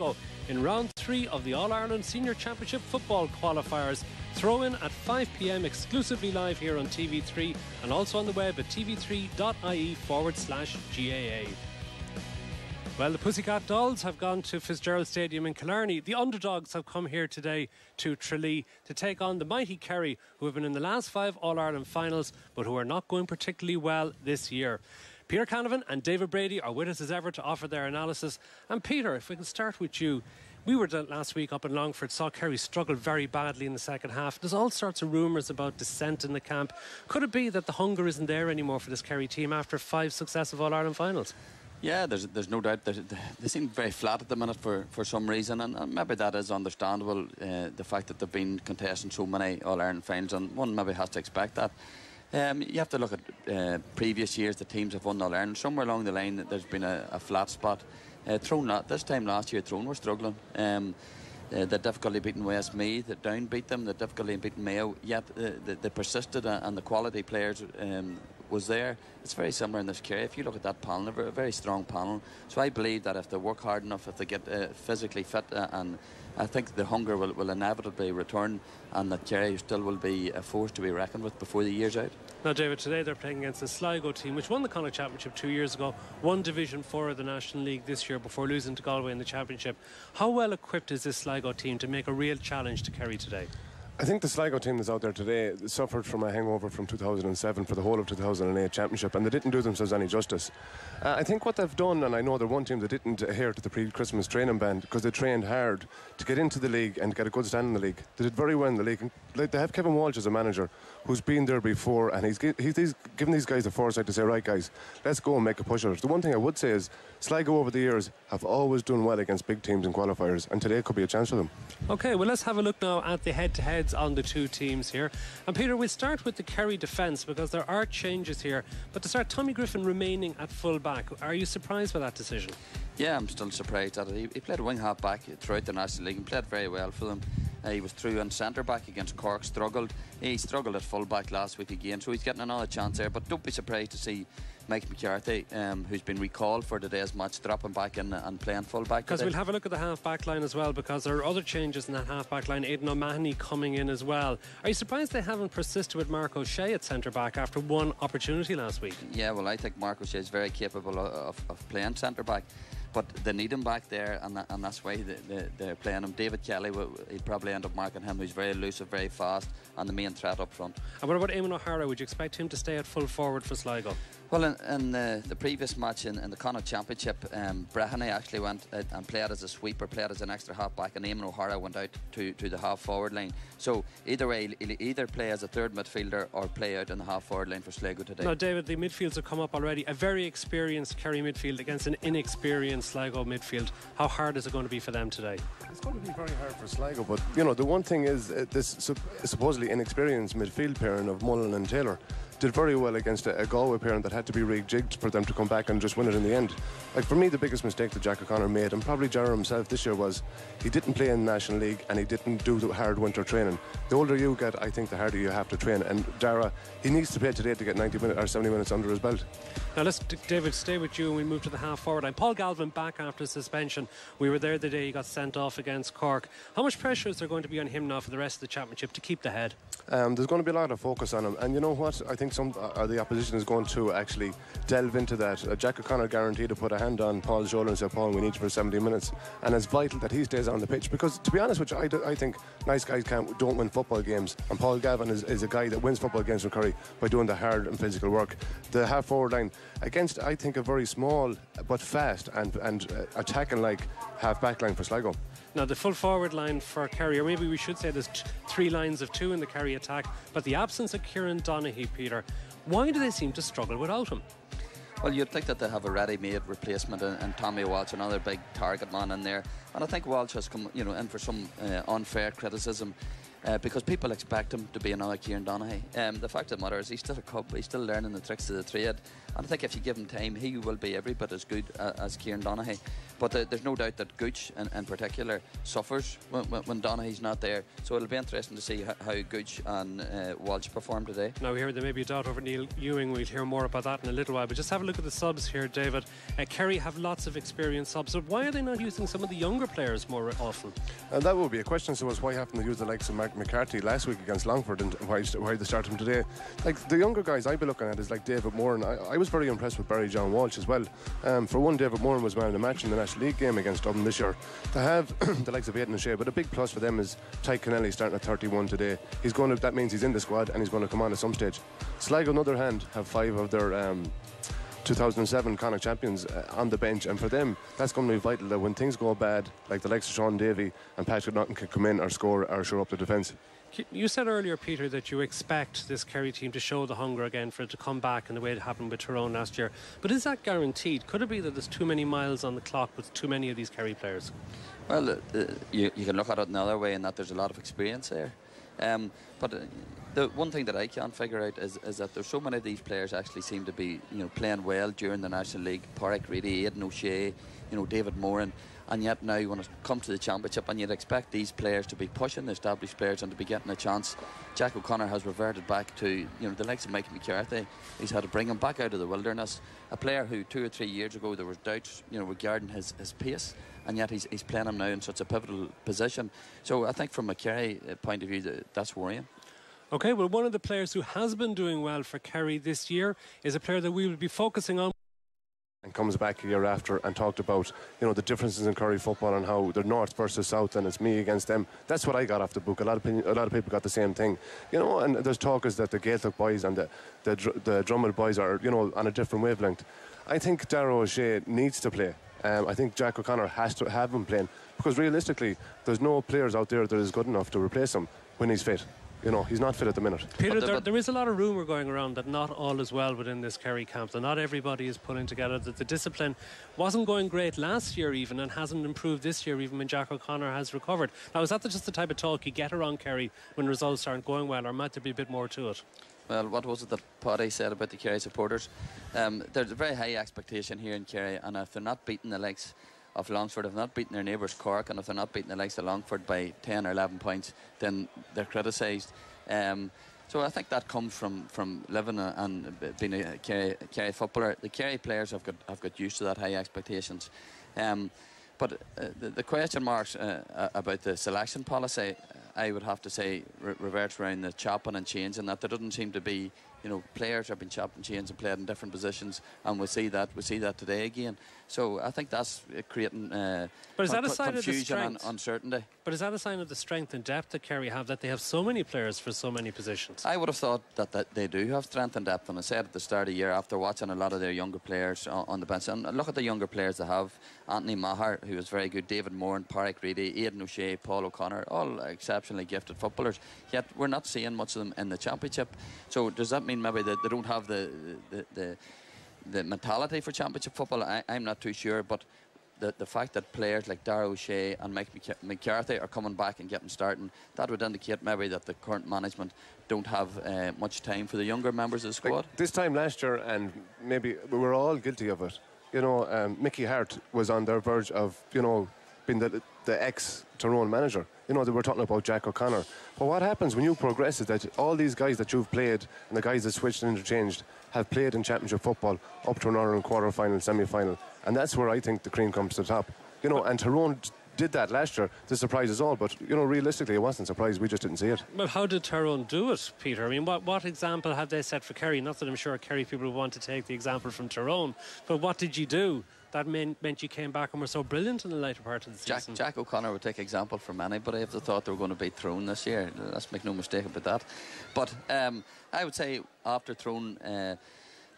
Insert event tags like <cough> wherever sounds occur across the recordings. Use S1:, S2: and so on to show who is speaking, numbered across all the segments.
S1: Sligo in round three of the All Ireland Senior Championship football qualifiers. Throw in at 5 pm exclusively live here on TV3 and also on the web at tv3.ie forward slash GAA. Well, the Pussycat Dolls have gone to Fitzgerald Stadium in Killarney. The underdogs have come here today to Tralee to take on the mighty Kerry, who have been in the last five All Ireland finals, but who are not going particularly well this year. Peter Canavan and David Brady are with us as ever to offer their analysis. And Peter, if we can start with you. We were last week up in Longford, saw Kerry struggle very badly in the second half. There's all sorts of rumours about dissent in the camp. Could it be that the hunger isn't there anymore for this Kerry team after five successive All Ireland finals?
S2: Yeah, there's there's no doubt. they seem very flat at the minute for, for some reason, and, and maybe that is understandable. Uh, the fact that they've been contesting so many All Ireland finals, and one maybe has to expect that. Um, you have to look at uh, previous years. The teams have won All Ireland. Somewhere along the line, there's been a, a flat spot. Uh, Tyrone, this time last year, Tyrone were struggling. Um, uh, the difficulty beating Westmeath, the Down beat them, the difficulty in beating Mayo, yet uh, they, they, persisted uh, and the quality players um, was there. It's very similar in this Kerry. If you look at that panel, a very, very strong panel. So I believe that if they work hard enough, if they get uh, physically fit, uh, and I think the hunger will, will inevitably return, and that Kerry still will be a force to be reckoned with before the year's out.
S1: Now, David, today they're playing against the Sligo team, which won the Connacht Championship two years ago, won Division 4 of the National League this year before losing to Galway in the Championship. How well equipped is this Sligo team to make a real challenge to Kerry today?
S3: I think the Sligo team that's out there today suffered from a hangover from 2007 for the whole of 2008 championship, and they didn't do themselves any justice. Uh, I think what they've done, and I know they're one team that didn't adhere to the pre-Christmas training ban because they trained hard to get into the league and get a good stand in the league. They did very well in the league. And, they have Kevin Walsh as a manager who's been there before, and he's, he's, he's given these guys the foresight to say, right, guys, let's go and make a push at it. The one thing I would say is Sligo over the years have always done well against big teams in qualifiers, and today could be a chance for them.
S1: Okay, well, let's have a look now at the head-to-heads on the two teams here. And Peter, we'll start with the Kerry defence because there are changes here. But to start, Tommy Griffin remaining at full back. Are you surprised by that decision?
S2: Yeah, I'm still surprised at it. He, he played wing half back throughout the National League and played very well for them. Uh, he was through on centre back against Cork, struggled. He struggled at full back last week again, so he's getting another chance there. But don't be surprised to see Mike McCarthy, um, who's been recalled for today's match, dropping back in and playing full back.
S1: Because we'll have a look at the half back line as well, because there are other changes in that half back line. Aidan O'Mahony coming in as well. Are you surprised they haven't persisted with Mark O'Shea at centre back after one opportunity last week?
S2: Yeah, well, I think Mark O'Shea is very capable of, of playing centre back but they need him back there, and, that, and that's why they, are playing him. David Kelly, he'll probably end up marking him, who's very elusive, very fast, and the main threat up front.
S1: And what about Eamon O'Hara? Would you expect him to stay at full forward for Sligo?
S2: Well, in, in the, the, previous match in, in the Connacht Championship, um, Breheny actually went and played as a sweeper, played as an extra half back, and Eamon O'Hara went out to, to the half forward line. So either way, he'll either play as a third midfielder or play out in the half forward line for Sligo today.
S1: Now, David, the midfields have come up already. A very experienced Kerry midfield against an inexperienced Sligo midfield. How hard is it going to be for them today?
S3: It's going to be very hard for Sligo, but you know the one thing is uh, this supposedly inexperienced midfield pairing of Mullen and Taylor did very well against a, a Galway parent that had to be rejigged for them to come back and just win it in the end. Like for me, the biggest mistake that Jack O'Connor made, and probably Darragh himself this year, was he didn't play in the National League and he didn't do the hard winter training. The older you get, I think the harder you have to train. And Darragh, he needs to play today to get 90 minutes or 70 minutes under his belt.
S1: Now let's, David, stay with you and we move to the half forward line. Paul Galvin back after suspension. We were there the day he got sent off against Cork. How much pressure is there going to be on him now for the rest of the championship to keep the head?
S3: Um, there's going to be a lot of focus on him, and you know what? I think some uh, the opposition is going to actually delve into that. Uh, Jack O'Connor guaranteed to put a hand on Paul's shoulder and say, "Paul, we need you for 70 minutes," and it's vital that he stays on the pitch because, to be honest you, I, do, I think nice guys can't don't win football games, and Paul Galvin is, is a guy that wins football games for Kerry by doing the hard and physical work. The half forward line against, I think, a very small but fast and and uh, attacking like half back line for Sligo.
S1: Now, the full forward line for Kerry, or maybe we should say there's three lines of two in the Kerry attack, but the absence of Kieran Donaghy, Peter, why do they seem to struggle without him?
S2: Well, you'd think that they have a ready-made replacement in, Tommy Walsh, another big target man in there, and I think Walsh has come, you know, in for some uh, unfair criticism uh, because people expect him to be another Kieran Donaghy. Um, the fact of the matter is he's still a cub, he's still learning the tricks of the trade, and I think if you give him time, he will be every bit as good uh, as Kieran Donaghy. But uh, there's no doubt that Gooch, in, in particular, suffers when, when, when Donaghy's not there. So it'll be interesting to see how, how Gooch and uh, Walsh perform today.
S1: Now, we hear there may be a doubt over Neil Ewing. We'll hear more about that in a little while. But just have a look at the subs here, David. Uh, Kerry have lots of experienced subs. So why are they not using some of the younger players more often?
S3: And that would be a question to us. Why haven't they used the likes of Mark McCarthy last week against Longford and why, why they start him today? Like the younger guys I'd be looking at is like David Moore. And I, I was very impressed with Barry John Walsh as well. Um, for one, David Moore was man of the match in the National League game against Dublin this year. To have <clears throat> the likes of Aidan O'Shea, but a big plus for them is Tadhg Kennelly starting at 31 today. He's going to, that means he's in the squad and he's going to come on at some stage. Sligo, on the other hand, have five of their um, 2007 Connacht champions uh, on the bench, and for them, that's going to be vital that when things go bad, like the likes of Sean Davey and Patrick Naughton can come in or score or shore up the defence.
S1: You said earlier, Peter, that you expect this Kerry team to show the hunger again for it to come back in the way it happened with Tyrone last year. But is that guaranteed? Could it be that there's too many miles on the clock with too many of these Kerry players?
S2: Well, uh, you, you, can look at it another way in that there's a lot of experience there. Um, but uh, the one thing that I can't figure out is, is that there's so many of these players actually seem to be you know playing well during the National League. Pádraig Reidy, Aidan O'Shea, you know David Moran and yet now when it comes to the championship and you'd expect these players to be pushing the established players and to be getting a chance. Jack O'Connor has reverted back to you know the likes of Mike McCarthy. He's had to bring him back out of the wilderness. A player who two or three years ago there was doubts you know regarding his, his pace and yet he's, he's playing him now in such a pivotal position. So I think from a Kerry uh, point of view that's worrying.
S1: Okay, well, one of the players who has been doing well for Kerry this year is a player that we will be focusing on
S3: and comes back a year after and talked about you know the differences in Kerry football and how they're north versus south and it's me against them. That's what I got off the book. A lot of a lot of people got the same thing, you know. And there's talk is that the Gaelic boys and the the, the Drummond boys are you know on a different wavelength. I think Darragh O'Shea needs to play. Um, I think Jack O'Connor has to have him playing because realistically, there's no players out there that is good enough to replace him when he's fit you know, he's not fit at the minute.
S1: Peter, there, there is a lot of rumour going around that not all is well within this Kerry camp, that not everybody is pulling together, that the discipline wasn't going great last year even and hasn't improved this year even when Jack O'Connor has recovered. Now, is that just the type of talk you get around Kerry when results aren't going well, or might there be a bit more to it?
S2: Well, what was it that Paddy said about the Kerry supporters? Um, there's a very high expectation here in Kerry, and if they're not beating the likes of Longford, if not beating their neighbours Cork, and if they're not beating the likes of Longford by 10 or 11 points, then they're criticised. Um, so I think that comes from, from living and being a Kerry, Kerry footballer. The Kerry players have got have got used to that high expectations. Um, but uh, the, the, question marks uh, about the selection policy, I would have to say, re- reverts around the chopping and changing. That there doesn't seem to be you know, players have been chopped and changed and played in different positions, and we see that we see that today again. So I think that's creating uh,
S1: but is that a sign of the
S2: strength? and uncertainty.
S1: But is that a sign of the strength and depth that Kerry have that they have so many players for so many positions?
S2: I would have thought that, that they do have strength and depth, and I said at the start of the year after watching a lot of their younger players on, on the bench, and look at the younger players they have: Anthony Maher, who is very good, David Moore, and Pádraig Reidy, Aidan O'Shea, Paul O'Connor, all exceptionally gifted footballers. Yet we're not seeing much of them in the championship. So does that mean maybe that they don't have the the, the, the mentality for championship football? I, I'm not too sure, but the, the fact that players like Darragh O'Shea and Mike McCarthy are coming back and getting starting, that would indicate maybe that the current management don't have uh, much time for the younger members of the squad.
S3: Like this time last year, and maybe we were all guilty of it. You know, um, Mickey Harte was on the verge of, you know, being the, the ex Tyrone manager. You know, they were talking about Jack O'Connor. But what happens when you progress is that all these guys that you've played and the guys that switched and interchanged have played in championship football up to an Ireland quarter final, semi final. And that's where I think the cream comes to the top. You know, and Tyrone did that last year to surprise us all, but you know, realistically, it wasn't a surprise. We just didn't see it.
S1: Well, how did Tyrone do it, Peter? I mean, what, what example have they set for Kerry? Not that I'm sure Kerry people would want to take the example from Tyrone, but what did you do? That meant, meant you came back and were so brilliant in the later part of the
S2: season. Jack, Jack O'Connor would take example from anybody if they thought they were going to beat Tyrone this year. Let's make no mistake about that. But um, I would say after Tyrone. Uh,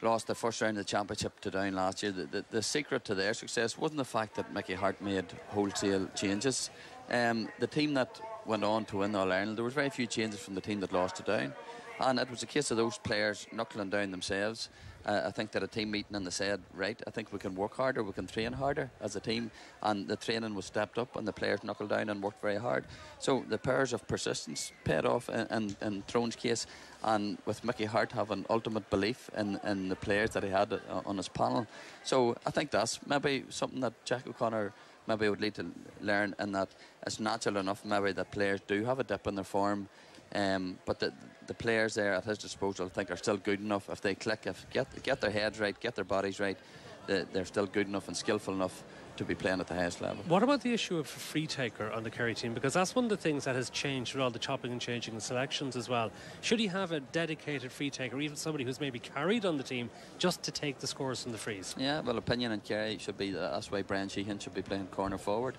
S2: lost the first round of the championship to Down last year. The, the, the, secret to their success wasn't the fact that Mickey Harte made wholesale changes. Um, the team that went on to win All Ireland, there was very few changes from the team that lost to Down. And it was a case of those players knuckling down themselves Uh, I think that a team meeting and they said, right, I think we can work harder, we can train harder as a team, and the training was stepped up, and the players knuckled down and worked very hard. So the powers of persistence paid off in, in, in Tyrone's case, and with Mickey Harte having ultimate belief in, in the players that he had uh, on his panel. So I think that's maybe something that Jack O'Connor maybe would need to learn, and that it's natural enough maybe that players do have a dip in their form. Um, but the, the players there at his disposal, I think, are still good enough if they click, if get get their heads right, get their bodies right. They're still good enough and skillful enough to be playing at the highest level.
S1: What about the issue of a free taker on the Kerry team? Because that's one of the things that has changed with all the chopping and changing and selections as well. Should he have a dedicated free taker, even somebody who's maybe carried on the team, just to take the scores from the frees?
S2: Yeah, well, opinion in Kerry should be that's why Brian Sheehan should be playing corner forward.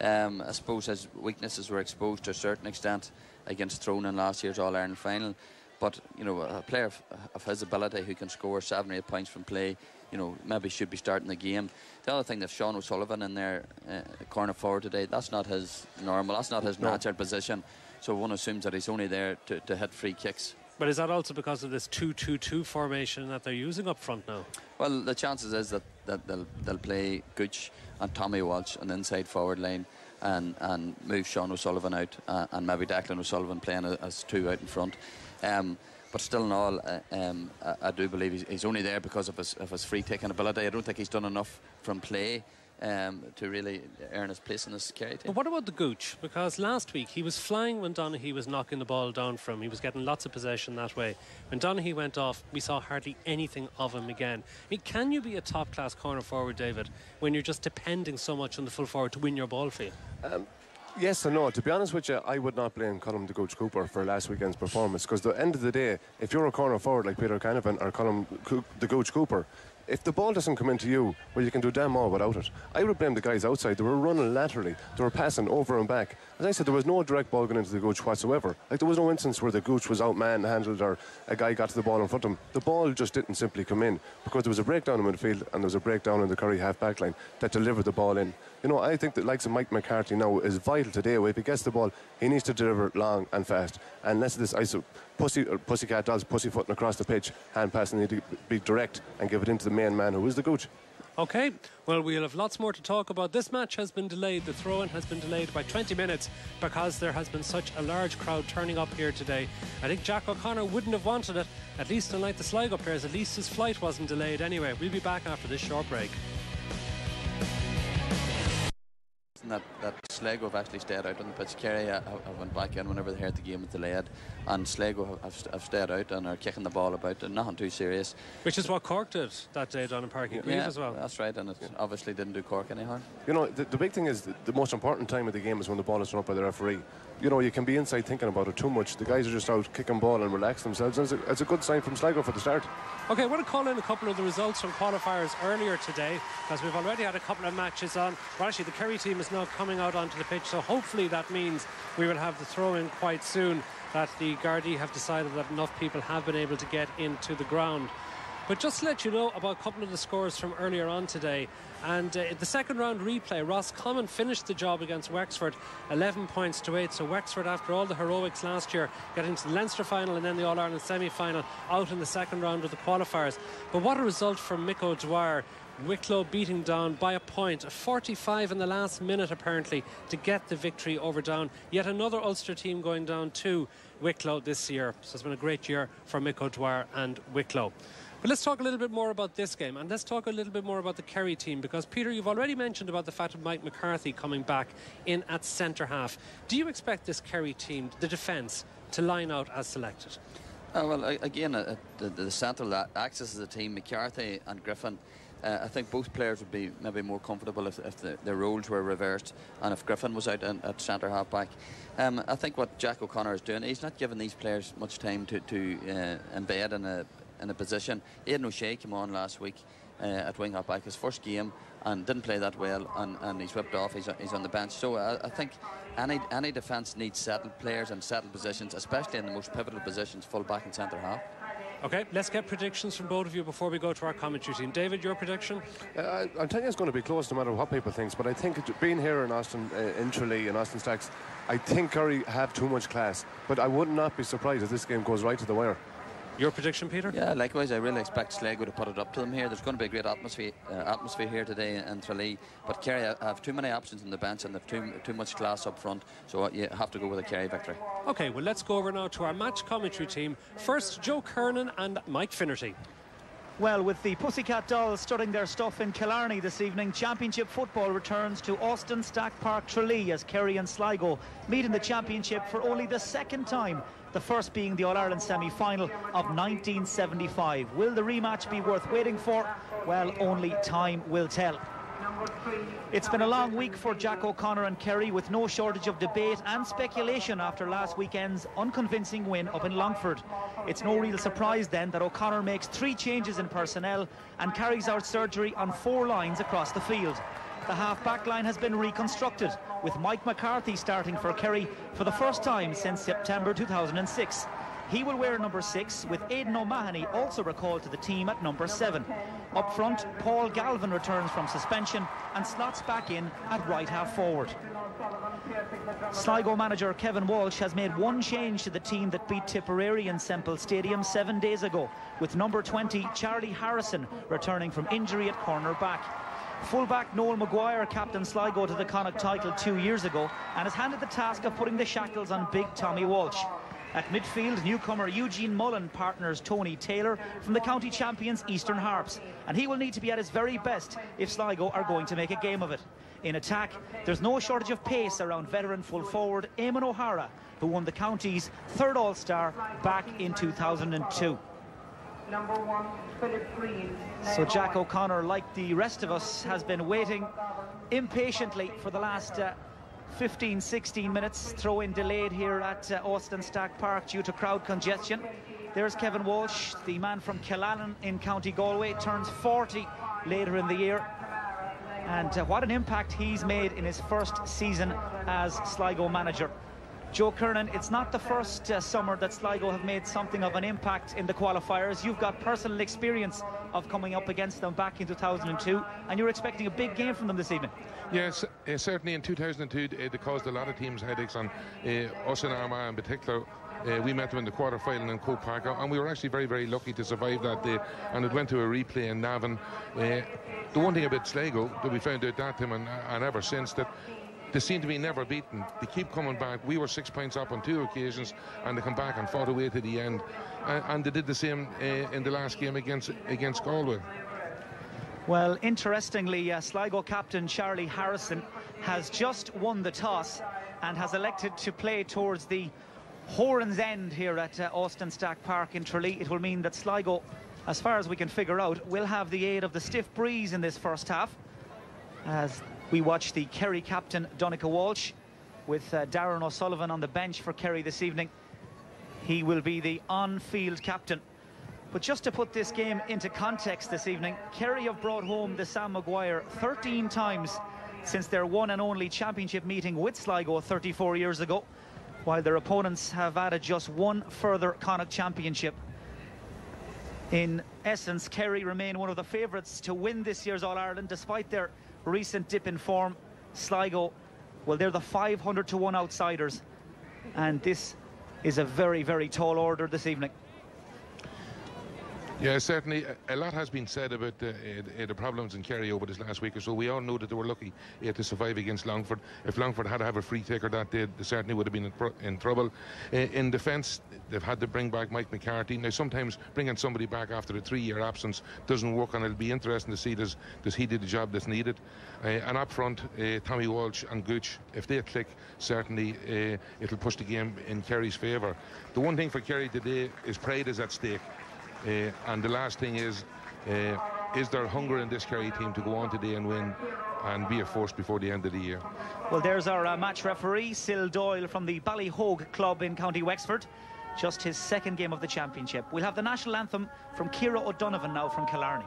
S2: Um, I suppose his weaknesses were exposed to a certain extent against Tyrone in last year's All Ireland final. But you know, a player of, of, his ability who can score seven or eight points from play, you know, maybe should be starting the game. The other thing, that Sean O'Sullivan in there, uh, corner forward today, that's not his normal, that's not his no. natural position. So one assumes that he's only there to, to hit free kicks.
S1: But is that also because of this 2-2-2 formation that they're using up front now?
S2: Well, the chances is that, that they'll, they'll play Gooch and Tommy Walsh on the inside forward line and, and move Sean O'Sullivan out uh, and maybe Declan O'Sullivan playing as two out in front. Um, but still in all, uh, um, I, I, do believe he's, he's, only there because of his, of his free taking ability. I don't think he's done enough from play um, to really earn his place in this Kerry team.
S1: But what about the Gooch? Because last week he was flying when Donaghy was knocking the ball down from. He was getting lots of possession that way. When Donaghy went off, we saw hardly anything of him again. I mean, can you be a top class corner forward, David, when you're just depending so much on the full forward to win your ball for you? Um,
S3: yes and no. To be honest with you, I would not blame Colm the Gooch Cooper for last weekend's performance because the end of the day, if you're a corner forward like Peter Canavan or Colm the Gooch Cooper, if the ball doesn't come into you, well, you can do damn all without it. I would blame the guys outside. They were running laterally. They were passing over and back. As I said, there was no direct ball going into the gooch whatsoever. Like there was no instance where the gooch was out manhandled or a guy got to the ball in front of him. The ball just didn't simply come in because there was a breakdown in midfield and there was a breakdown in the Kerry half back line that delivered the ball in. You know, I think that likes of Mike McCarthy now is vital today. If he gets the ball, he needs to deliver long and fast. And less of this iso pussy or pussycat dolls pussyfooting across the pitch, hand passing need to be direct and give it into the main man who is the gooch.
S1: Okay, well, we'll have lots more to talk about. This match has been delayed. The throw in has been delayed by 20 minutes because there has been such a large crowd turning up here today. I think Jack O'Connor wouldn't have wanted it, at least unlike the Sligo players. At least his flight wasn't delayed anyway. We'll be back after this short break
S2: that, that Sligo have actually stayed out on the pitch. Kerry have, have went back in whenever they heard the game was delayed, and Sligo have, have, stayed out and are kicking the ball about and nothing too serious.
S1: Which is what Cork did that day down in Parky Green
S2: yeah,
S1: as well.
S2: That's right, and it yeah. obviously didn't do Cork any harm.
S3: You know, the, the big thing is the, the most important time of the game is when the ball is thrown up by the referee you know, you can be inside thinking about it too much. The guys are just out kicking ball and relax themselves. It's a, it's a, good sign from Sligo for the start.
S1: Okay, I want to call in a couple of the results from qualifiers earlier today, because we've already had a couple of matches on. Well, actually, the Kerry team is now coming out onto the pitch, so hopefully that means we will have the throw-in quite soon. That the Gardaí have decided that enough people have been able to get into the ground. But just to let you know about a couple of the scores from earlier on today, and uh, the second round replay, Roscommon finished the job against Wexford 11 points to 8. So Wexford, after all the heroics last year, getting to the Leinster final and then the All Ireland semi final, out in the second round of the qualifiers. But what a result from Mick O'Dwyer. Wicklow beating down by a a 45 in the last minute apparently to get the victory over Down. Yet another Ulster team going down to Wicklow this year. So it's been a great year for Mick O'Dwyer and Wicklow. But let's talk a little bit more about this game and let's talk a little bit more about the Kerry team because, Peter, you've already mentioned about the fact of Mike McCarthy coming back in at centre half. Do you expect this Kerry team, the defence, to line out as selected?
S2: Uh, well, again, uh, the, the central axis of the team, McCarthy and Griffin. Uh, I think both players would be maybe more comfortable if, if the, their roles were reversed and if Griffin was out in, at centre half back. Um, I think what Jack O'Connor is doing, he's not giving these players much time to, to uh, embed in a in a position. Aidan O'Shea came on last week uh, at wing half back, his first game, and didn't play that well, and, and he's whipped off. He's, he's on the bench. So I, I think any any defence needs settled players and settled positions, especially in the most pivotal positions, full back and centre half.
S1: Okay, let's get predictions from both of you before we go to our commentary team. David, your prediction?
S3: Uh, I'm telling you it's going to be close no matter what people think, but I think being here in Austin, uh, in Tralee, in Austin Stacks, I think Kerry have too much class. But I would not be surprised if this game goes right to the wire.
S1: Your prediction, Peter?
S2: Yeah, likewise. I really expect Sligo to put it up to them here. There's going to be a great atmosphere uh, atmosphere here today in Tralee. But Kerry have too many options on the bench and they've too, too much class up front. So you have to go with a Kerry victory.
S1: OK, well, let's go over now to our match commentary team. First, Joe Kernan and Mike Finnerty.
S4: Well, with the Pussycat Dolls studying their stuff in Killarney this evening, Championship football returns to Austin Stack Park Tralee as Kerry and Sligo meet in the Championship for only the second time the first being the All-Ireland semi-final of 1975. Will the rematch be worth waiting for? Well, only time will tell. It's been a long week for Jack O'Connor and Kerry with no shortage of debate and speculation after last weekend's unconvincing win up in Longford. It's no real surprise then that O'Connor makes three changes in personnel and carries out surgery on four lines across the field. The half-back line has been reconstructed, with Mike McCarthy starting for Kerry for the first time since September 2006. He will wear number six, with Aidan O'Mahony also recalled to the team at number seven. Up front, Paul Galvin returns from suspension and slots back in at right half forward. Sligo manager Kevin Walsh has made one change to the team that beat Tipperary in Semple Stadium seven days ago, with number 20 Charlie Harrison returning from injury at corner back. Fullback Noel Maguire captained Sligo to the Connacht title two years ago and has handed the task of putting the shackles on big Tommy Walsh. At midfield, newcomer Eugene Mullen partners Tony Taylor from the county champions Eastern Harps, and he will need to be at his very best if Sligo are going to make a game of it. In attack, there's no shortage of pace around veteran full forward Eamon O'Hara, who won the county's third All-Star back in 2002 number one, Philip Green. So Jack O'Connor, like the rest of us, has been waiting impatiently for the last uh, 15, 16 minutes. Throw in delayed here at uh, Austin Stack Park due to crowd congestion. There's Kevin Walsh, the man from Killannin in County Galway, turns 40 later in the year. And uh, what an impact he's made in his first season as Sligo manager. Joe Kernan, it's not the first uh, summer that Sligo have made something of an impact in the qualifiers. You've got personal experience of coming up against them back in 2002, and you're expecting a big game from them this evening.
S5: Yes, uh, certainly in 2002 uh, they caused a lot of teams headaches, and uh, us in Armagh in particular. Uh, we met them in the quarter final in Croke Park, and we were actually very, very lucky to survive that day. And it went to a replay in Navan. Uh, the one thing about Sligo that we found out that time and, and ever since that they seem to be never beaten. They keep coming back. We were six points up on two occasions, and they come back and fought away to the end. And, and they did the same uh, in the last game against against Galway.
S4: Well, interestingly, uh, Sligo captain Charlie Harrison has just won the toss and has elected to play towards the Horan's End here at uh, Austin Stack Park in Tralee. It will mean that Sligo, as far as we can figure out, will have the aid of the stiff breeze in this first half as we watch the Kerry captain, Donncha Walsh, with uh, Darran O'Sullivan on the bench for Kerry this evening. He will be the on-field captain. But just to put this game into context this evening, Kerry have brought home the Sam Maguire 13 times since their one and only championship meeting with Sligo 34 years ago, while their opponents have added just one further Connacht championship. In essence, Kerry remain one of the favourites to win this year's All-Ireland, despite their recent dip in form. Sligo, well, they're the 500 to 1 outsiders. And this is a very, very tall order this evening.
S5: Yeah, certainly. A lot has been said about uh, uh, the problems in Kerry over this last week or so. We all know that they were lucky uh, to survive against Longford. If Longford had to have a free taker that day, they certainly would have been in, in trouble. In defence, they've had to bring back Mike McCarthy. Now, sometimes bringing somebody back after a three-year absence doesn't work, and it'll be interesting to see does, does he do the job that's needed. And up front, Tommy Walsh and Gooch, if they click, certainly it'll push the game in Kerry's favour. The one thing for Kerry today is pride is at stake. Uh, and the last thing is, uh, is there hunger in this Kerry team to go on today and win and be a force before the end of the year?
S4: Well, there's our uh, match referee, Syl Doyle from the Ballyhogue club in County Wexford. Just his second game of the championship. We'll have the national anthem from Kira O'Donovan now from Killarney.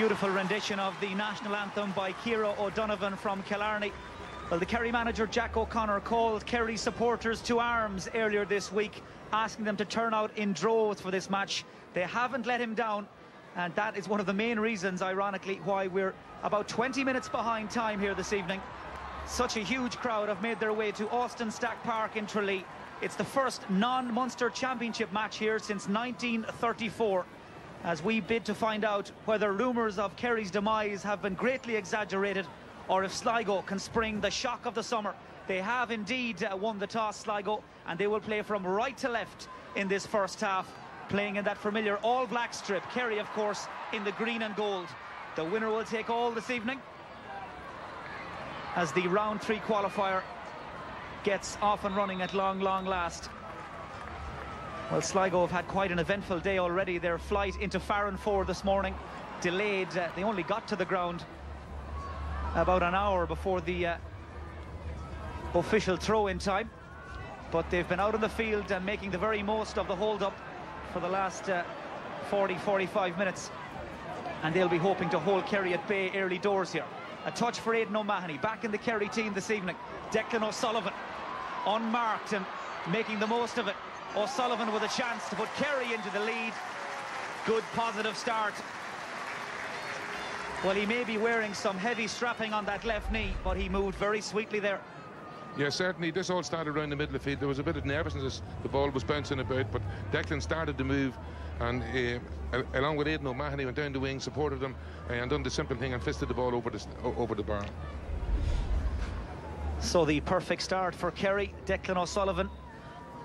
S4: Beautiful rendition of the national anthem by Kira O'Donovan from Killarney. Well, the Kerry manager Jack O'Connor called Kerry supporters to arms earlier this week, asking them to turn out in droves for this match. They haven't let him down, and that is one of the main reasons, ironically, why we're about 20 minutes behind time here this evening. Such a huge crowd have made their way to Austin Stack Park in Tralee. It's the first non-Munster Championship match here since 1934 as we bid to find out whether rumours of Kerry's demise have been greatly exaggerated or if Sligo can spring the shock of the summer. They have indeed uh, won the toss, Sligo, and they will play from right to left in this first half, playing in that familiar all-black strip. Kerry, of course, in the green and gold. The winner will take all this evening as the round three qualifier gets off and running at long, long last. Well, Sligo have had quite an eventful day already. Their flight into Farranfore this morning delayed. Uh, they only got to the ground about an hour before the uh, official throw-in time. But they've been out on the field and making the very most of the hold-up for the last uh, 40, 45 minutes. And they'll be hoping to hold Kerry at bay early doors here. A touch for Aidan O'Mahony, back in the Kerry team this evening. Declan O'Sullivan, unmarked and making the most of it. O'Sullivan with a chance to put Kerry into the lead. Good positive start. Well, he may be wearing some heavy strapping on that left knee, but he moved very sweetly there.
S5: Yeah, certainly. This all started around the middle of the field. There was a bit of nervousness. The ball was bouncing about, but Declan started to move, and uh, along with Aidan O'Mahony, went down the wing, supported him, uh, and done the simple thing and fisted the ball over the over the bar.
S4: So the perfect start for Kerry, Declan O'Sullivan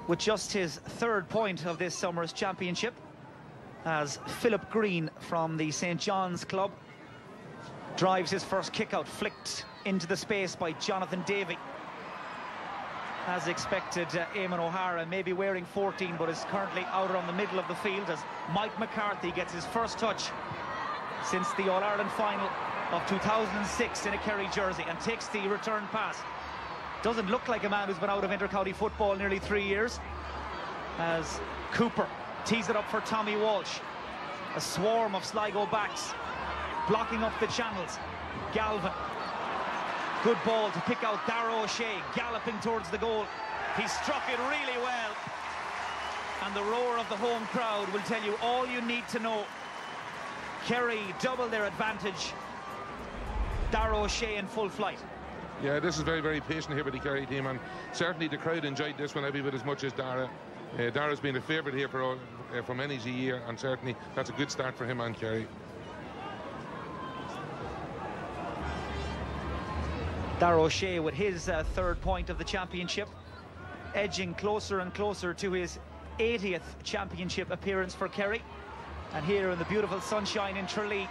S4: with just his third point of this summer's championship as Philip Green from the St John's club drives his first kick out, flicked into the space by Jonathan Davy. As expected, uh, Eamon O'Hara may be wearing 14, but is currently out on the middle of the field as Mike McCarthy gets his first touch since the All-Ireland final of 2006 in a Kerry jersey and takes the return pass. Doesn't look like a man who's been out of inter-county football nearly three years. As Cooper tees it up for Tommy Walsh. A swarm of Sligo backs blocking up the channels. Galvin. Good ball to pick out Darragh O'Shea, galloping towards the goal. He struck it really well. And the roar of the home crowd will tell you all you need to know. Kerry double their advantage. Darragh O'Shea in full flight.
S5: Yeah, this is very, very patient here with the Kerry team, and certainly the crowd enjoyed this one every bit as much as Darragh. Uh, Darragh's been a favourite here for all, uh, for many a year, and certainly that's a good start for him and Kerry.
S4: Darragh O'Shea with his uh, third point of the championship, edging closer and closer to his 80th championship appearance for Kerry. And here in the beautiful sunshine in Tralee,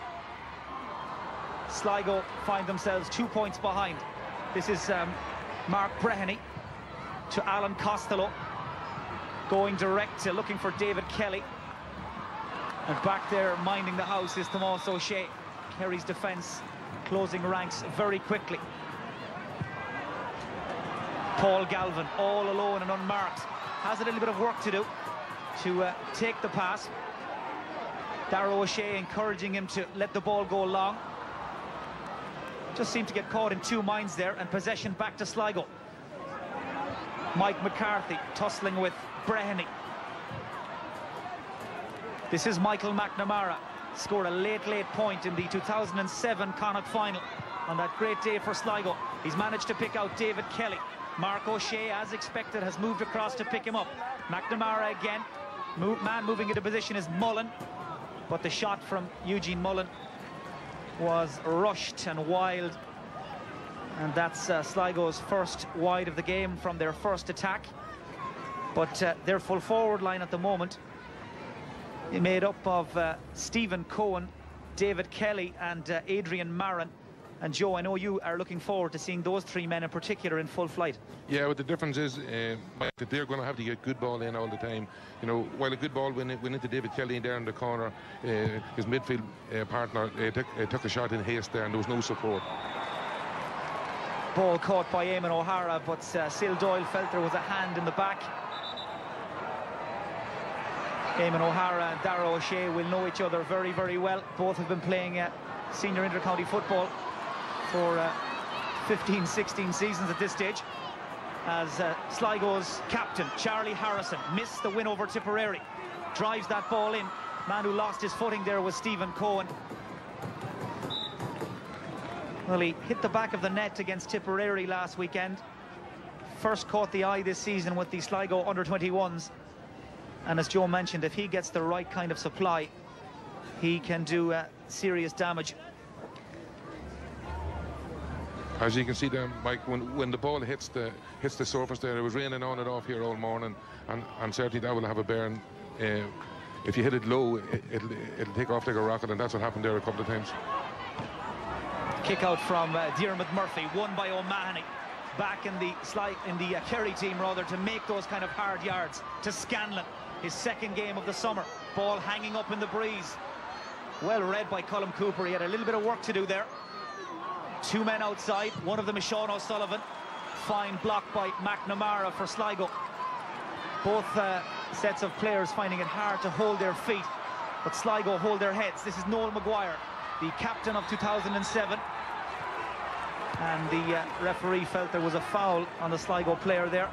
S4: Sligo find themselves two points behind. This is um, Mark Breheny to Alan Costello. Going direct to looking for David Kelly. And back there minding the house is Tomas O'Shea. Kerry's defence closing ranks very quickly. Paul Galvin all alone and unmarked. Has a little bit of work to do to uh, take the pass. Darragh O'Shea encouraging him to let the ball go long. Just seemed to get caught in two minds there and possession back to Sligo. Mike McCarthy tussling with Breheny. This is Michael McNamara. Scored a late, late point in the 2007 Connacht final on that great day for Sligo. He's managed to pick out David Kelly. Mark O'Shea, as expected, has moved across to pick him up. McNamara again. man moving into position is Mullen. But the shot from Eugene Mullen was rushed and wild. And that's uh, Sligo's first wide of the game from their first attack. But uh, their full forward line at the moment made up of uh, Stephen Coen, David Kelly and uh, Adrian Marren. And Joe, I know you are looking forward to seeing those three men in particular in full flight.
S5: Yeah, but the difference is uh, that they're going to have to get good ball in all the time. You know, while a good ball went, went into David Kelly there in the corner, uh, his midfield uh, partner uh, took, uh, took, a shot in haste there and there was no support.
S4: Ball caught by Eamon O'Hara, but uh, Syl Doyle felt there was a hand in the back. Eamon O'Hara and Darragh O'Shea will know each other very, very well. Both have been playing uh, senior inter-county football for uh, 15, 16 seasons at this stage. As uh, Sligo's captain, Charlie Harrison, missed the win over Tipperary. Drives that ball in. Man who lost his footing there was Stephen Coen. Well, he hit the back of the net against Tipperary last weekend. First caught the eye this season with the Sligo under-21s. And as Joe mentioned, if he gets the right kind of supply, he can do uh, serious damage.
S5: As you can see there, Mike, when, when the ball hits the hits the surface there, it was raining on and off here all morning, and, and certainly that will have a bearing. Uh, if you hit it low, it, will it'll take off like a rocket, and that's what happened there a couple of times.
S4: Kick out from uh, Diarmuid Murphy, won by O'Mahony. Back in the in the uh, Kerry team rather to make those kind of hard yards to Scanlon, his second game of the summer. Ball hanging up in the breeze. Well read by Colm Cooper. He had a little bit of work to do there. Two men outside. One of them is Sean O'Sullivan. Fine block by McNamara for Sligo. Both uh, sets of players finding it hard to hold their feet. But Sligo hold their heads. This is Noel Maguire, the captain of 2007. And the uh, referee felt there was a foul on the Sligo player there.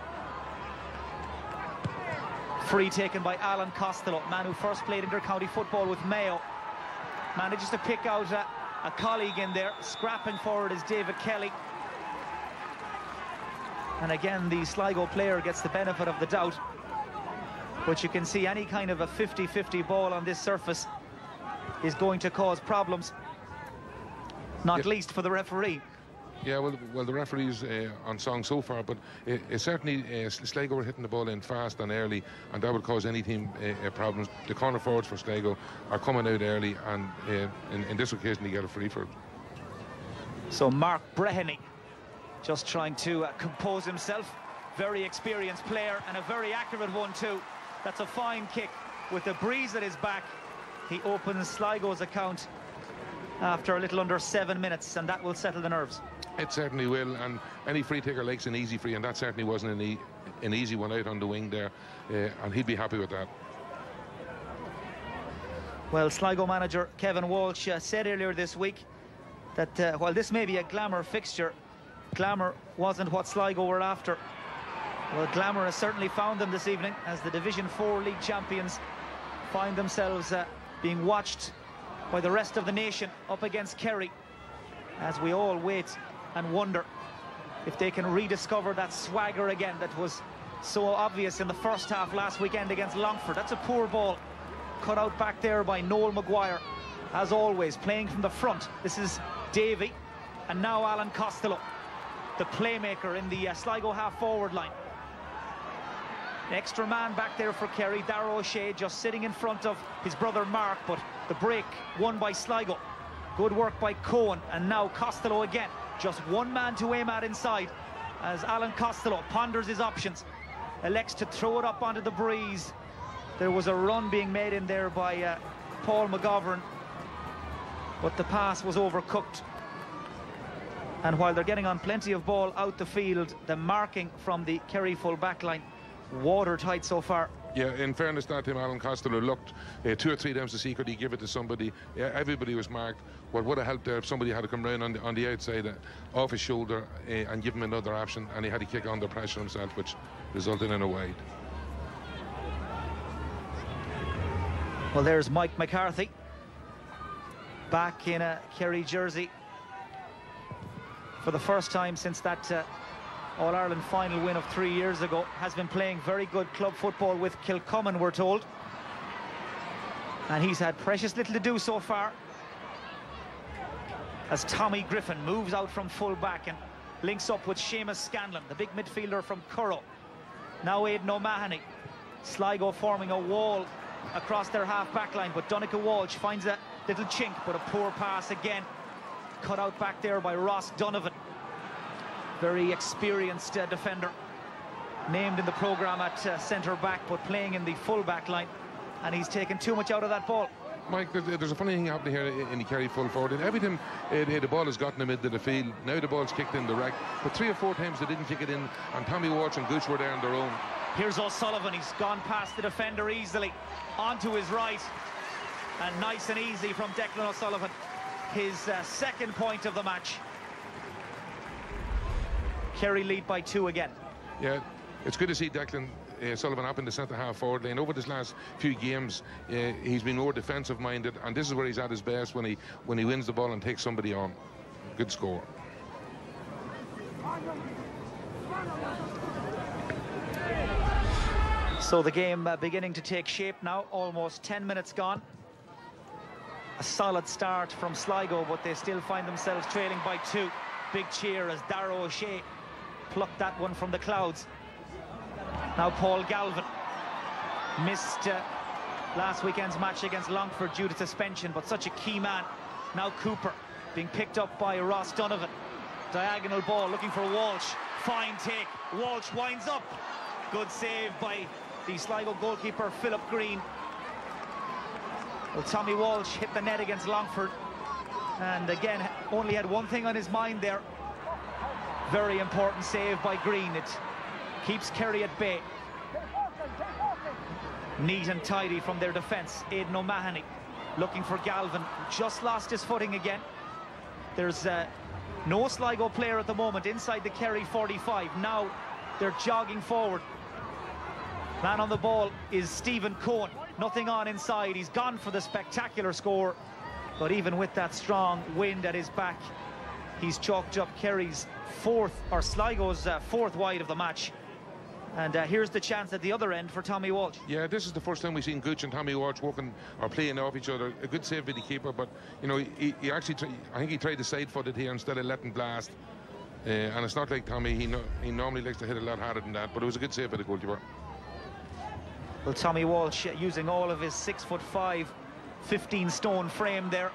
S4: Free taken by Alan Costello, man who first played inter-county football with Mayo. Manages to pick out uh, a colleague in there. Scrapping forward is David Kelly. And again, the Sligo player gets the benefit of the doubt. But you can see any kind of a 50-50 ball on this surface is going to cause problems. Not yep. least for the referee.
S5: Yeah, well, well, the referees uh, on song so far, but it, certainly uh, Sligo were hitting the ball in fast and early, and that would cause any team uh, uh problems. The corner forwards for Sligo are coming out early, and uh, in, in, this occasion, they get a free for it.
S4: So Mark Breheny just trying to uh, compose himself. Very experienced player and a very accurate one too. That's a fine kick with the breeze at his back. He opens Sligo's account after a little under seven minutes, and that will settle the nerves.
S5: It certainly will, and any free taker likes an easy free, and that certainly wasn't an, e an easy one out on the wing there, uh, and he'd be happy with that.
S4: Well, Sligo manager Kevin Walsh uh, said earlier this week that uh, while this may be a glamour fixture, glamour wasn't what Sligo were after. Well, glamour has certainly found them this evening as the Division 4 league champions find themselves uh, being watched by the rest of the nation up against Kerry as we all wait and wonder if they can rediscover that swagger again that was so obvious in the first half last weekend against Longford. That's a poor ball cut out back there by Noel Maguire. As always, playing from the front. This is Davy and now Alan Costello, the playmaker in the uh, Sligo half-forward line. Extra man back there for Kerry, Darragh O'Shea just sitting in front of his brother Mark, but the break won by Sligo. Good work by Coen, and now Costello again. Just one man to aim at inside as Alan Costello ponders his options. Elects to throw it up onto the breeze. There was a run being made in there by uh, Paul McGovern, but the pass was overcooked. And while they're getting on plenty of ball out the field, the marking from the Kerry full back line watertight so far.
S5: Yeah, in fairness to him, Alan Costello looked uh, two or three times to see could he give it to somebody. Yeah, everybody was marked. What would have helped there if somebody had to come round on the, on the outside uh, off his shoulder uh, and give him another option, and he had to kick under pressure himself, which resulted in a wide.
S4: Well, there's Mike McCarthy back in a Kerry jersey for the first time since that uh, all-Ireland final win of three years ago. Has been playing very good club football with Kilcummin, we're told. And he's had precious little to do so far. As Tommy Griffin moves out from full-back and links up with Seamus Scanlon, the big midfielder from Currow. Now Aidan O'Mahony. Sligo forming a wall across their half-back line, but Donncha Walsh finds a little chink, but a poor pass again. Cut out back there by Ross Donovan very experienced uh, defender. Named in the programme at uh, centre-back, but playing in the full-back line. And he's taken too much out of that ball.
S5: Mike, there's a funny thing happening here in the Kerry full forward. And every time uh, the ball has gotten into the field, now the ball's kicked in the rack. But three or four times they didn't kick it in, and Tommy Walsh and Gooch were there on their own.
S4: Here's O'Sullivan. He's gone past the defender easily. Onto his right. And nice and easy from Declan O'Sullivan. His uh, second point of the match. Kerry lead by two again.
S5: Yeah, it's good to see Declan uh, Sullivan up in the centre half forward lane. Over this last few games, uh, he's been more defensive minded, and this is where he's at his best when he when he wins the ball and takes somebody on. Good score.
S4: So the game uh, beginning to take shape now, almost 10 minutes gone. A solid start from Sligo, but they still find themselves trailing by two. Big cheer as Darragh O'Shea plucked that one from the clouds. Now Paul Galvin missed uh, last weekend's match against Longford due to suspension, but such a key man. Now Cooper being picked up by Ross Donovan. Diagonal ball looking for Walsh. Fine take. Walsh winds up. Good save by the Sligo goalkeeper, Philip Green. Well, Tommy Walsh hit the net against Longford. And again, only had one thing on his mind there. Very important save by Green. It keeps Kerry at bay. Neat and tidy from their defence. Aidan O'Mahony looking for Galvin. Just lost his footing again. There's uh, no Sligo player at the moment inside the Kerry 45. Now they're jogging forward. Man on the ball is Stephen Coen. Nothing on inside. He's gone for the spectacular score. But even with that strong wind at his back, he's chalked up Kerry's fourth, or Sligo's uh, fourth wide of the match. And uh, here's the chance at the other end for Tommy Walsh.
S5: Yeah, this is the first time we've seen Gooch and Tommy Walsh working or playing off each other. A good save by the keeper, but you know he, he actually, I think he tried the side-foot it here instead of letting blast. Uh, and it's not like Tommy. He no, he normally likes to hit a lot harder than that, but it was a good save by the goalkeeper.
S4: Well, Tommy Walsh uh, using all of his six foot five, 15 stone frame there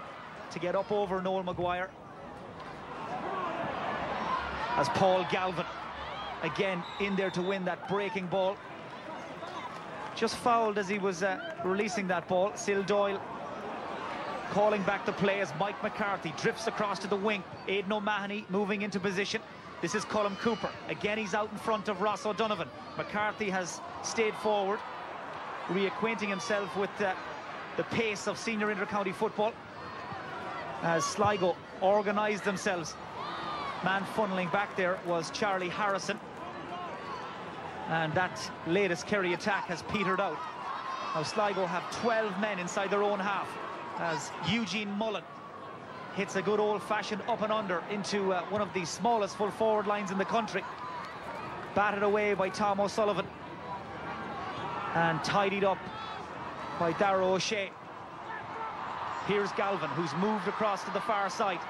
S4: to get up over Noel Maguire. As Paul Galvin again in there to win that breaking ball. Just fouled as he was uh, releasing that ball. Syl Doyle calling back the play as Mike McCarthy drifts across to the wing. Aidan O'Mahony moving into position. This is Colm Cooper. Again, he's out in front of Ross O'Donovan. McCarthy has stayed forward, reacquainting himself with uh, the pace of senior inter-county football as Sligo organised themselves Man funneling back there was Charlie Harrison. And that latest Kerry attack has petered out. Now Sligo have 12 men inside their own half as Eugene Mullen hits a good old-fashioned up and under into uh, one of the smallest full forward lines in the country. Batted away by Tom O'Sullivan and tidied up by Darragh O'Shea. Here's Galvin, who's moved across to the far side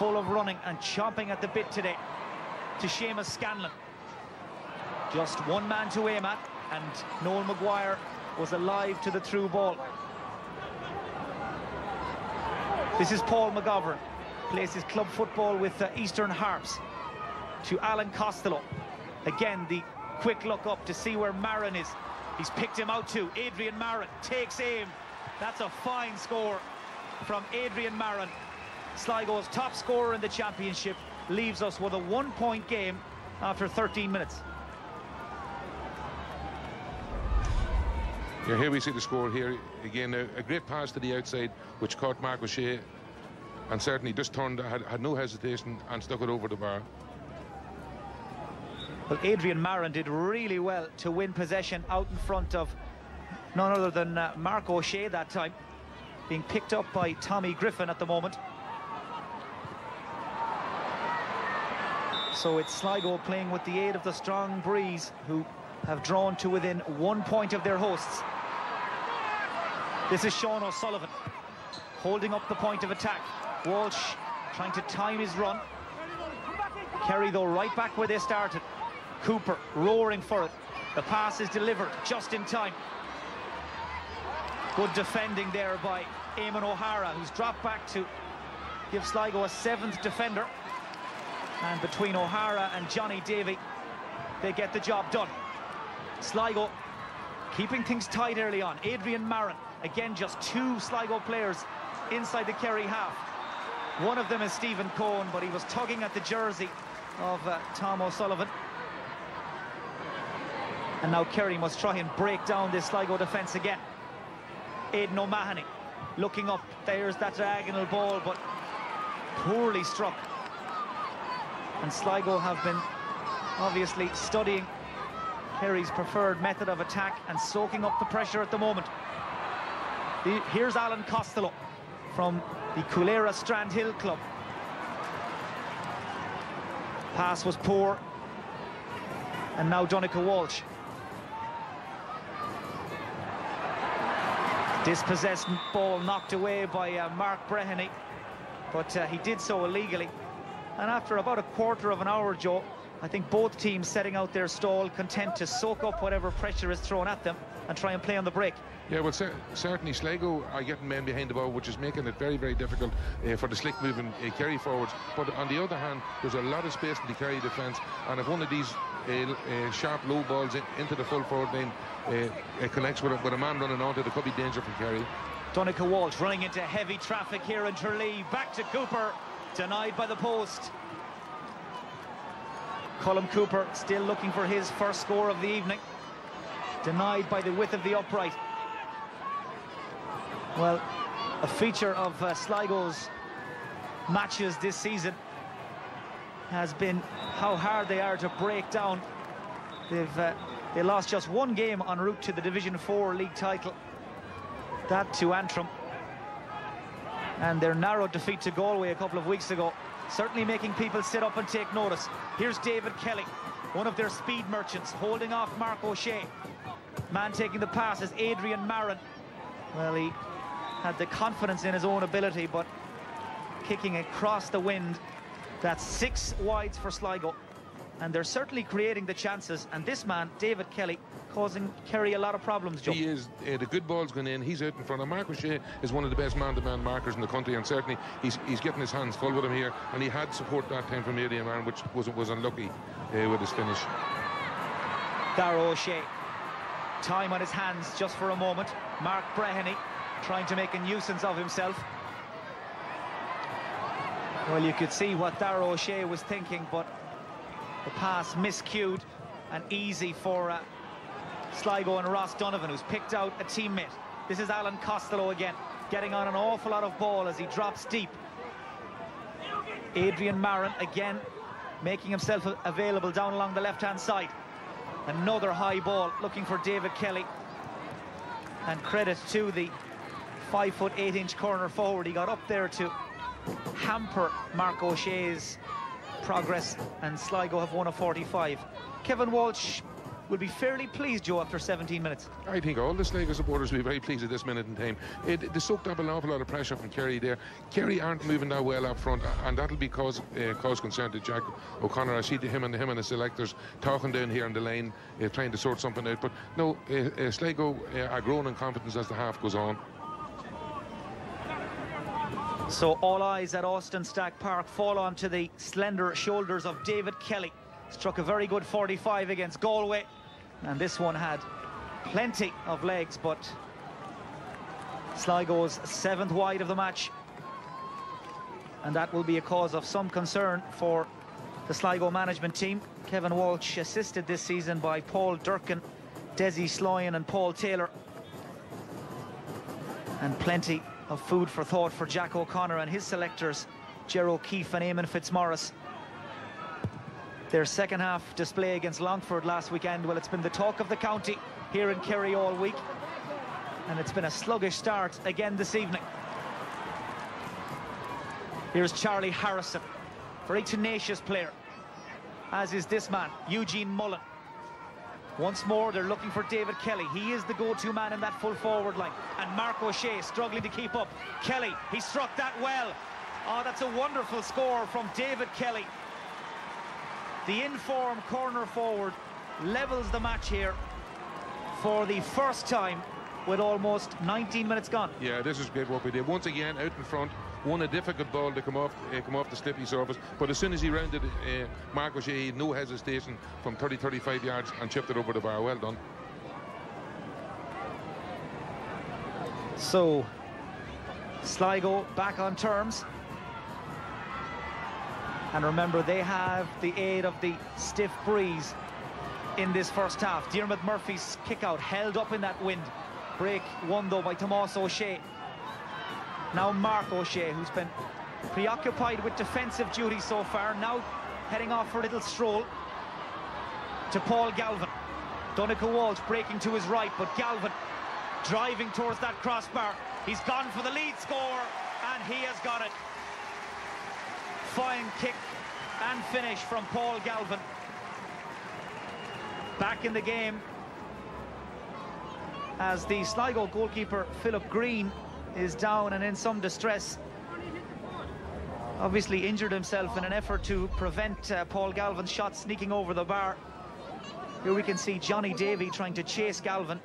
S4: full of running and chomping at the bit today to Seamus Scanlon. Just one man to aim at, and Noel Maguire was alive to the through ball. This is Paul McGovern, plays his club football with the Eastern Harps. To Alan Costello. Again, the quick look up to see where Marren is. He's picked him out too. Adrian Marren takes aim. That's a fine score from Adrian Marren. Sligo's top scorer in the championship leaves us with a one-point game after 13 minutes.
S5: Yeah, here we see the score here. Again, a, a great pass to the outside, which caught Mark O'Shea, and certainly just turned, had, had no hesitation, and stuck it over the bar.
S4: Well, Adrian Marren did really well to win possession out in front of none other than uh, Mark O'Shea that time, being picked up by Tommy Griffin at the moment. So it's Sligo playing with the aid of the strong breeze, who have drawn to within one point of their hosts. This is Sean O'Sullivan holding up the point of attack. Walsh trying to time his run. Kerry, though, right back where they started. Cooper roaring for it. The pass is delivered just in time. Good defending there by Eamon O'Hara, who's dropped back to give Sligo a seventh defender. And between O'Hara and Johnny Davy, they get the job done. Sligo keeping things tight early on. Adrian Marren, again, just two Sligo players inside the Kerry half. One of them is Stephen Coen, but he was tugging at the jersey of uh, Tom O'Sullivan. And now Kerry must try and break down this Sligo defence again. Aidan O'Mahony looking up. There's that diagonal ball, but poorly struck. And Sligo have been obviously studying Kerry's preferred method of attack and soaking up the pressure at the moment. The, here's Alan Costello from the Coolera Strandhill Club. Pass was poor. And now Donncha Walsh. Dispossessed ball knocked away by uh, Mark Breheny, but uh, he did so illegally. And after about a quarter of an hour, Joe, I think both teams setting out their stall, content to soak up whatever pressure is thrown at them and try and play on the break.
S5: Yeah, well, cer certainly Sligo are getting men behind the ball, which is making it very, very difficult uh, for the slick moving uh, Kerry forwards. But on the other hand, there's a lot of space in the Kerry defence, and if one of these uh, sharp low balls in, into the full forward line uh, connects with a, with a man running onto, it, could be danger for Kerry.
S4: Donncha Walsh running into heavy traffic here in Tralee. Back to Cooper, denied by the post. Colm Cooper still looking for his first score of the evening. Denied by the width of the upright. Well, a feature of uh, Sligo's matches this season has been how hard they are to break down. They've uh, they lost just one game en route to the Division 4 league title. That to Antrim. And their narrow defeat to Galway a couple of weeks ago certainly making people sit up and take notice. Here's David Kelly, one of their speed merchants, holding off Mark O'Shea. Man taking the pass is Adrian Marren. Well, he had the confidence in his own ability, but kicking across the wind. That's six wides for Sligo. And they're certainly creating the chances. And this man, David Kelly, causing Kerry a lot of problems, Joe.
S5: He is. Uh, the good ball's going in. He's out in front. of Mark O'Shea is one of the best man-to-man -man markers in the country, and certainly he's he's getting his hands full with him here. And he had support that time from Adrian Marren, which was was unlucky uh, with his finish.
S4: Darragh O'Shea. Time on his hands just for a moment. Mark Breheny trying to make a nuisance of himself. Well, you could see what Darragh O'Shea was thinking, but the pass miscued and easy for uh, Sligo and Ross Donovan, who's picked out a teammate. This is Alan Costello again, getting on an awful lot of ball as he drops deep. Adrian Marren again making himself available down along the left-hand side. Another high ball looking for David Kelly. And credit to the five foot eight inch corner forward. He got up there to hamper Mark O'Shea's progress and Sligo have won a 45. Kevin Walsh will be fairly pleased, Joe, after 17 minutes.
S5: I think all the Sligo supporters will be very pleased at this minute in time. It, they soaked up an awful lot of pressure from Kerry there. Kerry aren't moving that well up front, and that'll be cause, uh, cause concern to Jack O'Connor. I see him and him and the selectors talking down here on the lane, uh, trying to sort something out. But no, uh, uh Sligo uh, are growing in confidence as the half goes on.
S4: So all eyes at Austin Stack Park fall onto the slender shoulders of David Kelly. Struck a very good 45 against Galway. And this one had plenty of legs, but Sligo's seventh wide of the match. And that will be a cause of some concern for the Sligo management team. Kevin Walsh assisted this season by Paul Durkin, Desi Sloyan and Paul Taylor. And plenty of food for thought for Jack O'Connor and his selectors, Gerald Keefe and Eamon Fitzmaurice. Their second half display against Longford last weekend, well, it's been the talk of the county here in Kerry all week. And it's been a sluggish start again this evening. Here's Charlie Harrison, very tenacious player, as is this man, Eugene Mullen. Once more, they're looking for David Kelly. He is the go-to man in that full forward line. And Mark O'Shea struggling to keep up. Kelly, he struck that well. Oh, that's a wonderful score from David Kelly. The in-form corner forward levels the match here for the first time with almost 19 minutes gone.
S5: Yeah, this is great what we did. Once again, out in front, won a difficult ball to come off uh, come off the slippy surface. But as soon as he rounded uh, Mark O'Shea, no hesitation from 30, 35 yards and chipped it over the bar. Well done.
S4: So, Sligo back on terms. And remember, they have the aid of the stiff breeze in this first half. Diarmuid Murphy's kick out held up in that wind. Break won though by Tomas O'Shea. Now Mark O'Shea, who's been preoccupied with defensive duty so far, now heading off for a little stroll to Paul Galvin. Donncha Walsh breaking to his right, but Galvin driving towards that crossbar. He's gone for the lead score, and he has got it. Fine kick and finish from Paul Galvin. Back in the game as the Sligo goalkeeper Philip Green is down and in some distress. Obviously injured himself in an effort to prevent uh, Paul Galvin's shot sneaking over the bar. Here we can see Johnny Davy trying to chase Galvin,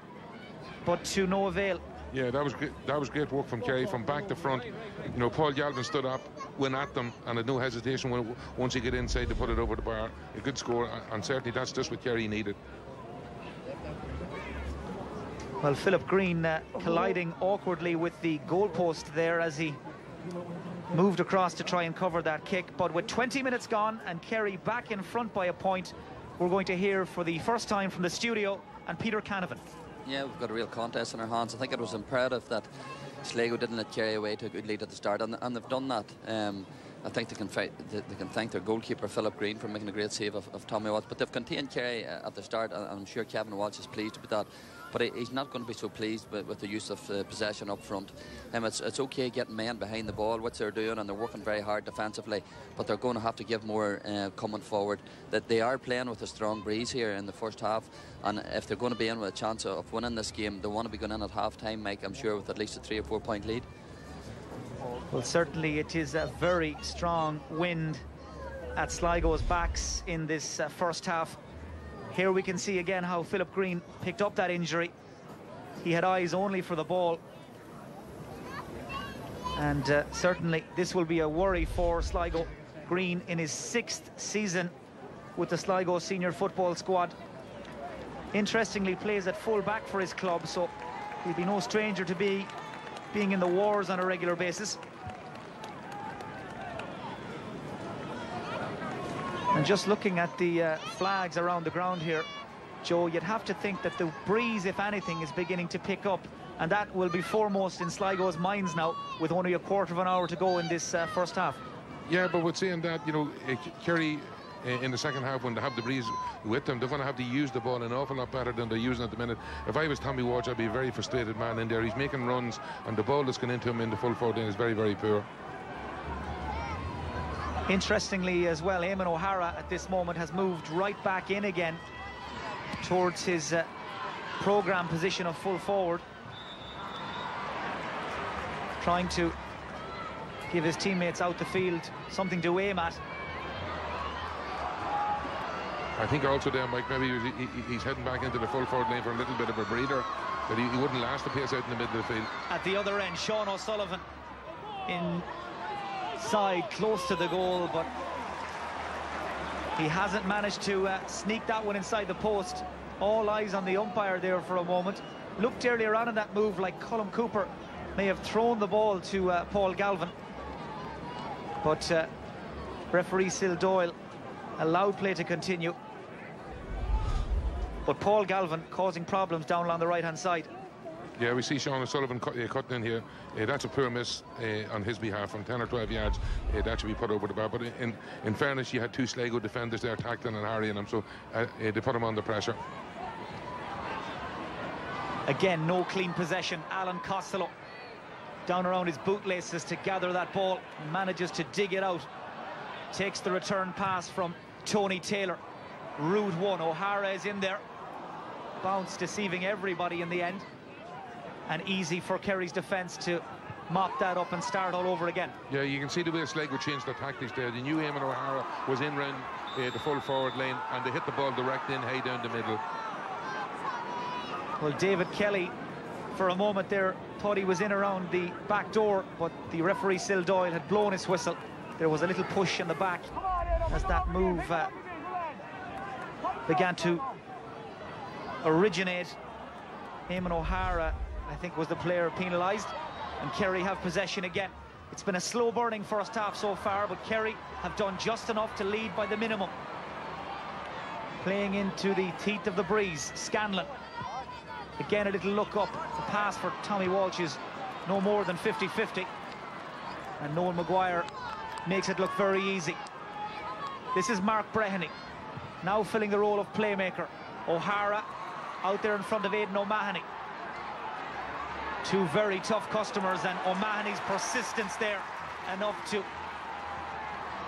S4: but to no avail.
S5: Yeah, that was that was great work from Kerry from back to front. You know, Paul Galvin stood up, went at them, and had no hesitation when, once he get inside to put it over the bar. A good score, and certainly that's just what Kerry needed.
S4: Well, Philip Green uh, colliding awkwardly with the goalpost there as he moved across to try and cover that kick. But with 20 minutes gone and Kerry back in front by a point, we're going to hear for the first time from the studio and Peter Canavan.
S2: Yeah, we've got a real contest in our hands. I think it was imperative that Sligo didn't let Kerry away to a good lead at the start, and, and they've done that. Um, I think they can, they, can thank their goalkeeper Philip Green for making a great save of, of Tommy Walsh. But they've contained Kerry uh, at the start, and I'm sure Kevin Walsh is pleased with that but he's not going to be so pleased with, with the use of uh, possession up front. Um, it's, it's okay getting men behind the ball, which they're doing, and they're working very hard defensively, but they're going to have to give more uh, coming forward. That they are playing with a strong breeze here in the first half, and if they're going to be in with a chance of winning this game, they want to be going in at half time, Mike, I'm sure, with at least a three or four point lead.
S4: Well, certainly it is a very strong wind at Sligo's backs in this uh, first half. Here we can see again how Philip Green picked up that injury. He had eyes only for the ball. And uh, certainly this will be a worry for Sligo. Green in his sixth season with the Sligo senior football squad. Interestingly plays at full back for his club, so he'll be no stranger to be being in the wars on a regular basis. And just looking at the uh, flags around the ground here, Joe, you'd have to think that the breeze, if anything, is beginning to pick up. And that will be foremost in Sligo's minds now, with only a quarter of an hour to go in this uh, first half.
S5: Yeah, but with saying that, you know, uh, Kerry uh, in the second half, when they have the breeze with them, they're going to have to use the ball an awful lot better than they're using at the minute. If I was Tommy Walsh, I'd be a very frustrated man in there. He's making runs, and the ball that's going into him in the full forward is very, very poor.
S4: Interestingly as well, Eamon O'Hara at this moment has moved right back in again towards his uh, programme position of full forward. Trying to give his teammates out the field something to aim at.
S5: I think also there, Mike, maybe he's heading back into the full forward lane for a little bit of a breather, but he, he wouldn't last the pace out in the middle of the field.
S4: At the other end, Sean O'Sullivan in side close to the goal, but he hasn't managed to uh, sneak that one inside the post. All eyes on the umpire there for a moment. Looked earlier on in that move like Colm Cooper may have thrown the ball to uh, Paul Galvin. But uh, referee Syl Doyle allowed play to continue. But Paul Galvin causing problems down along the right-hand side.
S5: Yeah, we see Sean O'Sullivan cut, uh, cutting in here. Uh, that's a poor miss uh, on his behalf from 10 or 12 yards. Uh, that should be put over the bar. But in, in fairness, you had two Sligo defenders there tackling and harrying him, so uh, uh, they put him under pressure.
S4: Again, no clean possession. Alan Costello down around his bootlaces to gather that ball. Manages to dig it out. Takes the return pass from Tony Taylor. Rude one. O'Hara is in there. Bounce deceiving everybody in the end and easy for Kerry's defence to mop that up and start all over again.
S5: Yeah, you can see the way Sligo changed their tactics there. They knew Eamon O'Hara was in round uh, the full forward lane and they hit the ball direct in, high down the middle.
S4: Well, David Kelly, for a moment there, thought he was in around the back door, but the referee, Syl Doyle, had blown his whistle. There was a little push in the back as that move uh, began to originate. Eamon O'Hara I think was the player penalised. And Kerry have possession again. It's been a slow burning first half so far, but Kerry have done just enough to lead by the minimum. playing into the teeth of the breeze. Scanlon. Again, a little look up. The pass for Tommy Walsh is no more than 50-50. And Noel Maguire makes it look very easy. This is Mark Breheny, now filling the role of playmaker. O'Hara out there in front of Aidan O'Mahony. Two very tough customers and O'Mahony's persistence there enough to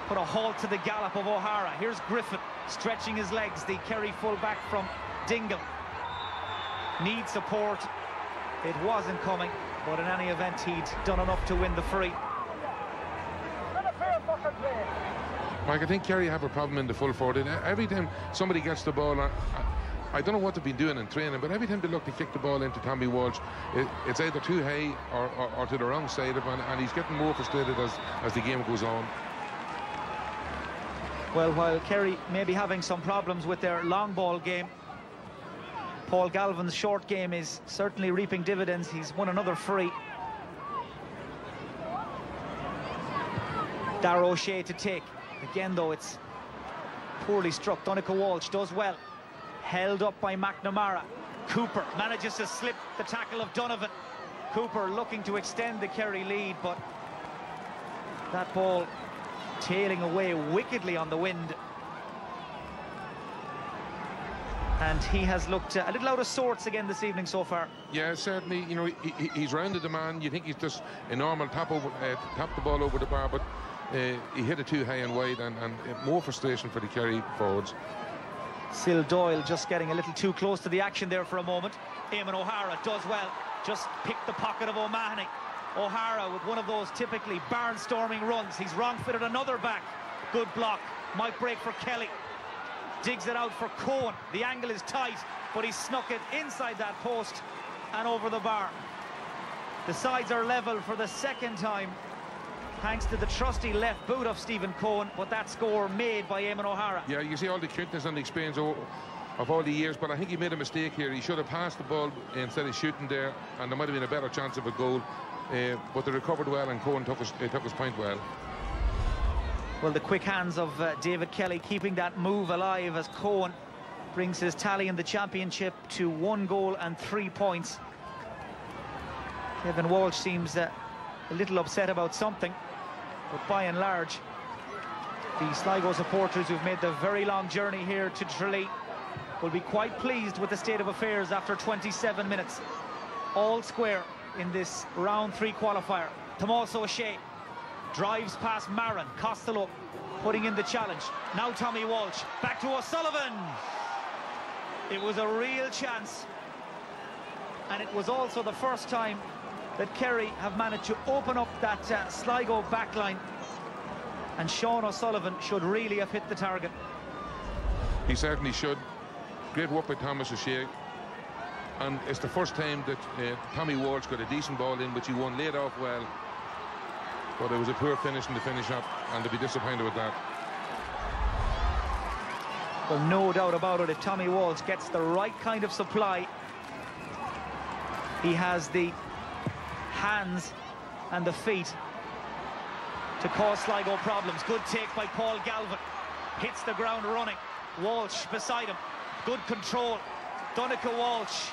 S4: put a halt to the gallop of O'Hara. Here's Griffin stretching his legs, the Kerry fullback from Dingle. Needs support. It wasn't coming, but in any event, he'd done enough to win the free.
S5: Mike, I think Kerry have a problem in the full forward. Every time somebody gets the ball, I, don't know what they've been doing in training, but every time they look to kick the ball into Tommy Walsh, it, it's either too high or, or, or, to the wrong side of him, and he's getting more frustrated as, as the game goes on.
S4: Well, while Kerry may be having some problems with their long ball game, Paul Galvin's short game is certainly reaping dividends. He's won another free. Darragh O'Shea to take. Again, though, it's poorly struck. Donncha Walsh does well. Held up by McNamara. Cooper manages to slip the tackle of Donovan. Cooper looking to extend the Kerry lead, but that ball tailing away wickedly on the wind. And he has looked uh, a little out of sorts again this evening so far.
S5: Yeah, certainly. You know, he, he's rounded the man. You think he's just a normal tap over, uh, tap the ball over the bar, but uh, he hit it too high and wide, and, and more frustration for the Kerry forwards.
S4: Syl Doyle just getting a little too close to the action there for a moment. Eamon O'Hara does well. Just picked the pocket of O'Mahony. O'Hara with one of those typically barnstorming runs. He's wrong-footed another back. Good block. Might break for Kelly. Digs it out for Coen. The angle is tight, but he snuck it inside that post and over the bar. The sides are level for the second time thanks to the trusty left boot of Stephen Coen, but that score made by Eamon O'Hara.
S5: Yeah, you see all the cuteness and the experience of, all the years, but I think he made a mistake here. He should have passed the ball instead of shooting there, and there might have been a better chance of a goal. Uh, but they recovered well, and Coen took his, uh, took his point well.
S4: Well, the quick hands of uh, David Kelly keeping that move alive as Coen brings his tally in the championship to one goal and three points. Kevin Walsh seems uh, a little upset about something, but by and large, the Sligo supporters who've made the very long journey here to Tralee will be quite pleased with the state of affairs after 27 minutes. All square in this round three qualifier. Tomas O'Shea drives past Marren, Costello putting in the challenge. Now Tommy Walsh, back to O'Sullivan. It was a real chance. And it was also the first time that Kerry have managed to open up that uh, Sligo backline. And Sean O'Sullivan should really have hit the target.
S5: He certainly should. Great work by Thomas O'Shea. And it's the first time that uh, Tommy Walsh got a decent ball in, which he won laid off well. But it was a poor finish in the finish up, and to be disappointed with that.
S4: Well, no doubt about it, if Tommy Walsh gets the right kind of supply, he has the hands and the feet to cause Sligo problems. Good take by Paul Galvin. Hits the ground running. Walsh beside him. Good control. Donncha Walsh,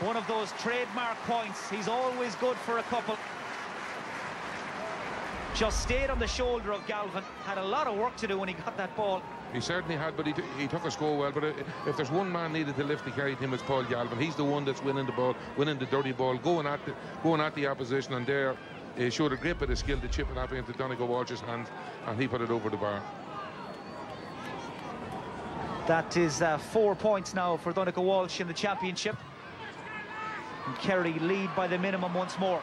S4: one of those trademark points. He's always good for a couple. Just stayed on the shoulder of Galvin. Had a lot of work to do when he got that ball.
S5: He certainly had, but he, he took a score well. But if there's one man needed to lift the Kerry team, it's Paul Galvin. He's the one that's winning the ball, winning the dirty ball, going at the, going at the opposition, and there he showed a great bit of skill to chip it up into Donncha Walsh's hands, and he put it over the bar.
S4: That is uh, four points now for Donncha Walsh in the championship. And Kerry lead by the minimum once more.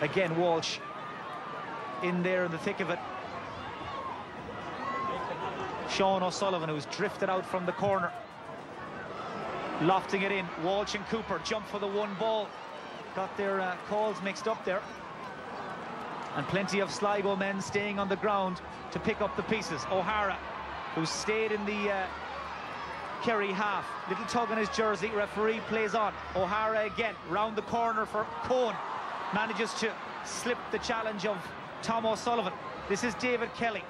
S4: Again, Walsh in there in the thick of it. Sean O'Sullivan, who's drifted out from the corner. Lofting it in. Walsh and Cooper jump for the one ball. Got their uh, calls mixed up there. And plenty of Sligo men staying on the ground to pick up the pieces. O'Hara, who stayed in the uh, Kerry half. Little tug on his jersey. Referee plays on. O'Hara again. Round the corner for Coen. Manages to slip the challenge of Tom O'Sullivan. This is David Kelly.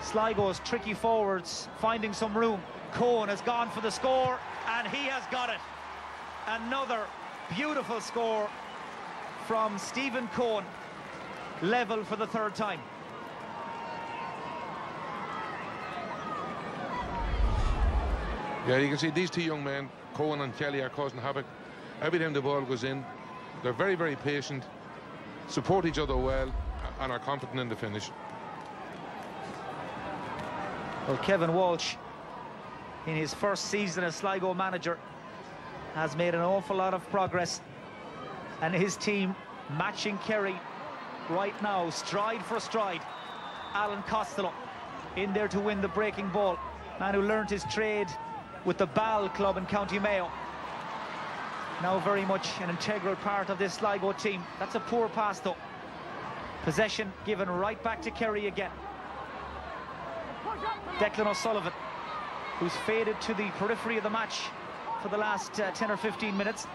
S4: Sligo's tricky forwards finding some room. Coen has gone for the score and he has got it. Another beautiful score from Stephen Coen. Level for the third time.
S5: Yeah, you can see these two young men, Coen and Kelly, are causing havoc. Every time the ball goes in, they're very, very patient, support each other well, and are confident in the finish.
S4: Well, Kevin Walsh, in his first season as Sligo manager, has made an awful lot of progress. And his team matching Kerry right now, stride for stride. Alan Costello in there to win the breaking ball. Man who learnt his trade with the Ball club in County Mayo. Now very much an integral part of this Sligo team. That's a poor pass though. Possession given right back to Kerry again. Declan O'Sullivan, who's faded to the periphery of the match for the last uh, 10 or 15 minutes.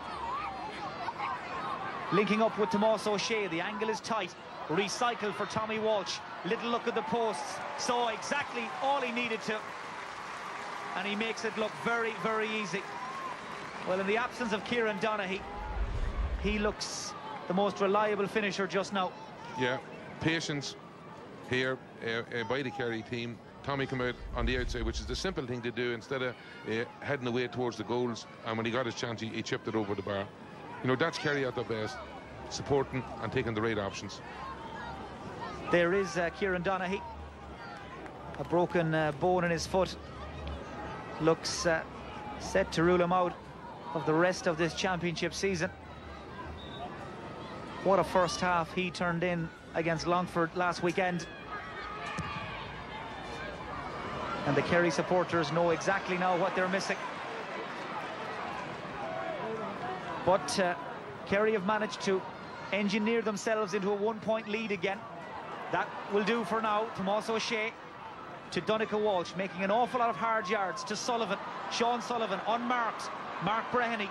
S4: Linking up with Tomas O'Shea, the angle is tight. Recycle for Tommy Walsh. Little look at the posts. Saw exactly all he needed to. And he makes it look very, very easy. Well, in the absence of Kieran Donaghy, he looks the most reliable finisher just now.
S5: Yeah, patience here uh, uh, by the Kerry team. Tommy come out on the outside, which is the simple thing to do instead of uh, heading away towards the goals. And when he got his chance, he, he chipped it over the bar. You know, that's Kerry at their best, supporting and taking the right options.
S4: There is uh, Kieran Donaghy. A broken uh, bone in his foot. Looks uh, set to rule him out of the rest of this championship season. What a first half he turned in against Longford last weekend. And the Kerry supporters know exactly now what they're missing. But uh, Kerry have managed to engineer themselves into a one-point lead again. That will do for now. Tomas O'Shea to Donncha Walsh, making an awful lot of hard yards to Sullivan. Sean Sullivan unmarked. Mark Breheny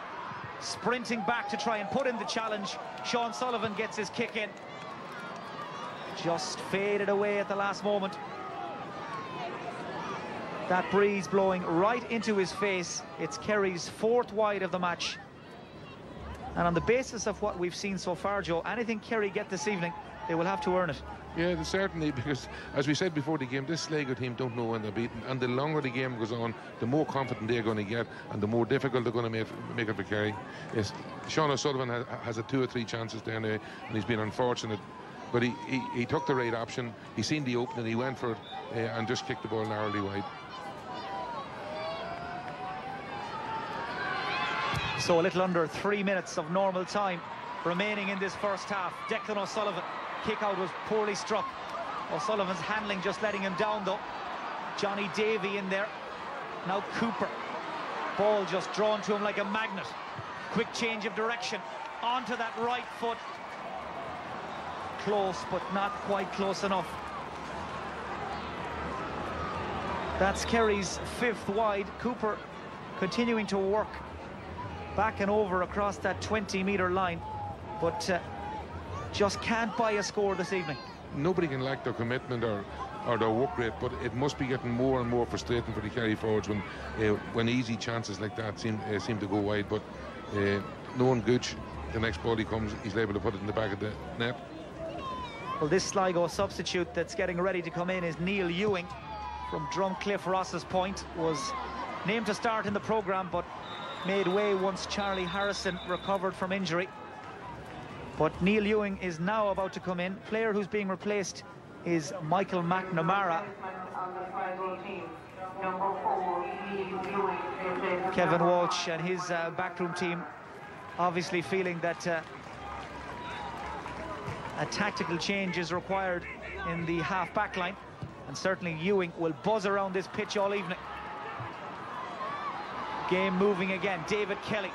S4: sprinting back to try and put in the challenge. Sean Sullivan gets his kick in. Just faded away at the last moment. That breeze blowing right into his face. It's Kerry's fourth wide of the match. And on the basis of what we've seen so far, Joe, anything Kerry get this evening, they will have to earn it.
S5: Yeah, certainly, because as we said before the game, this Sligo team don't know when they're beaten, and the longer the game goes on, the more confident they're going to get, and the more difficult they're going to make, it for Kerry. Yes, Sean O'Sullivan has, had two or three chances there now, and he's been unfortunate. But he, he, he took the right option, he seen the opening, he went for it, uh, and just kicked the ball narrowly wide.
S4: So a little under three minutes of normal time remaining in this first half. Declan O'Sullivan kick out was poorly struck. O'Sullivan's handling just letting him down though. Johnny Davy in there. Now Cooper. Ball just drawn to him like a magnet. Quick change of direction. Onto that right foot. Close, but not quite close enough. That's Kerry's fifth wide. Cooper continuing to work back and over across that 20 metre line. But uh, just can't buy a score this evening.
S5: Nobody can lack their commitment or, or their work rate, but it must be getting more and more frustrating for the Kerry forwards when uh, when easy chances like that seem uh, seem to go wide. But uh, knowing Gooch, the next ball he comes, he's able to put it in the back of the net.
S4: Well, this Sligo substitute that's getting ready to come in is Neil Ewing from Drumcliffe Rosses Point. Was named to start in the programme, but made way once Charlie Harrison recovered from injury. But Neil Ewing is now about to come in. Player who's being replaced is Michael McNamara. Kevin Walsh and his uh, backroom team obviously feeling that uh, a tactical change is required in the half-back line. And certainly Ewing will buzz around this pitch all evening. Game moving again. David Kelly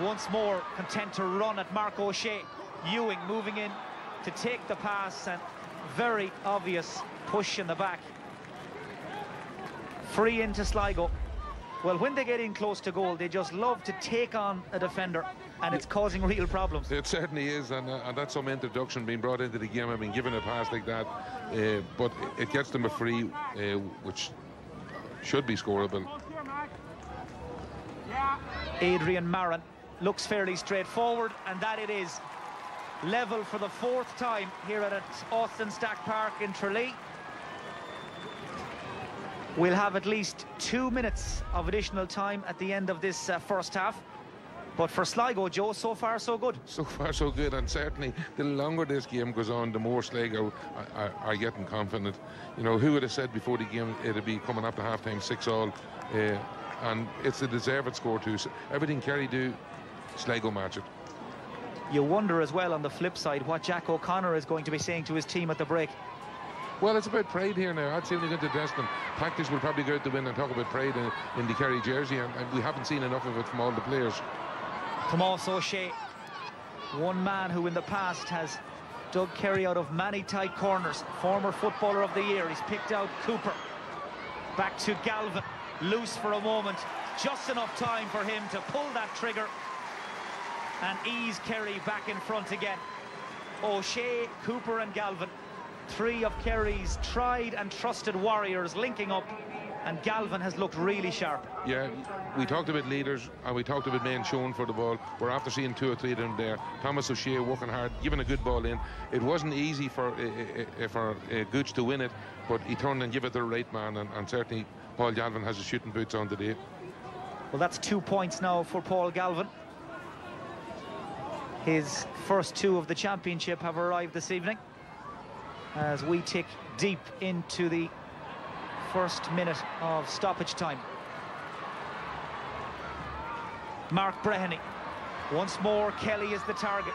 S4: once more content to run at Mark O'Shea. Ewing moving in to take the pass and very obvious push in the back. Free into Sligo. Well, when they get in close to goal, they just love to take on a defender, and it's causing real problems.
S5: It certainly is, and, uh, and that's some introduction being brought into the game. I mean, given a pass like that, uh, but it gets them a free, uh, which should be scoreable.
S4: Adrian Marren looks fairly straightforward, and that it is. Level for the fourth time here at Austin Stack Park in Tralee. We'll have at least two minutes of additional time at the end of this uh, first half. But for Sligo, Joe, so far so good. <laughs>
S5: So far so good, and certainly the longer this game goes on, the more Sligo are, are, are getting confident. You know, who would have said before the game it'd be coming up to half-time six all, uh, and it's a deserved score too. So everything Kerry do, Sligo match it.
S4: You wonder as well on the flip side what Jack O'Connor is going to be saying to his team at the break.
S5: Well, it's about pride here now. I'd say when they go to Destin, tactics will probably go out the win and talk about pride in, in the Kerry jersey, and, and, we haven't seen enough of it from all the players.
S4: Tomas O'Shea, one man who in the past has dug Kerry out of many tight corners, former footballer of the year. He's picked out Cooper. Back to Galvin, loose for a moment. Just enough time for him to pull that trigger and ease Kerry back in front again. O'Shea, Cooper and Galvin three of Kerry's tried and trusted warriors linking up and Galvin has looked really sharp.
S5: Yeah, we talked about leaders and we talked about men shown for the ball. We're after seeing two or three of them there. Thomas O'Shea working hard, giving a good ball in. It wasn't easy for uh, uh, for uh, Gooch to win it, but he turned and gave it to the right man, and, and certainly Paul Galvin has his shooting boots on today.
S4: Well, that's two points now for Paul Galvin. His first two of the championship have arrived this evening as we tick deep into the first minute of stoppage time. Mark Breheny. Once more, Kelly is the target.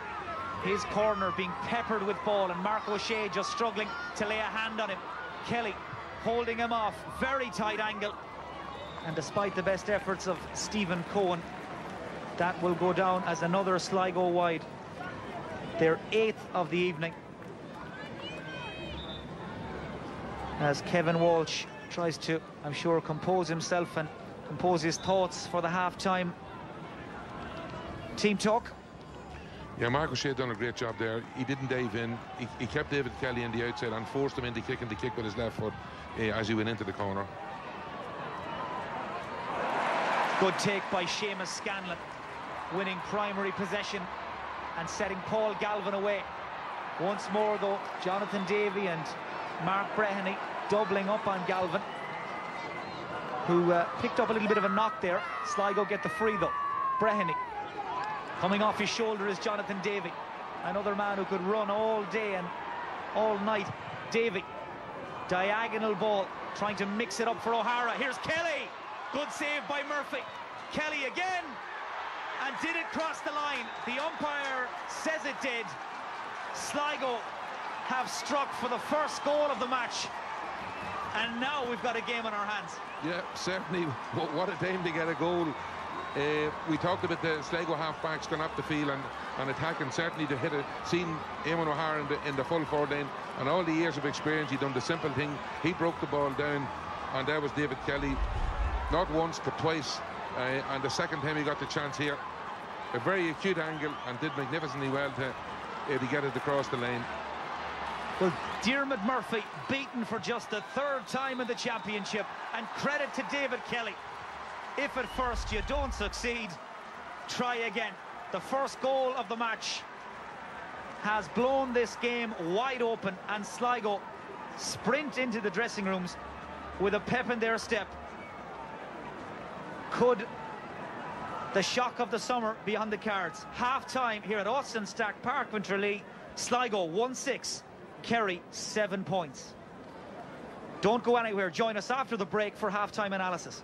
S4: His corner being peppered with ball, and Mark O'Shea just struggling to lay a hand on him. Kelly holding him off, very tight angle. And despite the best efforts of Stephen Coen, that will go down as another Sligo wide. Their eighth of the evening. as Kevin Walsh tries to, I'm sure, compose himself and compose his thoughts for the half-time team talk.
S5: Yeah, Mark Shea done a great job there. He didn't dive in. He, he, kept David Kelly on the outside and forced him into kicking the kick with his left foot uh, as he went into the corner.
S4: Good take by Seamus Scanlon, winning primary possession and setting Paul Galvin away. Once more, though, Jonathan Davey and Mark Breheny doubling up on Galvin, who uh, picked up a little bit of a knock there. Sligo get the free, though. Breheny. Coming off his shoulder is Jonathan Davey, another man who could run all day and all night. Davey, diagonal ball, trying to mix it up for O'Hara. Here's Kelly. Good save by Murphy. Kelly again. And did it cross the line? The umpire says it did. Sligo have struck for the first goal of the match. And now we've got a game on our hands.
S5: Yeah, certainly. <laughs> What a time to get a goal. Uh, we talked about the Sligo half-backs going up the field and, and attacking, certainly to hit it. Seen Eamon O'Hara in the, in the full forward line, and all the years of experience, he done the simple thing. He broke the ball down, and there was David Kelly, not once, but twice. Uh, and the second time he got the chance here, a very acute angle, and did magnificently well to, uh, to get it across the line.
S4: Well, Diarmuid Murphy beaten for just the third time in the championship. And credit to David Kelly. If at first you don't succeed, try again. The first goal of the match has blown this game wide open and Sligo sprint into the dressing rooms with a pep in their step. Could the shock of the summer be on the cards? Half time here at Austin Stack Park, Tralee. Sligo 1-6. Kerry, seven points. Don't go anywhere. Join us after the break for halftime analysis.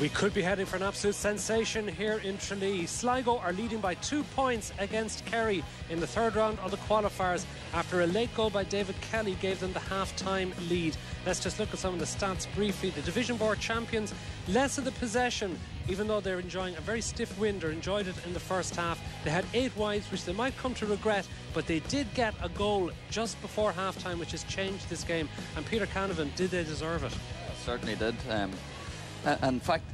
S1: We could be heading for an absolute sensation here in Tralee. Sligo are leading by two points against Kerry in the third round of the qualifiers after a late goal by David Kelly gave them the half-time lead. Let's just look at some of the stats briefly. The Division Board champions, less of the possession, even though they're enjoying a very stiff wind or enjoyed it in the first half. They had eight wides, which they might come to regret, but they did get a goal just before half-time, which has changed this game. And Peter Canavan, did they deserve it?
S2: certainly did. Um, in fact,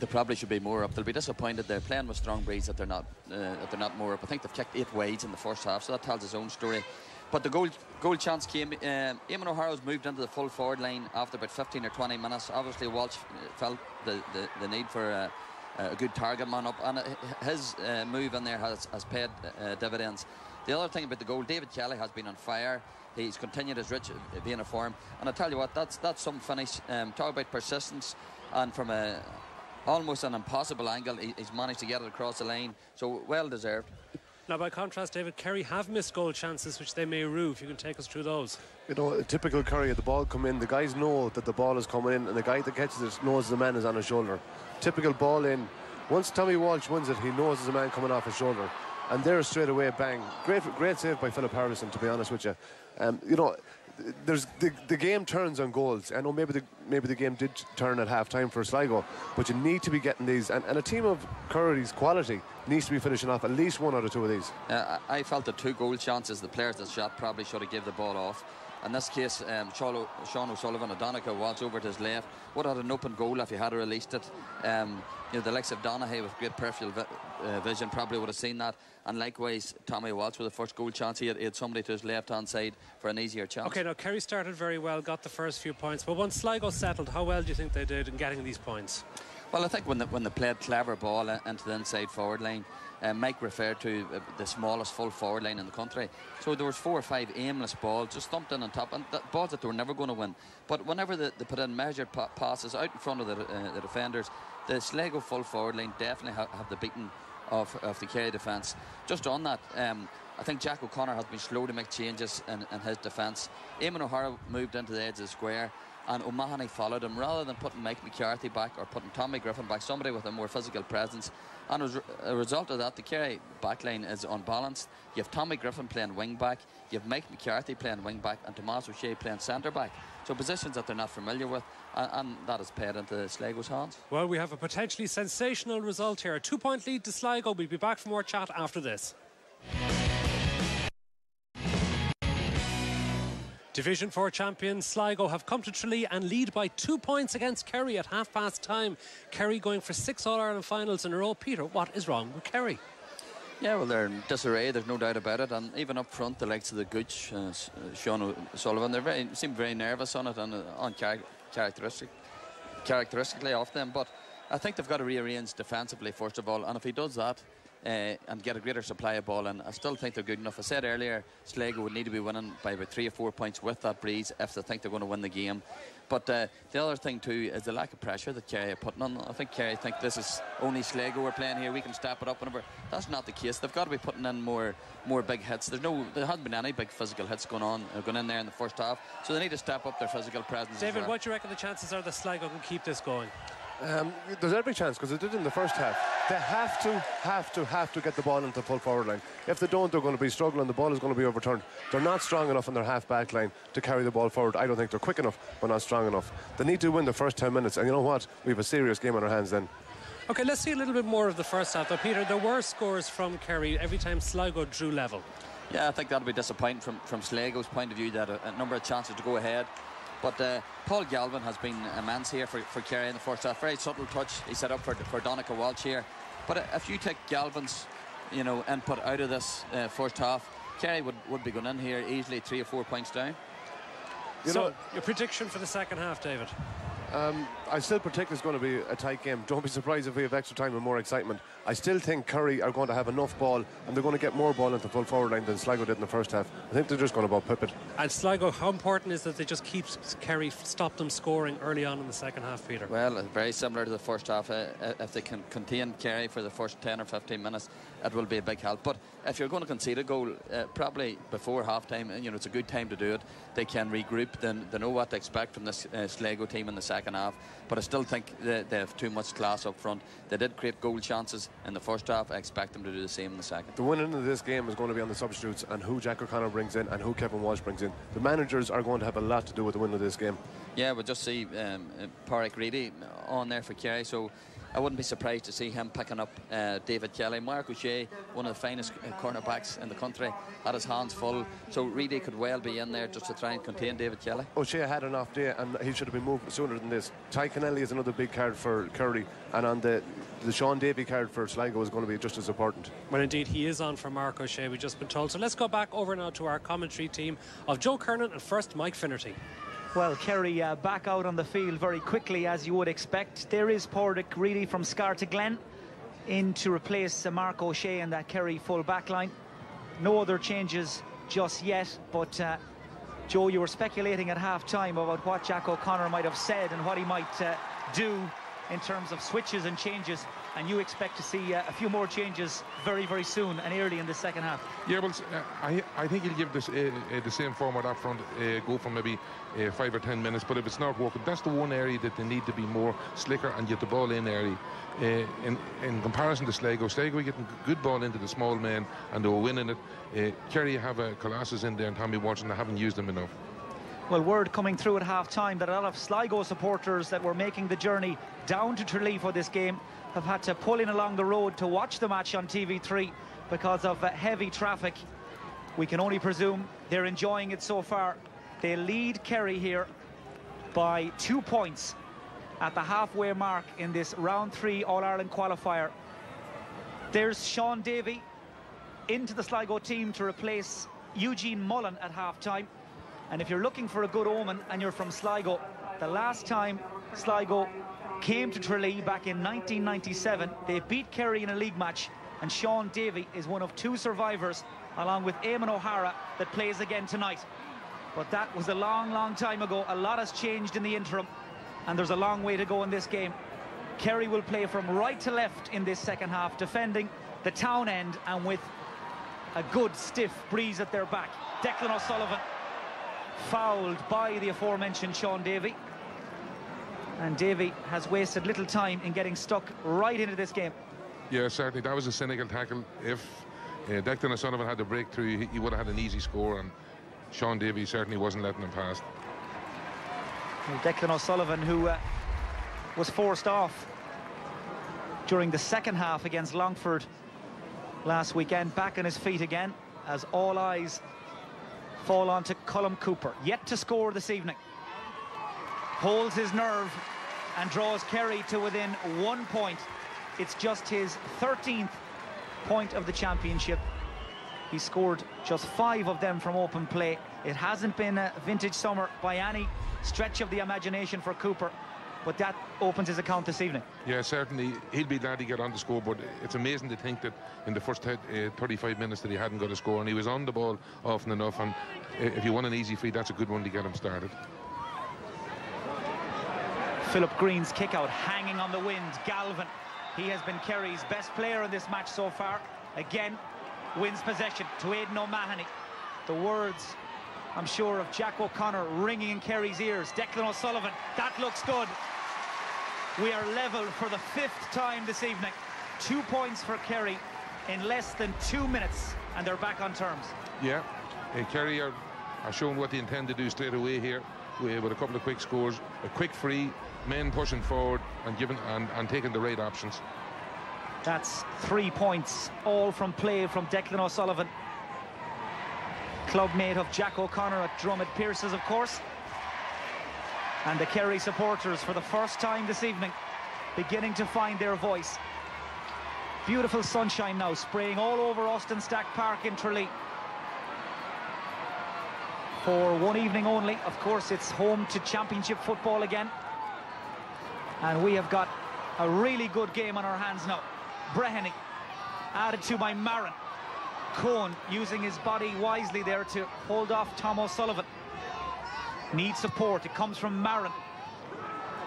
S2: they probably should be more up. They'll be disappointed. They're playing with strong breeze that they're not uh, that they're not more up. I think they've kicked eight wides in the first half, so that tells his own story. But the goal goal chance came. Uh, Eamon O'Hara's moved into the full forward line after about 15 or 20 minutes. Obviously, Walsh uh, felt the, the, the need for a, good target man up, and uh, his uh, move in there has, has paid uh, dividends. The other thing about the goal, David Kelly has been on fire. He's continued his rich being a form, and I tell you what, that's that's some finish. Um, talk about persistence, and from a almost an impossible angle, he, he's managed to get it across the line. So well deserved.
S1: Now, by contrast, David Kerry have missed goal chances, which they may rue. If you can take us through those.
S3: You know, typical Kerry, the ball come in, the guys know that the ball is coming in, and the guy that catches it knows the man is on his shoulder. Typical ball in. Once Tommy Walsh wins it, he knows there's a man coming off his shoulder. And there straight away, bang. Great, great save by Philip Harrison, to be honest with you. Um, you know, there's the, the game turns on goals. I know maybe the maybe the game did turn at half time for Sligo, but you need to be getting these. And, and a team of Kerry's quality needs to be finishing off at least one out of two of these.
S2: Uh, I felt the two goal chances, the players that shot probably should have given the ball off. In this case, um, Sean O'Sullivan, O'Donoghue was over to his left. Would have had an open goal if he had released it. Um, you know, the likes of Donaghy with great peripheral vi uh, vision probably would have seen that. And likewise, Tommy Walsh with the first goal chance. He had, he had somebody to his left-hand side for an easier chance.
S1: Okay, now Kerry started very well, got the first few points. But once Sligo settled, how well do you think they did in getting these points?
S2: Well, I think when they, when they played clever ball into the inside forward line, uh, Mike referred to uh, the smallest full forward line in the country. So there was four or five aimless balls just thumped in on top, and that, balls that they were never going to win. But whenever they, they, put in measured pa passes out in front of the, uh, the defenders, the Sligo full forward line definitely ha have the beating of, of the Kerry defence. Just on that, um, I think Jack O'Connor has been slow to make changes in, in his defence. Eamon O'Hara moved into the edge of the square and O'Mahony followed him rather than putting Mike McCarthy back or putting Tommy Griffin back, somebody with a more physical presence. And as a result of that, the Kerry backline is unbalanced. You have Tommy Griffin playing wing back, you have Mike McCarthy playing wing back, and Tomas O'Shea playing centre back. So positions that they're not familiar with, and, and that has paid into Sligo's hands.
S1: Well, we have a potentially sensational result here. A two point lead to Sligo. We'll be back for more chat after this. Division 4 champions Sligo have come to Tralee and lead by two points against Kerry at half past time. Kerry going for six All Ireland finals in a row. Peter, what is wrong with Kerry?
S2: Yeah, well, they're in disarray. There's no doubt about it. And even up front, the likes of the Gooch, uh, uh Sean O'Sullivan, they very, seem very nervous on it and uh, on char characteristic, characteristically off them. But I think they've got to rearrange defensively first of all. And if he does that, uh, and get a greater supply of ball. And I still think they're good enough. I said earlier, Sligo would need to be winning by about three or four points with that breeze if they think they're going to win the game. But uh, the other thing too is the lack of pressure that Kerry are putting on. I think Kerry think this is only Sligo we're playing here. We can step it up whenever. That's not the case. They've got to be putting in more more big hits. There's no there hasn't been any big physical hits going on uh, going in there in the first half. So they need to step up their physical presence.
S1: David, what do you reckon the chances are that Sligo can keep this going?
S3: Um, there's every chance because they did in the first half. They have to, have to, have to get the ball into the full forward line. If they don't, they're going to be struggling. The ball is going to be overturned. They're not strong enough in their half back line to carry the ball forward. I don't think they're quick enough, but not strong enough. They need to win the first 10 minutes. And you know what? We have a serious game on our hands then.
S1: Okay, let's see a little bit more of the first half. Though, Peter, there were scores from Kerry every time Sligo drew level.
S2: Yeah, I think that'll be disappointing from, from Sligo's point of view that a, a number of chances to go ahead. But uh, Paul Galvin has been a immense here for, for Kerry in the first half. Very subtle touch he set up for, for Donnacha Walsh here. But uh, if you take Galvin's you know, input out of this uh, first half, Kerry would, would be going in here easily three or four points down.
S1: You so, know, your prediction for the second half, David?
S3: Um, I still predict it's going to be a tight game. Don't be surprised if we have extra time and more excitement. I still think Kerry are going to have enough ball and they're going to get more ball into full forward line than Sligo did in the first half. I think they're just going to about pip it.
S1: And Sligo, how important is that they just keep Kerry, stop them scoring early on in the second half, Peter?
S2: Well, very similar to the first half. Uh, uh, if they can contain Kerry for the first 10 or 15 minutes, it will be a big help. But if you're going to concede a goal, uh, probably before half time, and you know, it's a good time to do it. They can regroup, then they know what to expect from this uh, Sligo team in the second half but I still think they, they have too much class up front. They did create goal chances in the first half. I expect them to do the same in the second.
S3: The winning of this game is going to be on the substitutes and who Jack O'Connor brings in and who Kevin Walsh brings in. The managers are going to have a lot to do with the win of this game.
S2: Yeah, we'll just see um, uh, Pádraig Reidy on there for Kerry, so I wouldn't be surprised to see him picking up uh, David Kelly. Mark O'Shea, one of the finest uh, cornerbacks in the country, had his hands full. So Reidy could well be in there just to try and contain David Kelly.
S3: O'Shea had an off day and he should have been moved sooner than this. Tadhg Kennelly is another big card for Kerry. and on the the Sean Davey card for Sligo is going to be just as important.
S1: Well, indeed, he is on for Mark O'Shea, we've just been told. So let's go back over now to our commentary team of Joe Kernan and first Mike Finnerty.
S4: Well, Kerry uh, back out on the field very quickly, as you would expect. There is Pádraig Reidy from Scartaglin in to replace uh, Mark O'Shea in that Kerry full back line. No other changes just yet, but uh, Joe, you were speculating at half time about what Jack O'Connor might have said and what he might uh, do in terms of switches and changes and you expect to see uh, a few more changes very, very soon and early in the second half.
S5: Yeah, well, uh, I, I think he'll give this uh, uh the same format up front, uh, go for maybe uh, five or ten minutes. But if it's not working, that's the one area that they need to be more slicker and get the ball in early. in, in comparison to Sligo, Sligo getting good ball into the small men and they were winning it. Kerry have a Colossus in there and Tommy Walsh and they haven't used them enough.
S4: Well, word coming through at half-time that a lot of Sligo supporters that were making the journey down to Tralee for this game have had to pull in along the road to watch the match on TV3 because of uh, heavy traffic. We can only presume they're enjoying it so far. They lead Kerry here by two points at the halfway mark in this round three All-Ireland qualifier. There's Sean Davey into the Sligo team to replace Eugene Mullen at half-time. And if you're looking for a good omen and you're from Sligo, the last time Sligo came to Tralee back in 1997. They beat Kerry in a league match, and Sean Davey is one of two survivors, along with Eamon O'Hara, that plays again tonight. But that was a long, long time ago. A lot has changed in the interim, and there's a long way to go in this game. Kerry will play from right to left in this second half, defending the town end and with a good stiff breeze at their back. Declan O'Sullivan fouled by the aforementioned Sean Davey. And Davey has wasted little time in getting stuck right into this game.
S5: Yeah, certainly. That was a cynical tackle. If uh, Declan O'Sullivan had the breakthrough, he, he would have had an easy score, and Sean Davey certainly wasn't letting him pass.
S4: Well, Declan O'Sullivan, who uh, was forced off during the second half against Longford last weekend, back on his feet again, as all eyes fall on to Colm Cooper, yet to score this evening holds his nerve and draws Kerry to within one point. It's just his 13th point of the championship. He scored just five of them from open play. It hasn't been a vintage summer by any stretch of the imagination for Cooper, but that opens his account this evening.
S5: Yeah, certainly. He'll be glad to get on the scoreboard. It's amazing to think that in the first uh, 35 minutes that he hadn't got a score, and he was on the ball often enough, and uh, if you want an easy free, that's a good one to get him started.
S4: Philip Green's kick out hanging on the wind. Galvin, he has been Kerry's best player in this match so far. Again, wins possession to Aidan O'Mahony. The words, I'm sure, of Jack O'Connor ringing in Kerry's ears. Declan O'Sullivan, that looks good. We are level for the fifth time this evening. Two points for Kerry in less than two minutes, and they're back on terms.
S5: Yeah, uh, Kerry are, are showing what they intend to do straight away here with, with a couple of quick scores, a quick free, men pushing forward and giving and, and taking the right options.
S4: That's three points, all from play from Declan O'Sullivan. Clubmate of Jack O'Connor at Dromid Pearses, of course. And the Kerry supporters, for the first time this evening, beginning to find their voice. Beautiful sunshine now, spraying all over Austin Stack Park in Tralee. For one evening only, of course, it's home to championship football again. And we have got a really good game on our hands now. Breheny added to by Marren. Coen using his body wisely there to hold off Tom O'Sullivan. Needs support. It comes from Marren.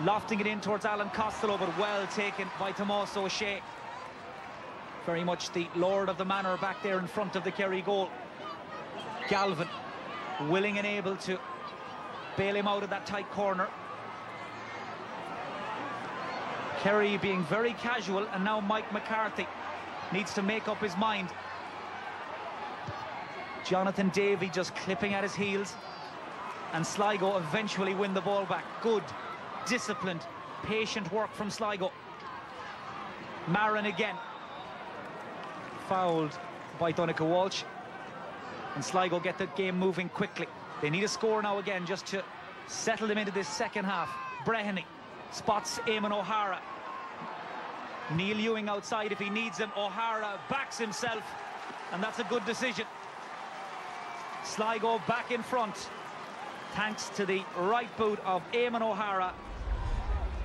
S4: Lofting it in towards Alan Costello, but well taken by Tomas O'Shea. Very much the lord of the manor back there in front of the Kerry goal. Galvin willing and able to bail him out of that tight corner. Kerry being very casual, and now Mike McCarthy needs to make up his mind. Jonathan Davey just clipping at his heels. And Sligo eventually win the ball back. Good, disciplined, patient work from Sligo. Marren again. Fouled by Donncha Walsh. And Sligo get the game moving quickly. They need a score now again just to settle them into this second half. Breheny spots Eamon O'Hara. Neil Ewing outside if he needs him. O'Hara backs himself, and that's a good decision. Sligo back in front, thanks to the right boot of Eamon O'Hara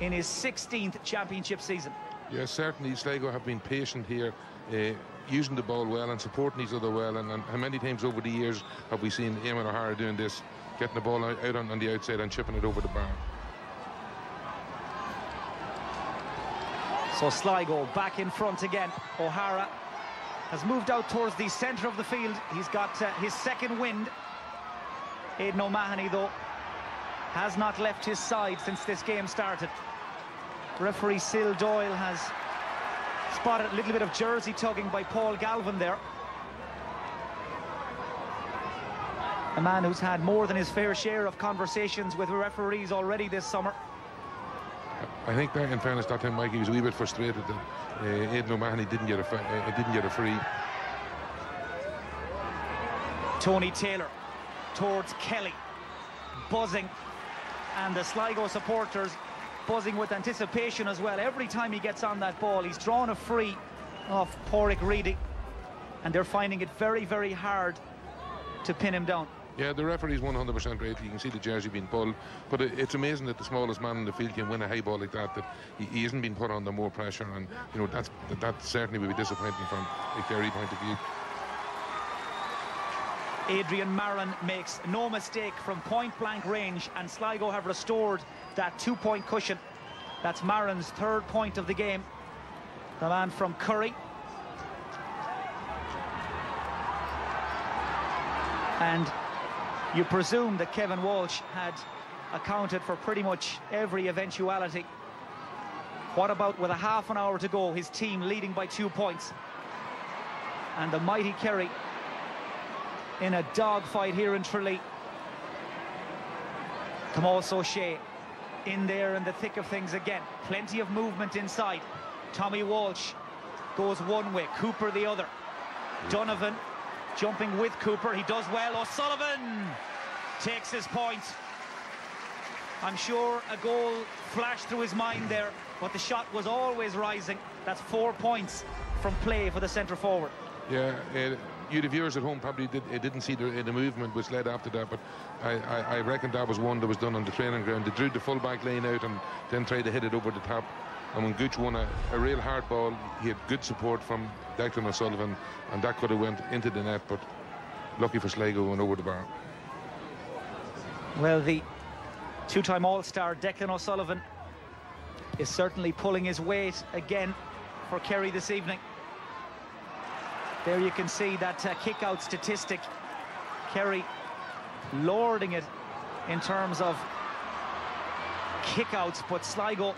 S4: in his 16th championship season.
S5: Yes, certainly Sligo have been patient here, uh, using the ball well and supporting each other well. And, and, how many times over the years have we seen Eamon O'Hara doing this, getting the ball out, out on, on the outside and chipping it over the bar?
S4: So Sligo back in front again. O'Hara has moved out towards the centre of the field. He's got uh, his second wind. Aidan O'Mahony, though, has not left his side since this game started. Referee Syl Doyle has spotted a little bit of jersey tugging by Paul Galvin there. A man who's had more than his fair share of conversations with referees already this summer.
S5: I think that, in fairness, that time Mikey was a wee bit frustrated that uh, Aidan O'Mahony didn't get a uh, didn't get a free.
S4: Tony Taylor towards Kelly, buzzing, and the Sligo supporters buzzing with anticipation as well. Every time he gets on that ball, he's drawn a free off Pádraig Reidy, and they're finding it very, very hard to pin him down.
S5: Yeah, the referee's 100% right. You can see the jersey being pulled. But it's amazing that the smallest man in the field can win a high ball like that, that he, he isn't being put under more pressure. And, you know, that's, that, that certainly would be disappointing from a Kerry point of view.
S4: Adrian Marren makes no mistake from point-blank range, and Sligo have restored that two-point cushion. That's Marren's third point of the game. The man from Curry. And you presume that Kevin Walsh had accounted for pretty much every eventuality. What about with a half an hour to go, his team leading by two points? And the mighty Kerry in a dogfight here in Tralee. Tomas O'Shea in there in the thick of things again. Plenty of movement inside. Tommy Walsh goes one way, Cooper the other. Donovan jumping with Cooper. He does well. O'Sullivan takes his point. I'm sure a goal flashed through his mind there, but the shot was always rising. That's four points from play for the centre forward.
S5: Yeah, you the viewers at home probably did, didn't see the, the, movement which led after that, but I, I, I, reckon that was one that was done on the training ground. They drew the full back lane out and then tried to hit it over the top. And when Gooch won a, a real hard ball, he had good support from Declan O'Sullivan, and that could have went into the net, but lucky for Sligo went over the bar.
S4: Well, the two-time All-Star Declan O'Sullivan is certainly pulling his weight again for Kerry this evening. There you can see that uh, kick-out statistic. Kerry lording it in terms of kick-outs, but Sligo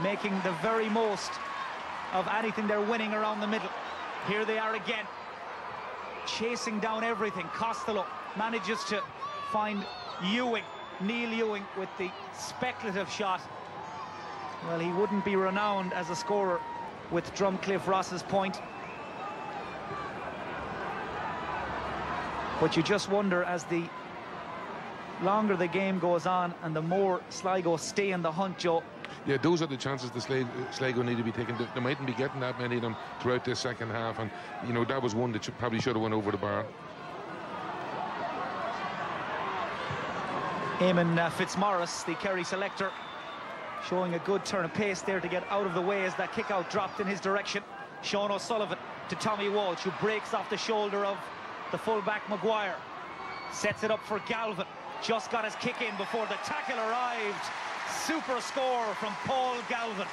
S4: making the very most of anything they're winning around the middle. Here they are again, chasing down everything. Costello manages to find Ewing, Neil Ewing with the speculative shot. Well, he wouldn't be renowned as a scorer with Drumcliffe Rosses Point. But you just wonder as the longer the game goes on and the more Sligo stay in the hunt, Joe.
S5: Yeah, those are the chances the Sligo need to be taking. They mightn't be getting that many of them throughout this second half, and you know that was one that probably should have went over the bar.
S4: Eamon uh, Fitzmaurice, the Kerry selector, showing a good turn of pace there to get out of the way as that kick out dropped in his direction. Sean O'Sullivan to Tommy Walsh, who breaks off the shoulder of the fullback Maguire. Sets it up for Galvin. Just got his kick in before the tackle arrived. Super score from Paul Galvin.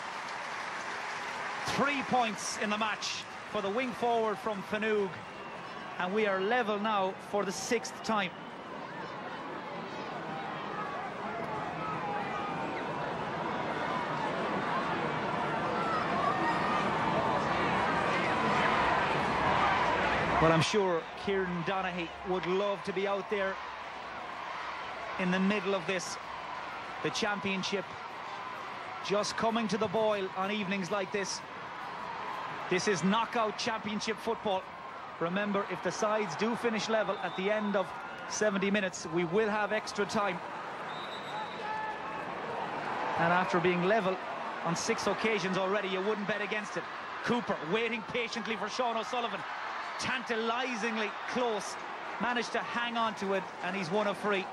S4: Three points in the match for the wing forward from Fanug. And we are level now for the sixth time. Well, I'm sure Kieran Donaghy would love to be out there in the middle of this the championship, just coming to the boil on evenings like this. This is knockout championship football. Remember, if the sides do finish level at the end of 70 minutes, we will have extra time. And after being level on six occasions already, you wouldn't bet against it. Cooper waiting patiently for Sean O'Sullivan. Tantalisingly close. Managed to hang on to it, and he's won a free.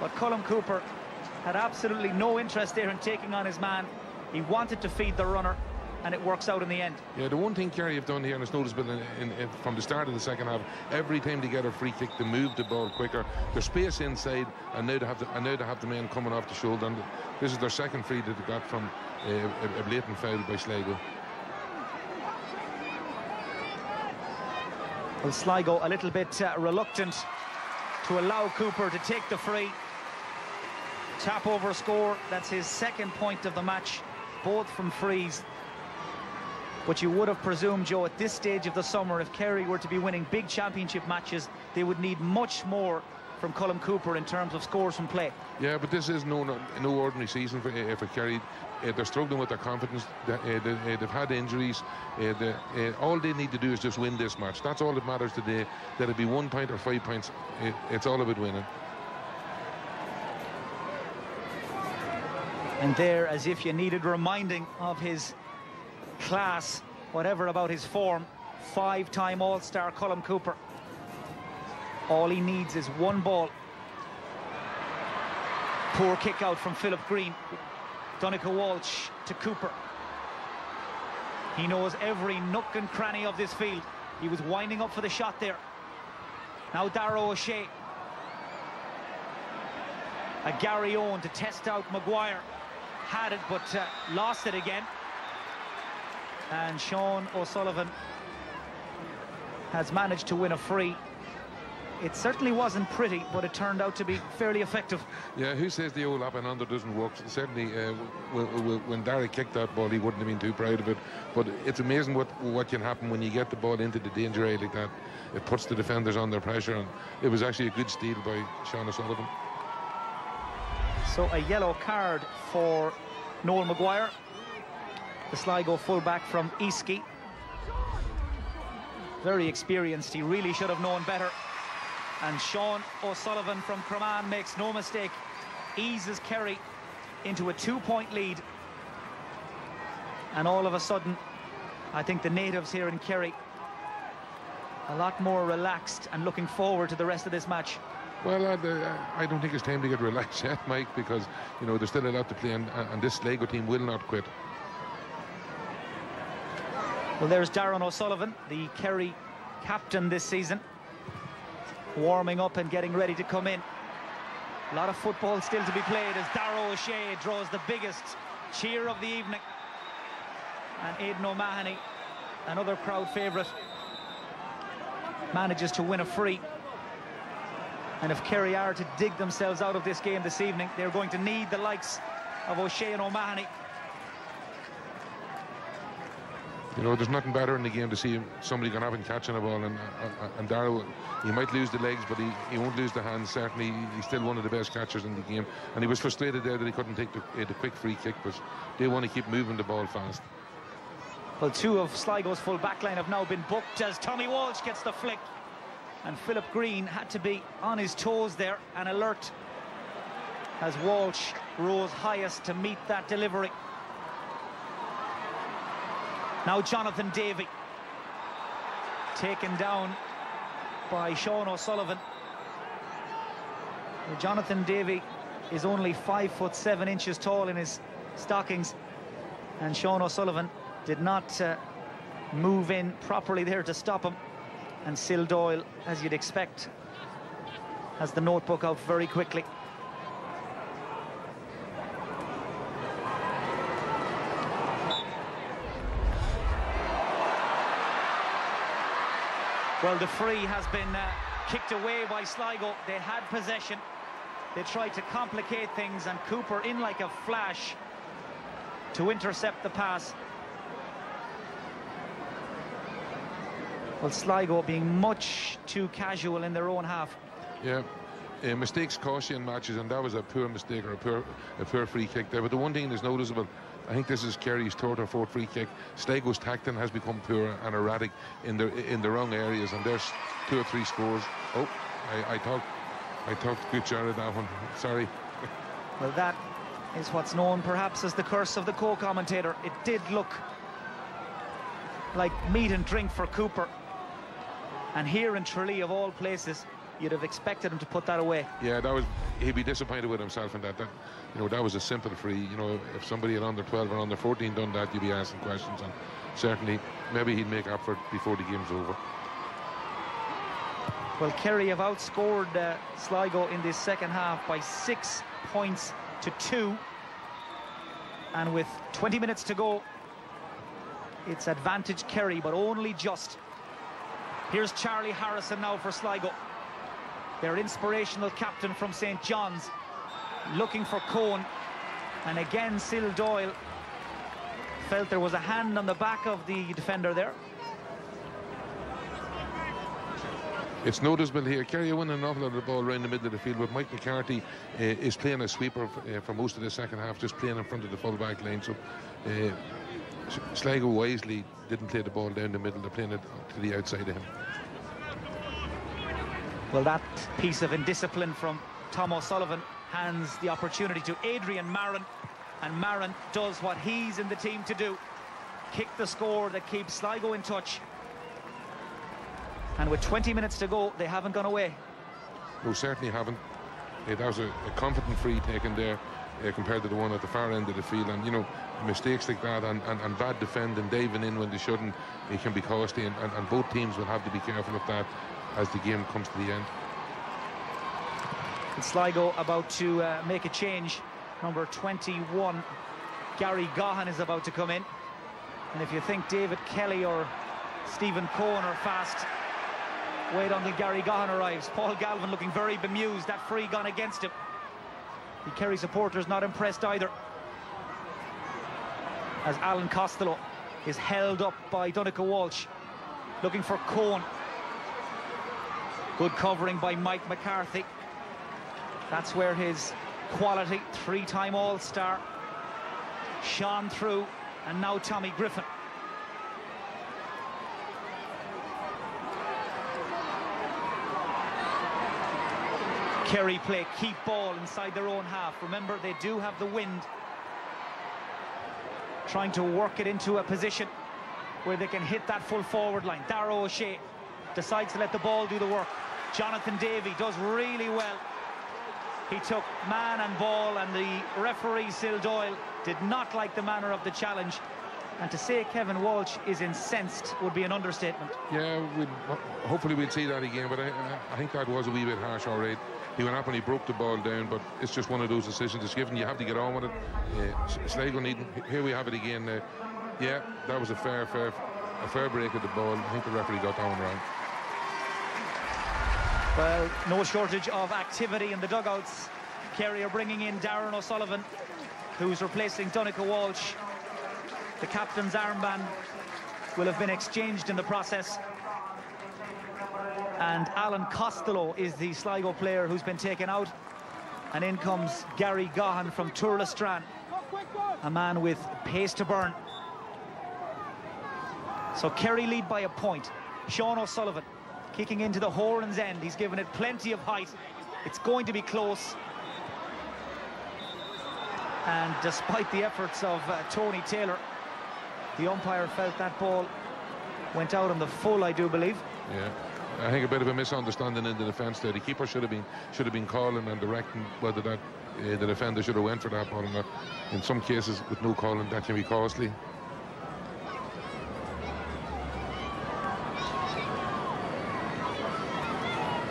S4: But Colm Cooper had absolutely no interest there in taking on his man. He wanted to feed the runner, and it works out in the end.
S5: Yeah, the one thing Kerry have done here, and it's noticeable in, in, in, from the start of the second half, every time they get a free kick, they move the ball quicker. There's space inside, and now they have the, and now they have the men coming off the shoulder. And this is their second free that they got from uh, a, a blatant foul by Sligo.
S4: Well, Sligo a little bit uh, reluctant to allow Cooper to take the free. Tap over score, that's his second point of the match, both from frees. But you would have presumed, Joe, at this stage of the summer, if Kerry were to be winning big championship matches, they would need much more from Colm Cooper in terms of scores from play.
S5: Yeah, but this is no no, ordinary season for, uh, for Kerry. Uh, they're struggling with their confidence. They, uh, they, have had injuries. They, all they need to do is just win this match. That's all that matters today. That it be one point or five points. It, it's all about winning.
S4: And there, as if you needed reminding of his class, whatever about his form, five-time All-Star Colm Cooper. All he needs is one ball. Poor kick out from Philip Green. Donncha Walsh to Cooper. He knows every nook and cranny of this field. He was winding up for the shot there. Now Darragh O'Shea. A Gary Garryowen to test out Maguire. Had it, but uh, lost it again. And Sean O'Sullivan has managed to win a free. It certainly wasn't pretty, but it turned out to be fairly effective.
S5: Yeah, who says the old up and under doesn't work? Certainly, uh, when Derry kicked that ball, he wouldn't have been too proud of it. But it's amazing what what can happen when you get the ball into the danger area like that. It puts the defenders under pressure, and it was actually a good steal by Sean O'Sullivan.
S4: So a yellow card for Noel Maguire, the Sligo fullback from Easky. Very experienced, he really should have known better. And Sean O'Sullivan from Cromane makes no mistake, eases Kerry into a two-point lead. And all of a sudden, I think the natives here in Kerry a lot more relaxed and looking forward to the rest of this match.
S5: Well, uh, I don't think it's time to get relaxed yet, <laughs> Mike, because, you know, there's still a lot to play, and, and this Sligo team will not quit.
S4: Well, there's Darran O'Sullivan, the Kerry captain this season warming up and getting ready to come in. A lot of football still to be played as Darragh O'Shea draws the biggest cheer of the evening. And Aidan O'Mahony, another crowd favourite, manages to win a free. And if Kerry are to dig themselves out of this game this evening, they're going to need the likes of O'Shea and O'Mahony
S5: you know, there's nothing better in the game to see somebody going up and catching a ball. And, uh, and Darragh, he might lose the legs, but he, he won't lose the hands. Certainly, he's still one of the best catchers in the game. And he was frustrated there that he couldn't take the, uh, the quick free kick, but they want to keep moving the ball fast.
S4: Well, two of Sligo's full backline have now been booked as Tommy Walsh gets the flick. And Philip Green had to be on his toes there and alert as Walsh rose highest to meet that delivery. Now Jonathan Davey. Taken down by Sean O'Sullivan. Jonathan Davey is only five foot seven inches tall in his stockings. And Sean O'Sullivan did not uh, move in properly there to stop him. And Syl Doyle, as you'd expect, has the notebook out very quickly. Well, the free has been uh, kicked away by Sligo. They had possession. They tried to complicate things, and Cooper in like a flash to intercept the pass. Well, Sligo being much too casual in their own half.
S5: Yeah. Uh, mistakes cost you in matches, and that was a poor mistake or a poor, a poor free kick there. But the one thing that's noticeable, I think this is Kerry's third or fourth free kick. Sligo's tacting has become poor and erratic in the in the wrong areas, and there's two or three scores. Oh, I, I talked, I talked good out of that one. <laughs> Sorry.
S4: Well, that is what's known perhaps as the curse of the co-commentator. It did look like meat and drink for Cooper. And here in Tralee, of all places, you'd have expected him to put that away.
S5: Yeah, that was he'd be disappointed with himself in that. That you know that was a simple free. You know, if somebody at under 12 or under 14 done that, you'd be asking questions, and certainly maybe he'd make up for it before the game's over.
S4: Well, Kerry have outscored uh, Sligo in this second half by six points to two. And with 20 minutes to go, it's advantage Kerry, but only just. Here's Charlie Harrison now for Sligo. Their inspirational captain from St. John's, looking for Coen. And again, Syl Doyle felt there was a hand on the back of the defender there.
S5: It's noticeable here. Kerry winning an awful lot of the ball around the middle of the field, but Mike McCarthy uh, is playing a sweeper uh, for most of the second half, just playing in front of the full back line. So uh, Sligo wisely didn't play the ball down the middle, they're playing it to the outside of him.
S4: Well, that piece of indiscipline from Tom O'Sullivan hands the opportunity to Adrian Marren, and Marren does what he's in the team to do. Kick the score that keeps Sligo in touch. And with 20 minutes to go, they haven't gone away.
S5: No, certainly haven't. that was a, a, confident free taken there uh, compared to the one at the far end of the field. And, you know, mistakes like that and, and, and bad defending, diving in when they shouldn't, it can be costly. And, and, and, both teams will have to be careful of that as the game comes to the end.
S4: And Sligo about to uh, make a change. Number 21, Gary Gahan is about to come in. And if you think David Kelly or Stephen Coen are fast, Wait until Gary Gahan arrives. Paul Galvin looking very bemused. That free gone against him. The Kerry supporters not impressed either. As Alan Costello is held up by Donncha Walsh. Looking for Coen. Good covering by Mike McCarthy. That's where his quality, three-time All-Star, shone through. And now Tommy Griffin. Kerry play keep ball inside their own half. Remember, they do have the wind. Trying to work it into a position where they can hit that full forward line. Darragh O'Shea decides to let the ball do the work. Jonathan Davey does really well. He took man and ball, and the referee, Syl Doyle, did not like the manner of the challenge. And to say Kevin Walsh is incensed would be an understatement.
S5: Yeah, we'd, hopefully we'll see that again, but I, I think that was a wee bit harsh, all right he went up and he broke the ball down, but it's just one of those decisions it's given. You have to get on with it. Uh, Sligo need, here we have it again. Uh, yeah, that was a fair, fair, a fair break of the ball. I think the referee got that one wrong.
S4: Well, no shortage of activity in the dugouts. Kerry are bringing in Darran O'Sullivan, who's replacing Donncha Walsh. The captain's armband will have been exchanged in the process and Alan Costello is the Sligo player who's been taken out. And in comes Gary Gahan from Tourlestrane, a man with pace to burn. So Kerry lead by a point. Sean O'Sullivan kicking into the Horan's end. He's given it plenty of height. It's going to be close. And despite the efforts of uh, Tony Taylor, the umpire felt that ball went out on the full, I do believe.
S5: Yeah. I think a bit of a misunderstanding in the defence there. The keeper should have been should have been calling and directing whether that uh, the defender should have went for that ball or not. In some cases, with no calling, that can be costly.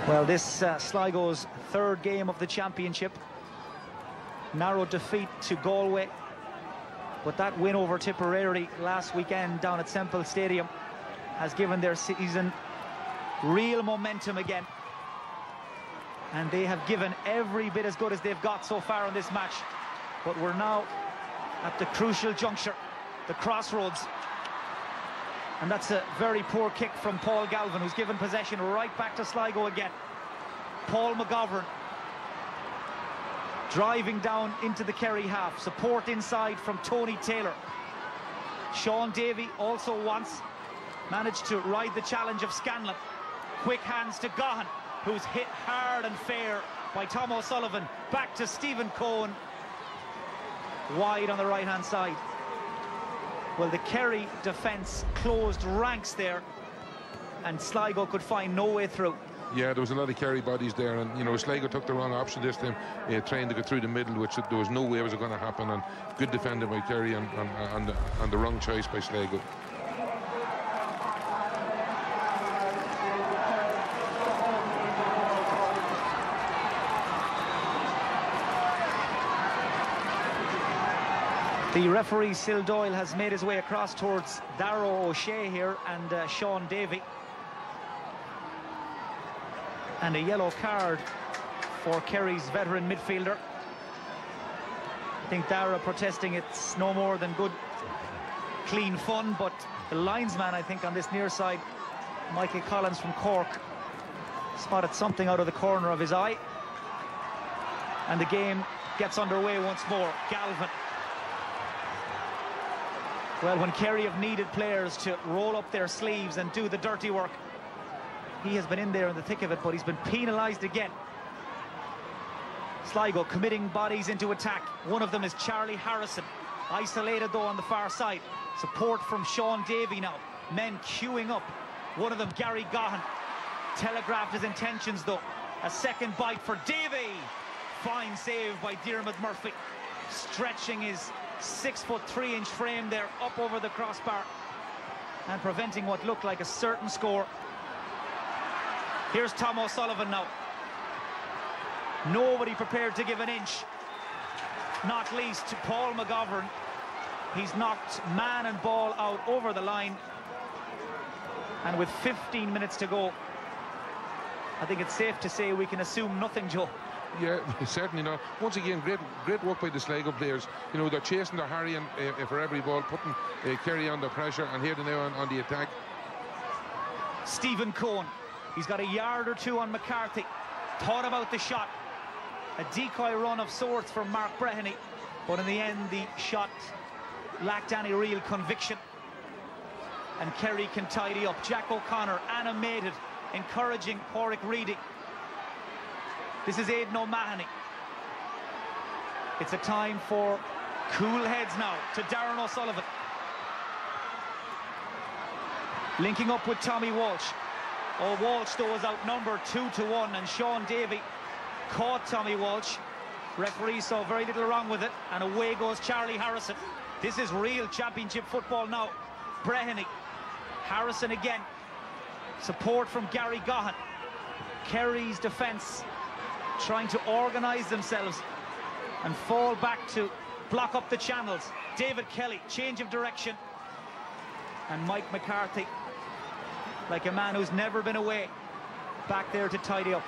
S4: Well, this uh, Sligo's third game of the championship. Narrow defeat to Galway. But that win over Tipperary last weekend down at Semple Stadium has given their season real momentum again. And they have given every bit as good as they've got so far in this match. But we're now at the crucial juncture, the crossroads. And that's a very poor kick from Paul Galvin, who's given possession right back to Sligo again. Paul McGovern driving down into the Kerry half. Support inside from Tony Taylor. Sean Davey also once managed to ride the challenge of Scanlon. Quick hands to Gahan, who's hit hard and fair by Tom O'Sullivan. Back to Stephen Coen. Wide on the right-hand side. Well, the Kerry defence closed ranks there, and Sligo could find no way through.
S5: Yeah, there was a lot of Kerry bodies there, and you know Sligo took the wrong option this time, uh, trying to get through the middle, which there was no way it was going to happen. And good defending by Kerry, and, and, and, and the wrong choice by Sligo.
S4: The referee, Syl Doyle, has made his way across towards Darragh O'Shea here and uh, Sean Davey. And a yellow card for Kerry's veteran midfielder. I think Darragh protesting it's no more than good, clean fun, but the linesman, I think, on this near side, Michael Collins from Cork, spotted something out of the corner of his eye. And the game gets underway once more. Galvin well, when Kerry have needed players to roll up their sleeves and do the dirty work, he has been in there in the thick of it, but he's been penalised again. Sligo committing bodies into attack. One of them is Charlie Harrison, isolated though on the far side. Support from Sean Davey now. Men queuing up. One of them, Gary Gahan, telegraphed his intentions though. A second bite for Davey. Fine save by Diarmuid Murphy. Stretching his six foot three inch frame there up over the crossbar and preventing what looked like a certain score. Here's Tom O'Sullivan now. Nobody prepared to give an inch. Not least Paul McGovern. He's knocked man and ball out over the line. And with 15 minutes to go, I think it's safe to say we can assume nothing, Joe.
S5: Yeah, <laughs> certainly not. Once again, great great work by the Sligo players. You know, they're chasing, they're harrying uh, for every ball, putting uh, Kerry under pressure, and here they now on, on the attack.
S4: Stephen Coen, he's got a yard or two on McCarthy. Thought about the shot. A decoy run of sorts from Mark Breheny, but in the end, the shot lacked any real conviction. And Kerry can tidy up. Jack O'Connor, animated, encouraging Pádraig Reidy. This is Aidan O'Mahony. It's a time for cool heads now to Darran O'Sullivan. Linking up with Tommy Walsh. Oh, Walsh, though, was outnumbered two to one, and Sean Davey caught Tommy Walsh. Referee saw very little wrong with it, and away goes Charlie Harrison. This is real championship football now. Breheny, Harrison again. Support from Gary Gahan. Kerry's defence trying to organise themselves and fall back to block up the channels. David Kelly, change of direction. And Mike McCarthy, like a man who's never been away, back there to tidy up.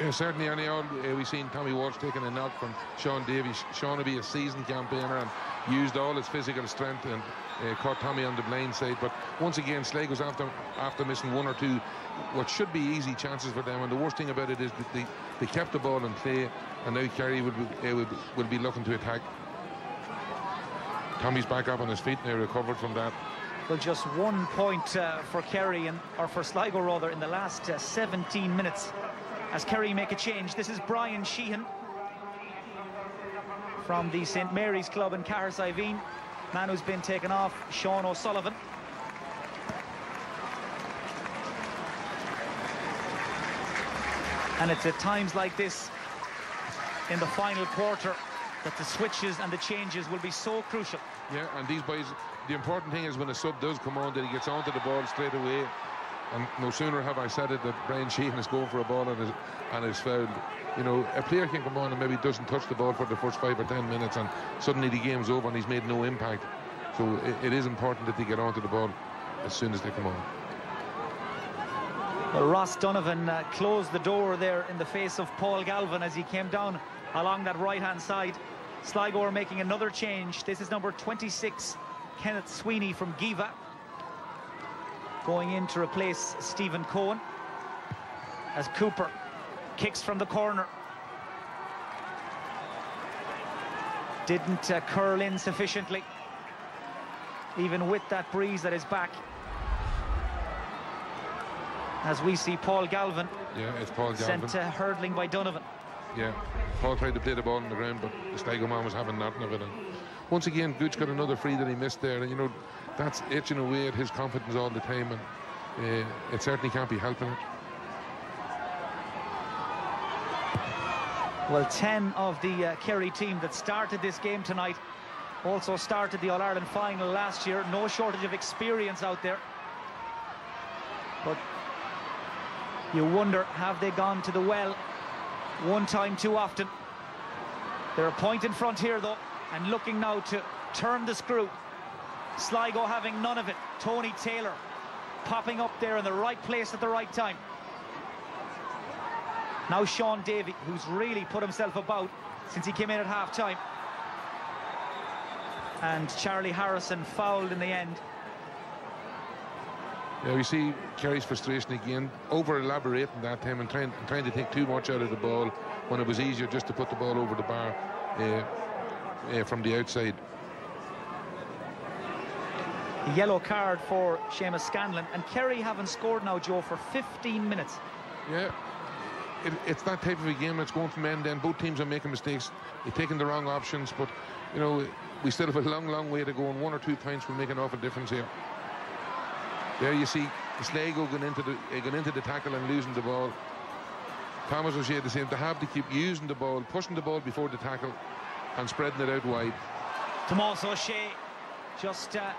S5: Yeah, certainly, and uh, we've seen Tommy Walsh taking a knock from Sean Davies. Sean will be a seasoned campaigner and used all his physical strength and uh, caught Tommy on the blind side. But once again, Sligo's after after missing one or two what should be easy chances for them. And the worst thing about it is that they, they kept the ball in play, and now Kerry will be, uh, will be looking to attack. Tommy's back up on his feet now, recovered from that.
S4: Well, just one point uh, for Kerry, and, or for Sligo rather, in the last uh, 17 minutes as Kerry make a change. This is Brian Sheehan from the St Mary's Club in Cahersiveen. Man who's been taken off, Sean O'Sullivan. And it's at times like this in the final quarter that the switches and the changes will be so crucial.
S5: Yeah, and these boys, the important thing is when a sub does come on that he gets onto the ball straight away. And no sooner have I said it that Brian Sheehan is going for a ball and is, and is fouled. You know, a player can come on and maybe doesn't touch the ball for the first five or ten minutes and suddenly the game's over and he's made no impact. So it, it is important that they get onto the ball as soon as they come on.
S4: Well, Ross Donovan uh, closed the door there in the face of Paul Galvin as he came down along that right-hand side. Sligo are making another change. This is number 26, Kenneth Sweeney from Geevagh. going in to replace Stephen Coen as Cooper kicks from the corner. Didn't uh, curl in sufficiently, even with that breeze at his back. As we see Paul Galvin
S5: Yeah, it's Paul Galvin.
S4: sent uh, hurdling by Donovan.
S5: Yeah, Paul tried to play the ball on the ground, but the Sligo man was having nothing of it. And once again, Gooch got another free that he missed there, and you know that's itching away at his confidence all the time, and uh, it certainly can't be helping it.
S4: Well, 10 of the uh, Kerry team that started this game tonight also started the All-Ireland final last year. No shortage of experience out there. But you wonder, have they gone to the well one time too often? They're a point in front here, though, and looking now to turn the screw. Sligo having none of it. Tony Taylor popping up there in the right place at the right time. Now Sean Davey, who's really put himself about since he came in at half-time. And Charlie Harrison fouled in the end.
S5: Yeah, we see Kerry's frustration again, over elaborating that time and trying trying to take too much out of the ball when it was easier just to put the ball over the bar uh, uh, from the outside.
S4: A yellow card for Seamus Scanlon. And Kerry haven't scored now, Joe, for 15 minutes.
S5: Yeah, it, it's that type of a game that's going from end to end. Both teams are making mistakes, they're taking the wrong options, but you know we still have a long, long way to go, and one or two points will make an awful difference here. There you see Sligo going into the uh, going into the tackle and losing the ball. Thomas O'Shea the same to have to keep using the ball, pushing the ball before the tackle, and spreading it out wide.
S4: Tomas O'Shea just uh,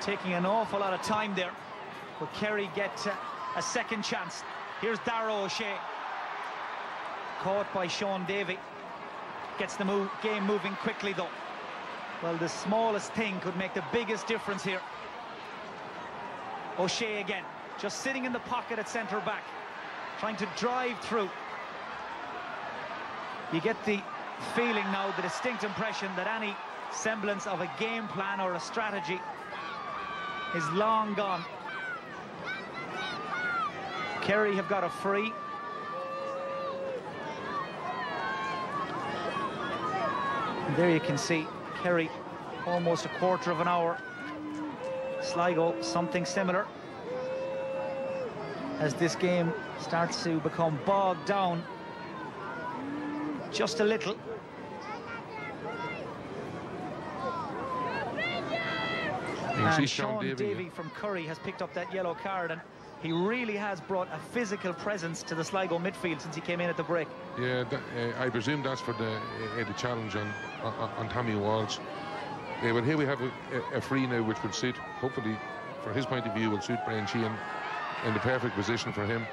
S4: taking an awful lot of time there. Will Kerry get uh, a second chance. Here's Darragh O'Shea. Caught by Sean Davey. Gets the move, game moving quickly though. Well, the smallest thing could make the biggest difference here. O'Shea again, just sitting in the pocket at centre back, trying to drive through. You get the feeling now, the distinct impression that any semblance of a game plan or a strategy is long gone. Kerry have got a free. There you can see Kerry almost a quarter of an hour. Sligo something similar. As this game starts to become bogged down just a little. And
S5: Sean. Davey
S4: from Curry has picked up that yellow card and he really has brought a physical presence to the Sligo midfield since he came in at the break.
S5: Yeah, that, uh, I presume that's for the uh, the challenge on, on on Tommy Walsh. Yeah, but here we have a, a free now, which would suit, hopefully, for his point of view, will suit Brian Sheehan in the perfect position for him.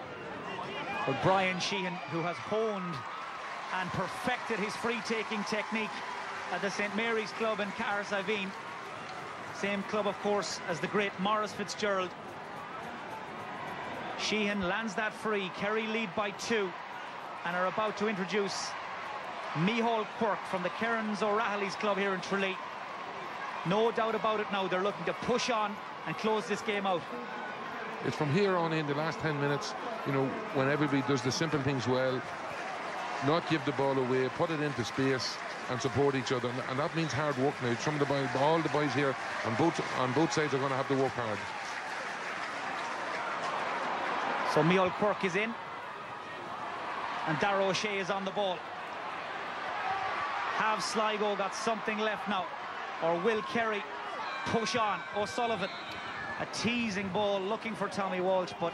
S4: But Brian Sheehan, who has honed and perfected his free-taking technique at the St Mary's Club in Cahersiveen. Same club, of course, as the great Maurice Fitzgerald. Sheehan lands that free. Kerry lead by two and are about to introduce Micheál Quirke from the Kerins O'Rahilly's club here in Tralee. No doubt about it now. They're looking to push on and close this game out.
S5: It's from here on in the last 10 minutes, you know, when everybody does the simple things well, not give the ball away, put it into space and support each other. And that means hard work now. Some of the boys, all the boys here on both on both sides are going to have to work hard.
S4: So Micheál Quirke is in. And Darragh O'Shea is on the ball. Have Sligo got something left now? Or will Kerry push on? O'Sullivan, a teasing ball looking for Tommy Walsh, but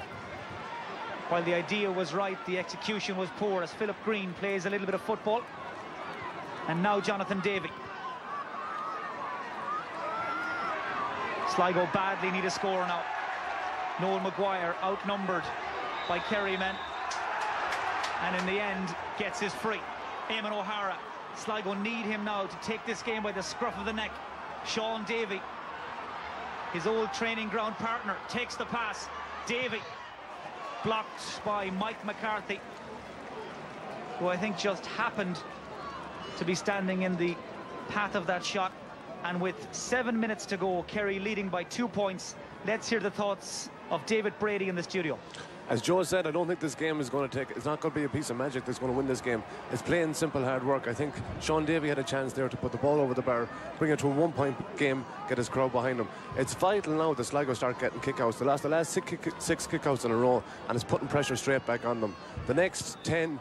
S4: while the idea was right, the execution was poor as Philip Green plays a little bit of football. And now Jonathan Davey. Sligo badly need a score now. Noel Maguire outnumbered by Kerry men. And in the end, gets his free. Eamon O'Hara. Sligo need him now to take this game by the scruff of the neck. Sean Davey, his old training ground partner, takes the pass. Davey, blocked by Mike McCarthy, who I think just happened to be standing in the path of that shot. And with seven minutes to go, Kerry leading by two points Let's hear the thoughts of David Brady in the studio.
S3: As Joe said, I don't think this game is going to take. It's not going to be a piece of magic that's going to win this game. It's plain simple hard work. I think Sean Davey had a chance there to put the ball over the bar, bring it to a one-point game, get his crowd behind him. It's vital now that Sligo start getting kickouts. The last, the last six, kick, six kickouts in a row, and it's putting pressure straight back on them. The next 10,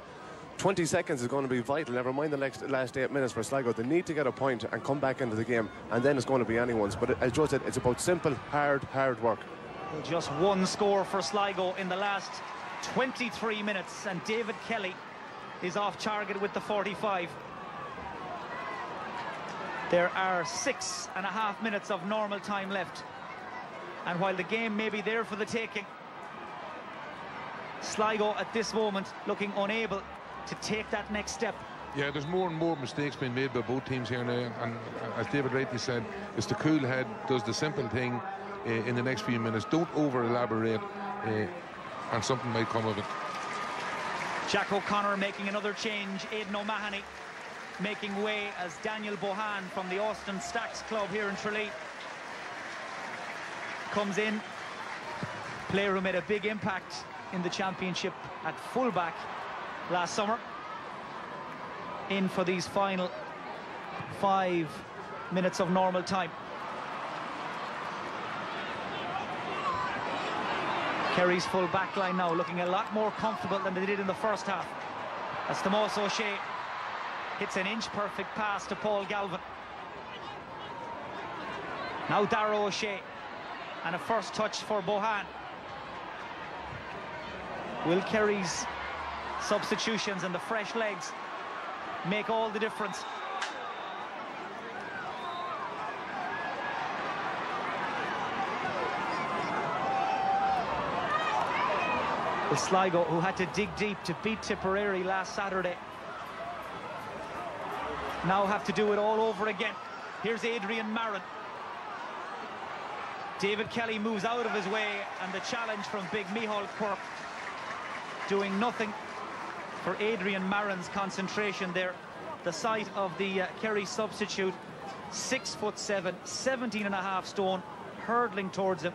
S3: 20 seconds is going to be vital. Never mind the next, last eight minutes for Sligo. They need to get a point and come back into the game, and then it's going to be anyone's. But as Joe said, it's about simple, hard, hard work.
S4: Just one score for Sligo in the last 23 minutes, and David Kelly is off target with the 45. There are six and a half minutes of normal time left. And while the game may be there for the taking, Sligo at this moment looking unable to take that next step.
S5: Yeah, there's more and more mistakes being made by both teams here now. And as David rightly said, it's the cool head does the simple thing uh, in the next few minutes. Don't over elaborate, uh, and something might come of it.
S4: Jack O'Connor making another change. Aidan O'Mahony making way as Daniel Bohan from the Austin Stacks Club here in Tralee comes in. Player who made a big impact in the championship at fullback last summer. In for these final five minutes of normal time. Kerry's full back line now looking a lot more comfortable than they did in the first half. As Tomas O'Shea hits an inch perfect pass to Paul Galvin. Now Darragh O'Shea and a first touch for Bohan. Will Kerry's substitutions and the fresh legs make all the difference? The Sligo, who had to dig deep to beat Tipperary last Saturday, now have to do it all over again. Here's Adrian Marren. David Kelly moves out of his way, and the challenge from big Micheál Quirke doing nothing for Adrian Marren's concentration there. The sight of the uh, Kerry substitute, six foot seven, 17 and a half stone, hurdling towards him.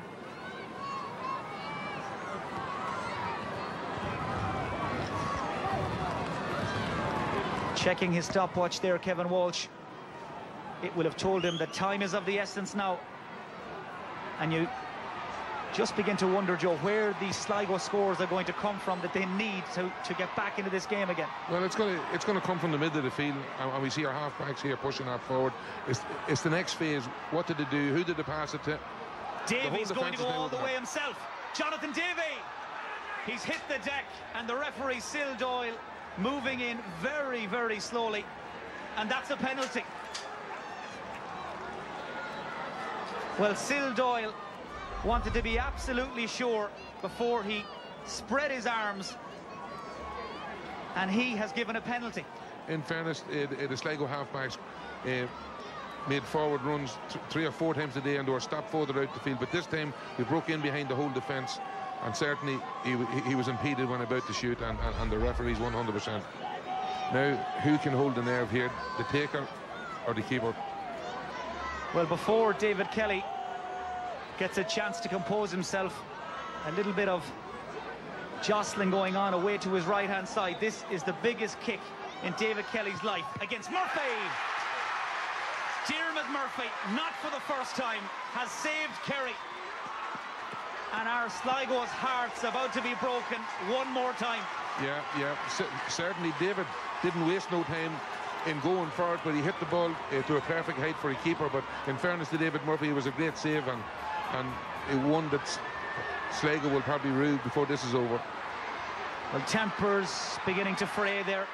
S4: Checking his stopwatch there, Kevin Walsh. It will have told him that time is of the essence now. And you just begin to wonder, Joe, where these Sligo scores are going to come from that they need to, to get back into this game again.
S5: Well, it's going to it's going to come from the middle of the field, and, we see our halfbacks here pushing that forward. It's it's the next phase. What did they do? Who did they pass it to?
S4: Davey's going to go all the way himself. Jonathan Davey. He's hit the deck, and the referee, Syl Doyle, moving in very, very slowly. And that's a penalty. Well, Syl Doyle wanted to be absolutely sure before he spread his arms. And he has given a penalty.
S5: In fairness, the Sligo halfbacks uh, made forward runs th three or four times a day and were stopped further out the field. But this time, we broke in behind the whole defence and certainly he, he was impeded when about to shoot and, and, and the referee's 100%. Now, who can hold the nerve here, the taker or the keeper?
S4: Well, before David Kelly gets a chance to compose himself, a little bit of jostling going on away to his right-hand side. This is the biggest kick in David Kelly's life against Murphy. Diarmuid Murphy, not for the first time, has saved Kerry and our Sligo's hearts about to be broken one more time.
S5: Yeah, yeah, C certainly David didn't waste no time in going for it, but he hit the ball uh, to a perfect height for a keeper. But in fairness to David Murphy, it was a great save and, and it one that Sligo will probably rue before this is over.
S4: Well, tempers beginning to fray there.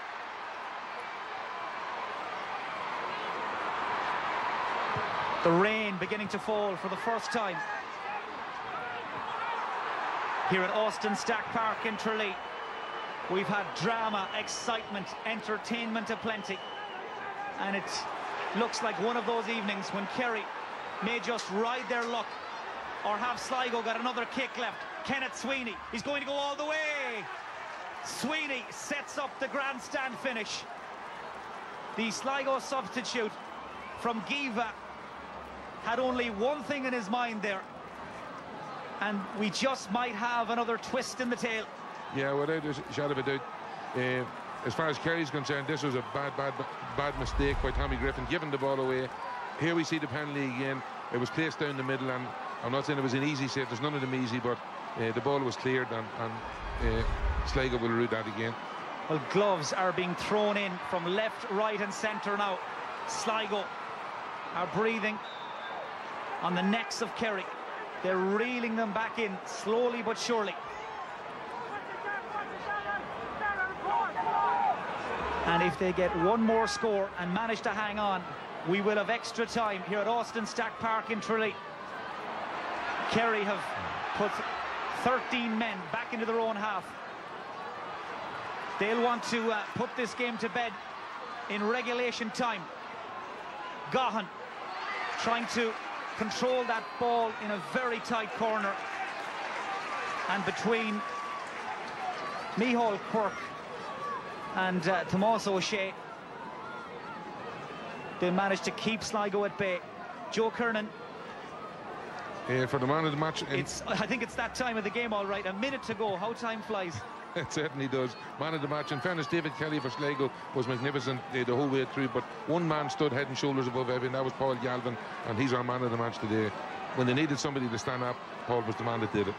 S4: The rain beginning to fall for the first time here at Austin Stack Park in Tralee. We've had drama, excitement, entertainment aplenty. And it looks like one of those evenings when Kerry may just ride their luck or have Sligo got another kick left. Kenneth Sweeney, he's going to go all the way. Sweeney sets up the grandstand finish. The Sligo substitute from Geevagh had only one thing in his mind there, and we just might have another twist in the tail.
S5: Yeah, without a shadow of a doubt. Uh, as far as Kerry's concerned, this was a bad, bad, bad mistake by Tommy Griffin, giving the ball away. Here we see the penalty again. It was placed down the middle, and I'm not saying it was an easy save. There's none of them easy, but uh, the ball was cleared, and, and uh, Sligo will do that again.
S4: Well, gloves are being thrown in from left, right, and centre now. Sligo are breathing on the necks of Kerry. They're reeling them back in slowly but surely. And if they get one more score and manage to hang on, we will have extra time here at Austin Stack Park in Tralee. Kerry have put 13 men back into their own half. They'll want to uh, put this game to bed in regulation time. Gahan trying to control that ball in a very tight corner. And between Micheál Quirke and uh, Tomas O'Shea, they managed to keep Sligo at bay. Joe Kernan.
S5: Uh, for the man of the match.
S4: It's, I think it's that time of the game, all right. A minute to go. How time flies. <laughs>
S5: it certainly does. Man of the match. In fairness, David Kelly for Sligo was magnificent uh, the whole way through, but one man stood head and shoulders above everything. That was Paul Galvin, and he's our man of the match today. When they needed somebody to stand up, Paul was the man that did it.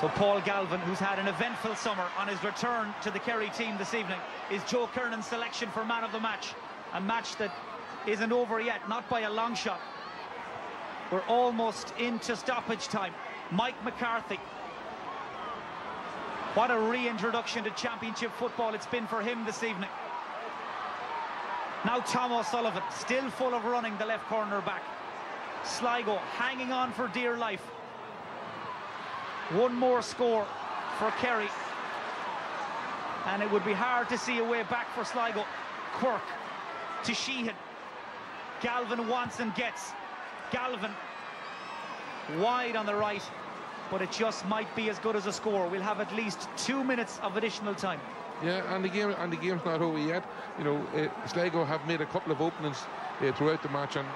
S4: So Paul Galvin, who's had an eventful summer on his return to the Kerry team this evening, is Joe Kernan's selection for man of the match. A match that isn't over yet, not by a long shot. We're almost into stoppage time. Mike McCarthy what a reintroduction to championship football it's been for him this evening. Now Tom O'Sullivan, still full of running, the left corner back. Sligo hanging on for dear life. One more score for Kerry. And it would be hard to see a way back for Sligo. Quirke to Sheehan. Galvin wants and gets. Galvin wide on the right but it just might be as good as a score. We'll have at least two minutes of additional time.
S5: Yeah, and the game and the game's not over yet. You know, uh, Sligo have made a couple of openings uh, throughout the match, and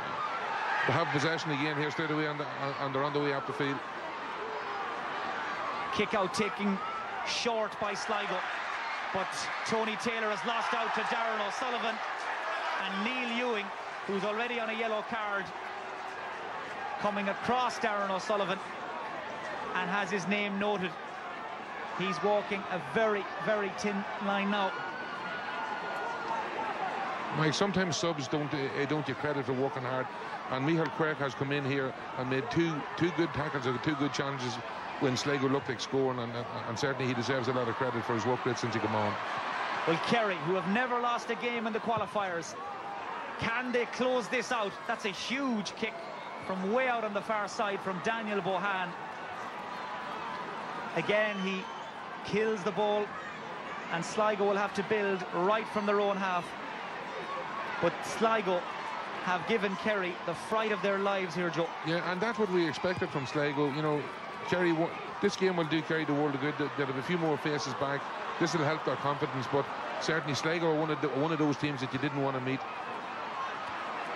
S5: they have possession again here straight away, and, the, and they're on the way up the field.
S4: Kick out taking short by Sligo, but Tony Taylor has lost out to Darran O'Sullivan and Neil Ewing, who's already on a yellow card, coming across Darran O'Sullivan and has his name noted. He's walking a very, very thin line now.
S5: Mike, sometimes subs don't uh, don't get credit for working hard, and Michael Quirke has come in here and made two two good tackles and two good challenges when Sligo looked like scoring, and, and certainly he deserves a lot of credit for his work rate since he came on.
S4: Well, Kerry, who have never lost a game in the qualifiers, can they close this out? That's a huge kick from way out on the far side from Daniel Bohan. Again, he kills the ball, and Sligo will have to build right from their own half. But Sligo have given Kerry the fright of their lives here, Joe.
S5: Yeah, and that's what we expected from Sligo. You know, Kerry, this game will do Kerry the world of good. They'll have a few more faces back. This will help their confidence, but certainly Sligo are one of, the, one of those teams that you didn't want to meet.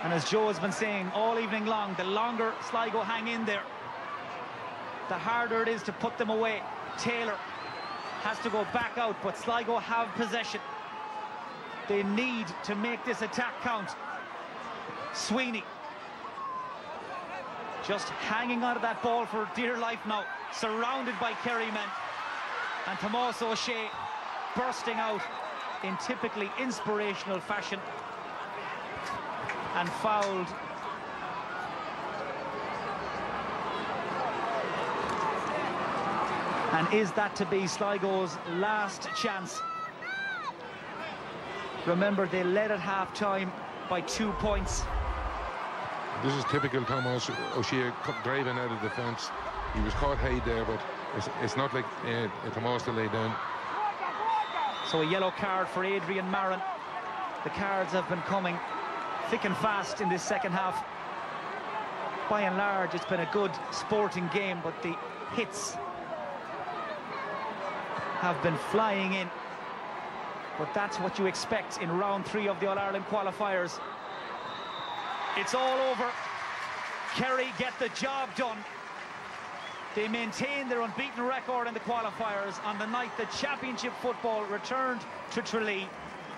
S4: And as Joe has been saying all evening long, the longer Sligo hang in there, the harder it is to put them away. Taylor has to go back out, but Sligo have possession. They need to make this attack count. Sweeney just hanging out of that ball for dear life now, surrounded by Kerry men. And Tomas O'Shea bursting out in typically inspirational fashion and fouled And is that to be Sligo's last chance? Remember, they led at half-time by two points.
S5: This is typical Thomas O'Shea driving out of defence. He was caught high there, but it's, it's not like uh, Thomas to lay down.
S4: So a yellow card for Adrian Marren. The cards have been coming thick and fast in this second half. By and large, it's been a good sporting game, but the hits have been flying in. But that's what you expect in round three of the All-Ireland qualifiers. It's all over. Kerry get the job done. They maintain their unbeaten record in the qualifiers on the night the championship football returned to Tralee.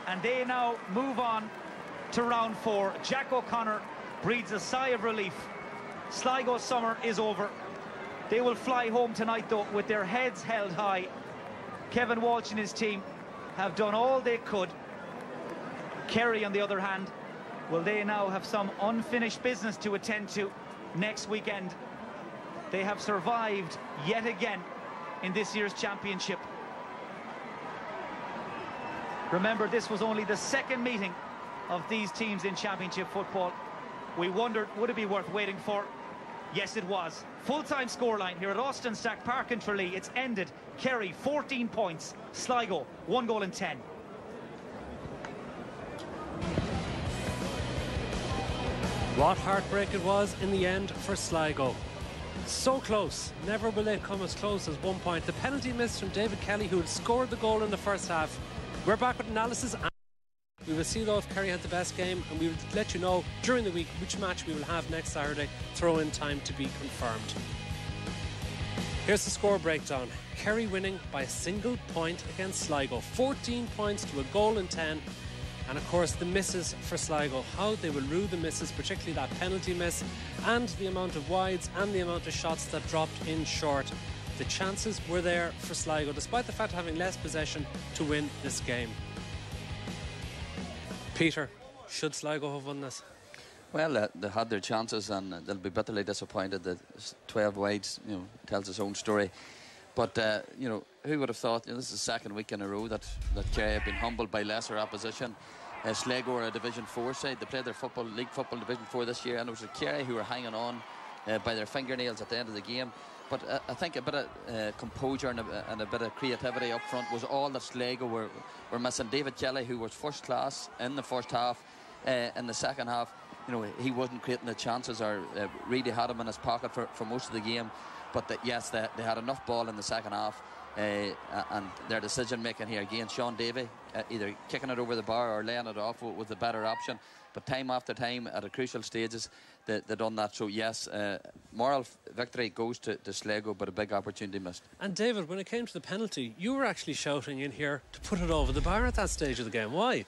S4: And they now move on to round four. Jack O'Connor breathes a sigh of relief. Sligo's summer is over. They will fly home tonight, though, with their heads held high. Kevin Walsh and his team have done all they could. Kerry, on the other hand, will they now have some unfinished business to attend to next weekend? They have survived yet again in this year's championship. Remember, this was only the second meeting of these teams in championship football. We wondered, would it be worth waiting for? Yes, it was. Full-time scoreline here at Austin Stack Park in Tralee. It's ended. Kerry, 14 points. Sligo, one goal in 10.
S1: What heartbreak it was in the end for Sligo. So close. Never will they come as close as one point. The penalty miss from David Kelly, who had scored the goal in the first half. We're back with analysis. We will see though if Kerry had the best game, and we will let you know during the week which match we will have next Saturday. Throw in time to be confirmed. Here's the score breakdown. Kerry winning by a single point against Sligo. 14 points to a goal in 10. And of course, the misses for Sligo. How they will rue the misses, particularly that penalty miss, and the amount of wides and the amount of shots that dropped in short. The chances were there for Sligo, despite the fact of having less possession, to win this game. Peter, should Sligo have won this?
S2: Well, uh, they had their chances and they'll be bitterly disappointed that 12 wides, you know, tells its own story. But, uh, you know, who would have thought, you know, this is the second week in a row that, that Kerry have been humbled by lesser opposition. Uh, Sligo are a Division 4 side. They played their football league football Division 4 this year, and it was Kerry who were hanging on uh, by their fingernails at the end of the game. But uh, I think a bit of uh, composure and a, and a, bit of creativity up front was all that Sligo were, were missing. David Kelly, who was first class in the first half, uh, in the second half, you know, he wasn't creating the chances or uh, really had him in his pocket for, for most of the game. But that, yes, they, they had enough ball in the second half uh, and their decision making here again, Sean Davey uh, either kicking it over the bar or laying it off was the better option. But time after time, at a crucial stages, they, they done that. So yes, uh, moral victory goes to, to Sligo, but a big opportunity missed.
S1: And David, when it came to the penalty, you were actually shouting in here to put it over the bar at that stage of the game. Why?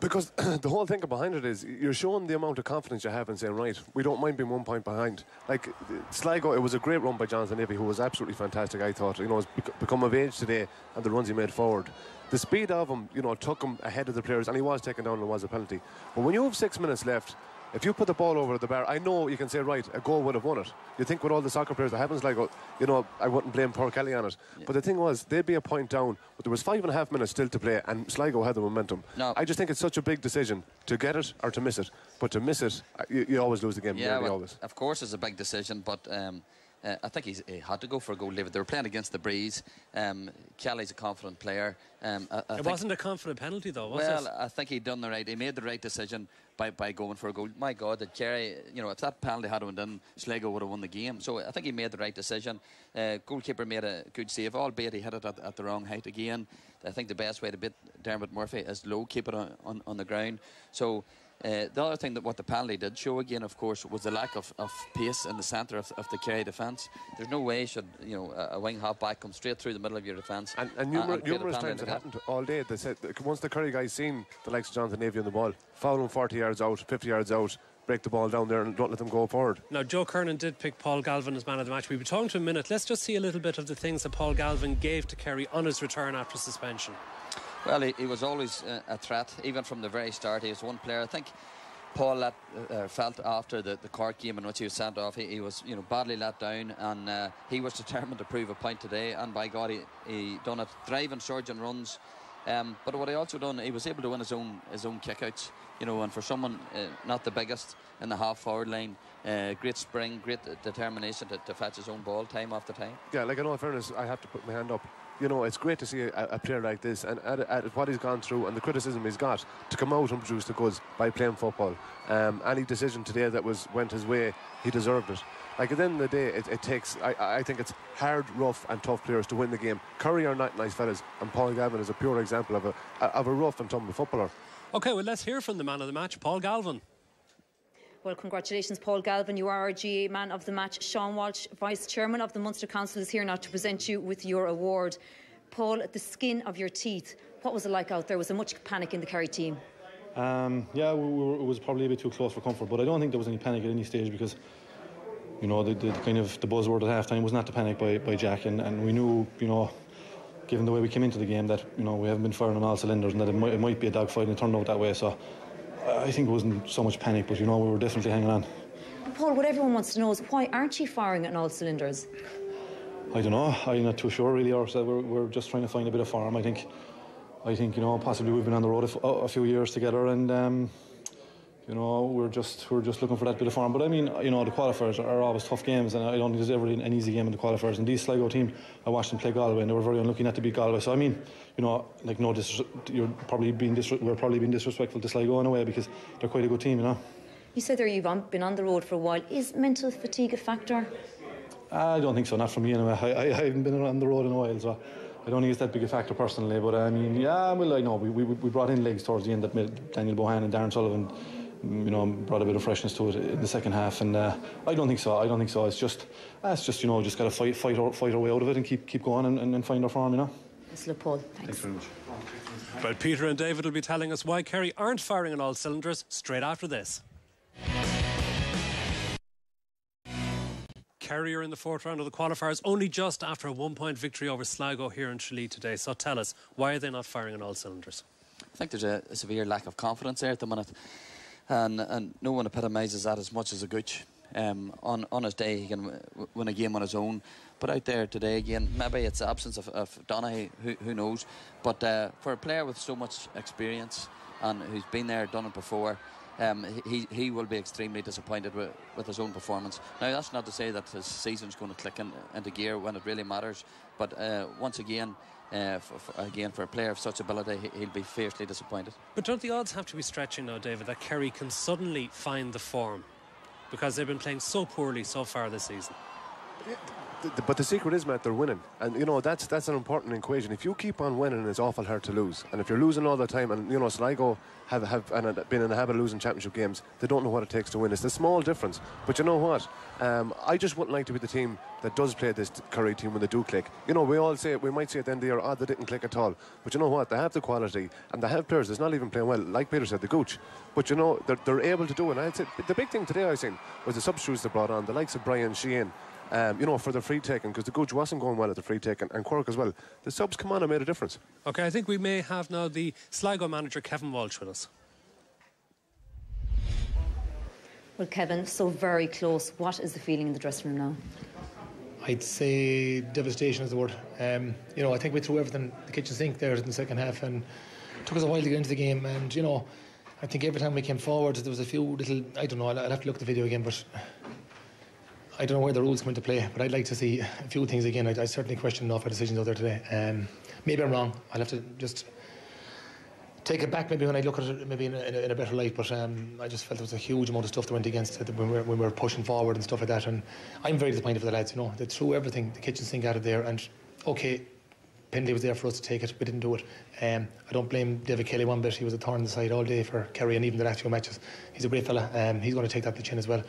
S3: Because <clears throat> the whole thing behind it is you're showing the amount of confidence you have in saying, right, we don't mind being one point behind. Like Sligo, it was a great run by Jonathan Davey, who was absolutely fantastic, I thought. You know, has become of age today and the runs he made forward. The speed of him, you know, took him ahead of the players and he was taken down and was a penalty. But when you have six minutes left, if you put the ball over the bar, I know you can say, right, a goal would have won it. You think with all the soccer players that happens, like, you know, I wouldn't blame poor Kelly on it. Yeah. But the thing was, they'd be a point down, but there was five and a half minutes still to play, and Sligo had the momentum.
S2: No.
S3: I just think it's such a big decision to get it or to miss it. But to miss it, you, you always lose the game.
S2: Yeah,
S3: well, always.
S2: Of course, it's a big decision, but. Um, uh, I think he had to go for a goal, David. They were playing against the breeze. Um, Kelly's a confident player. Um, I, I
S1: it wasn't a confident penalty, though,
S2: well, it? I think he'd done the right. He made the right decision by, by going for a goal. My God, that Kerry, you know, if that penalty had went in, Sligo would have won the game. So I think he made the right decision. Uh, goalkeeper made a good save, albeit he hit it at, at, the wrong height again. I think the best way to beat Dermot Murphy is low, keep it on, on, on the ground. So uh, the other thing that what the penalty did show again, of course, was the lack of, of pace in the centre of, of the Kerry defence. There's no way should you know a, wing half back come straight through the middle of your defence.
S3: And, and, numer- and numerous times it happened all day. They said once the Kerry guys seen the likes of Jonathan Davey on the ball, foul him 40 yards out, 50 yards out, break the ball down there and don't let them go forward.
S1: Now, Joe Kernan did pick Paul Galvin as man of the match. We'll be talking to him in a minute. Let's just see a little bit of the things that Paul Galvin gave to Kerry on his return after suspension.
S2: Well, he, he was always uh, a threat, even from the very start. He was one player. I think Paul let, uh, felt after the, the Cork game in which he was sent off, he, he was you know badly let down, and uh, he was determined to prove a point today. And by God, he, he done it. Driving surgeon runs, um, but what he also done, he was able to win his own his own kickouts. You know, and for someone uh, not the biggest in the half forward line, uh, great spring, great determination to, to fetch his own ball time after time.
S3: Yeah, like in all fairness, I have to put my hand up you know, it's great to see a, a player like this and at, at, what he's gone through and the criticism he's got to come out and produce the goods by playing football. Um, any decision today that was went his way, he deserved it. Like at the end of the day, it, it takes. I, I, think it's hard, rough, and tough players to win the game. Curry are not nice fellas, and Paul Galvin is a pure example of a of a rough and tumble footballer.
S1: Okay, well let's hear from the man of the match, Paul Galvin.
S6: Well, congratulations, Paul Galvin. You are our GAA man of the match. Sean Walsh, Vice Chairman of the Munster Council, is here now to present you with your award. Paul, at the skin of your teeth, what was it like out there? Was there much panic in the Kerry team?
S7: Um, yeah, we were, it was probably a bit too close for comfort, but I don't think there was any panic at any stage because, you know, the, the kind of the buzzword at halftime was not to panic by, by Jack, and, and we knew, you know, given the way we came into the game, that you know we haven't been firing on all cylinders, and that it might, it might be a dogfight, and it turned out that way. So I think it wasn't so much panic, but you know we were definitely hanging on.
S6: Paul, what everyone wants to know is why aren't you firing on all cylinders?
S7: I don't know. I'm not too sure really. Or we're, we're just trying to find a bit of form. I think. I think you know possibly we've been on the road a, few years together, and um, you know we're just we're just looking for that bit of form. But I mean, you know, the qualifiers are always tough games, and I don't think there's ever an easy game in the qualifiers. And these Sligo team, I watched them play Galway, and they were very unlucky not to beat Galway. So I mean, you know, like no, dis- you're probably being dis- we're probably being disrespectful to Sligo in a way because they're quite a good team, you know.
S6: You said there you've been on the road for a while. Is mental fatigue a factor?
S7: I don't think so. Not for me anyway. I, I, I haven't been on the road in a while, so. I don't think it's that big a factor personally, but I mean, yeah, well, I know we, we, we brought in legs towards the end that made Daniel Bohan and Darran Sullivan, you know, brought a bit of freshness to it in the second half, and uh, I don't think so. I don't think so. It's just, that's just you know, just got to fight, fight, our, fight our way out of it and keep keep going and, and, and find our form, you know.
S6: Mr. Paul, thanks.
S7: Thanks very much.
S1: Well, Peter and David will be telling us why Kerry aren't firing on all cylinders straight after this. Kerry are in the fourth round of the qualifiers, only just after a one point victory over Sligo here in Tralee today. So tell us, why are they not firing on all cylinders?
S2: I think there's a, a severe lack of confidence there at the minute. And, and no one epitomises that as much as a Gooch. Um, on, on his day, he can win a game on his own. But out there today, again, maybe it's the absence of, of Donaghy, who, who knows. But uh, for a player with so much experience and who's been there, done it before, um, he, he will be extremely disappointed with, with his own performance. Now, that's not to say that his season's going to click in, into gear when it really matters, but uh, once again, uh, for, for, again, for a player of such ability, he, will be fiercely disappointed.
S1: But don't the odds have to be stretching now, David, that Kerry can suddenly find the form? Because they've been playing so poorly so far this season.
S3: But the secret is, Matt, they're winning, and you know that's that's an important equation. If you keep on winning, it's awful hard to lose. And if you're losing all the time, and you know Sligo have have and been in the habit of losing championship games, they don't know what it takes to win. It's a small difference, but you know what? Um, I just wouldn't like to be the team that does play this Kerry team when they do click. You know, we all say we might say at the end of the year, oh, they didn't click at all. But you know what? They have the quality and they have players that's not even playing well, like Peter said, the Gooch. But you know, they're, they're able to do it. And I'd say the big thing today I seen was the substitutes they brought on, the likes of Brian Sheehan um, you know, for the free taking, because the Gooch wasn't going well at the free taking, and Quirke as well. The subs come on and made a difference.
S1: Okay, I think we may have now the Sligo manager, Kevin Walsh, with us.
S6: Well, Kevin, so very close. What is the feeling in the dressing room now?
S8: I'd say devastation is the word. Um, you know, I think we threw everything the kitchen sink there in the second half, and it took us a while to get into the game. And you know, I think every time we came forward, there was a few little. I don't know. I'll, I'll have to look at the video again, but I don't know where the rules come into play, but I'd like to see a few things again. I, I certainly question enough our decisions out there today. Um, maybe I'm wrong. I'll have to just take it back maybe when I look at it maybe in a, in a, better light. But um, I just felt there was a huge amount of stuff that went against it when we, were, when we were pushing forward and stuff like that. And I'm very disappointed for the lads. You know, they threw everything, the kitchen sink out of there. And okay, penalty was there for us to take it. We didn't do it. Um, I don't blame David Kelly one bit. He was a thorn in the side all day for Kerry and even the last few matches. He's a great fella. Um, he's going to take that to the chin as well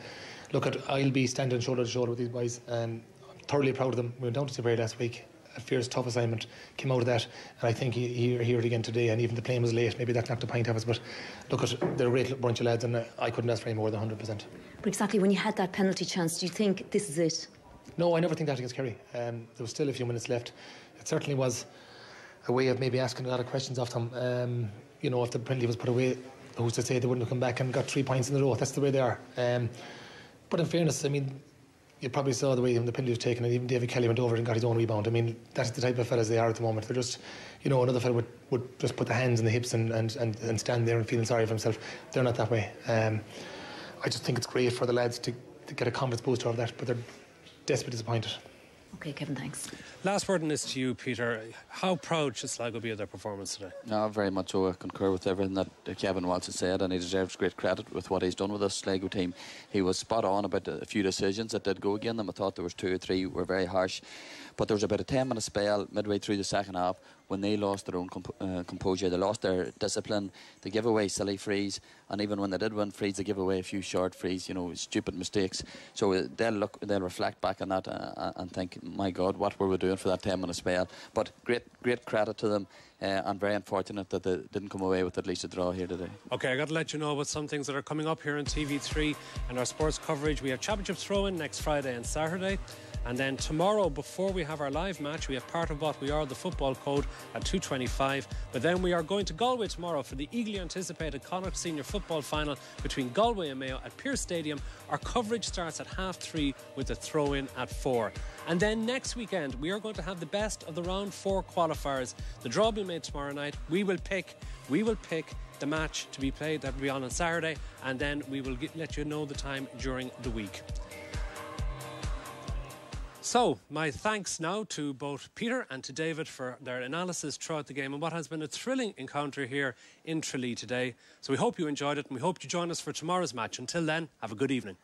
S8: look at I'll be standing shoulder to shoulder with these boys and I'm thoroughly proud of them. We went down to Tipperary last week. A fierce, tough assignment came out of that, and I think he, he hear it again today. And even the plane was late. Maybe that knocked a pint of us, but look at they're a great bunch of lads, and I couldn't ask for any more than 100. percent
S6: But exactly when you had that penalty chance, do you think this is it?
S8: No, I never think that against Kerry. Um, there was still a few minutes left. It certainly was a way of maybe asking a lot of questions of them. Um, you know, if the penalty was put away, who's to say they wouldn't have come back and got three points in a row? That's the way they are. Um, but in fairness, I mean, you probably saw the way the penalty was taken, and even David Kelly went over and got his own rebound. I mean, that's the type of fellas they are at the moment. They're just, you know, another fellow would, would just put the hands in the hips and, and, and, and stand there and feeling sorry for himself. They're not that way. Um, I just think it's great for the lads to, to get a confidence booster of that, but they're desperately disappointed.
S6: Okay, Kevin, thanks.
S1: Last word on this to you, Peter. How proud should Sligo be of their performance today?
S2: No, very much so. I concur with everything that Kevin Walsh has said, and he deserves great credit with what he's done with this Sligo team. He was spot on about a few decisions that did go against them. I thought there was two or three were very harsh, but there was about a 10 minute spell midway through the second half when they lost their own comp- uh, composure, they lost their discipline, they give away silly frees, and even when they did win frees, they give away a few short frees, you know, stupid mistakes. So uh, they'll look, they'll reflect back on that uh, uh, and think, my God, what were we doing for that 10 minute spell? But great, great credit to them. Uh, I'm very unfortunate that they didn't come away with at least a draw here today.
S1: Okay, I got to let you know about some things that are coming up here on TV3 and our sports coverage. We have Championship throw-in next Friday and Saturday. And then tomorrow, before we have our live match, we have part of what we are the football code at 2.25. But then we are going to Galway tomorrow for the eagerly anticipated Connacht Senior Football Final between Galway and Mayo at Pearse Stadium. Our coverage starts at half three with the throw-in at four. And then next weekend, we are going to have the best of the round four qualifiers. The draw will be made tomorrow night. We will pick, we will pick the match to be played that will be on on Saturday, and then we will get, let you know the time during the week. So, my thanks now to both Peter and to David for their analysis throughout the game and what has been a thrilling encounter here in Tralee today. So, we hope you enjoyed it and we hope you join us for tomorrow's match. Until then, have a good evening.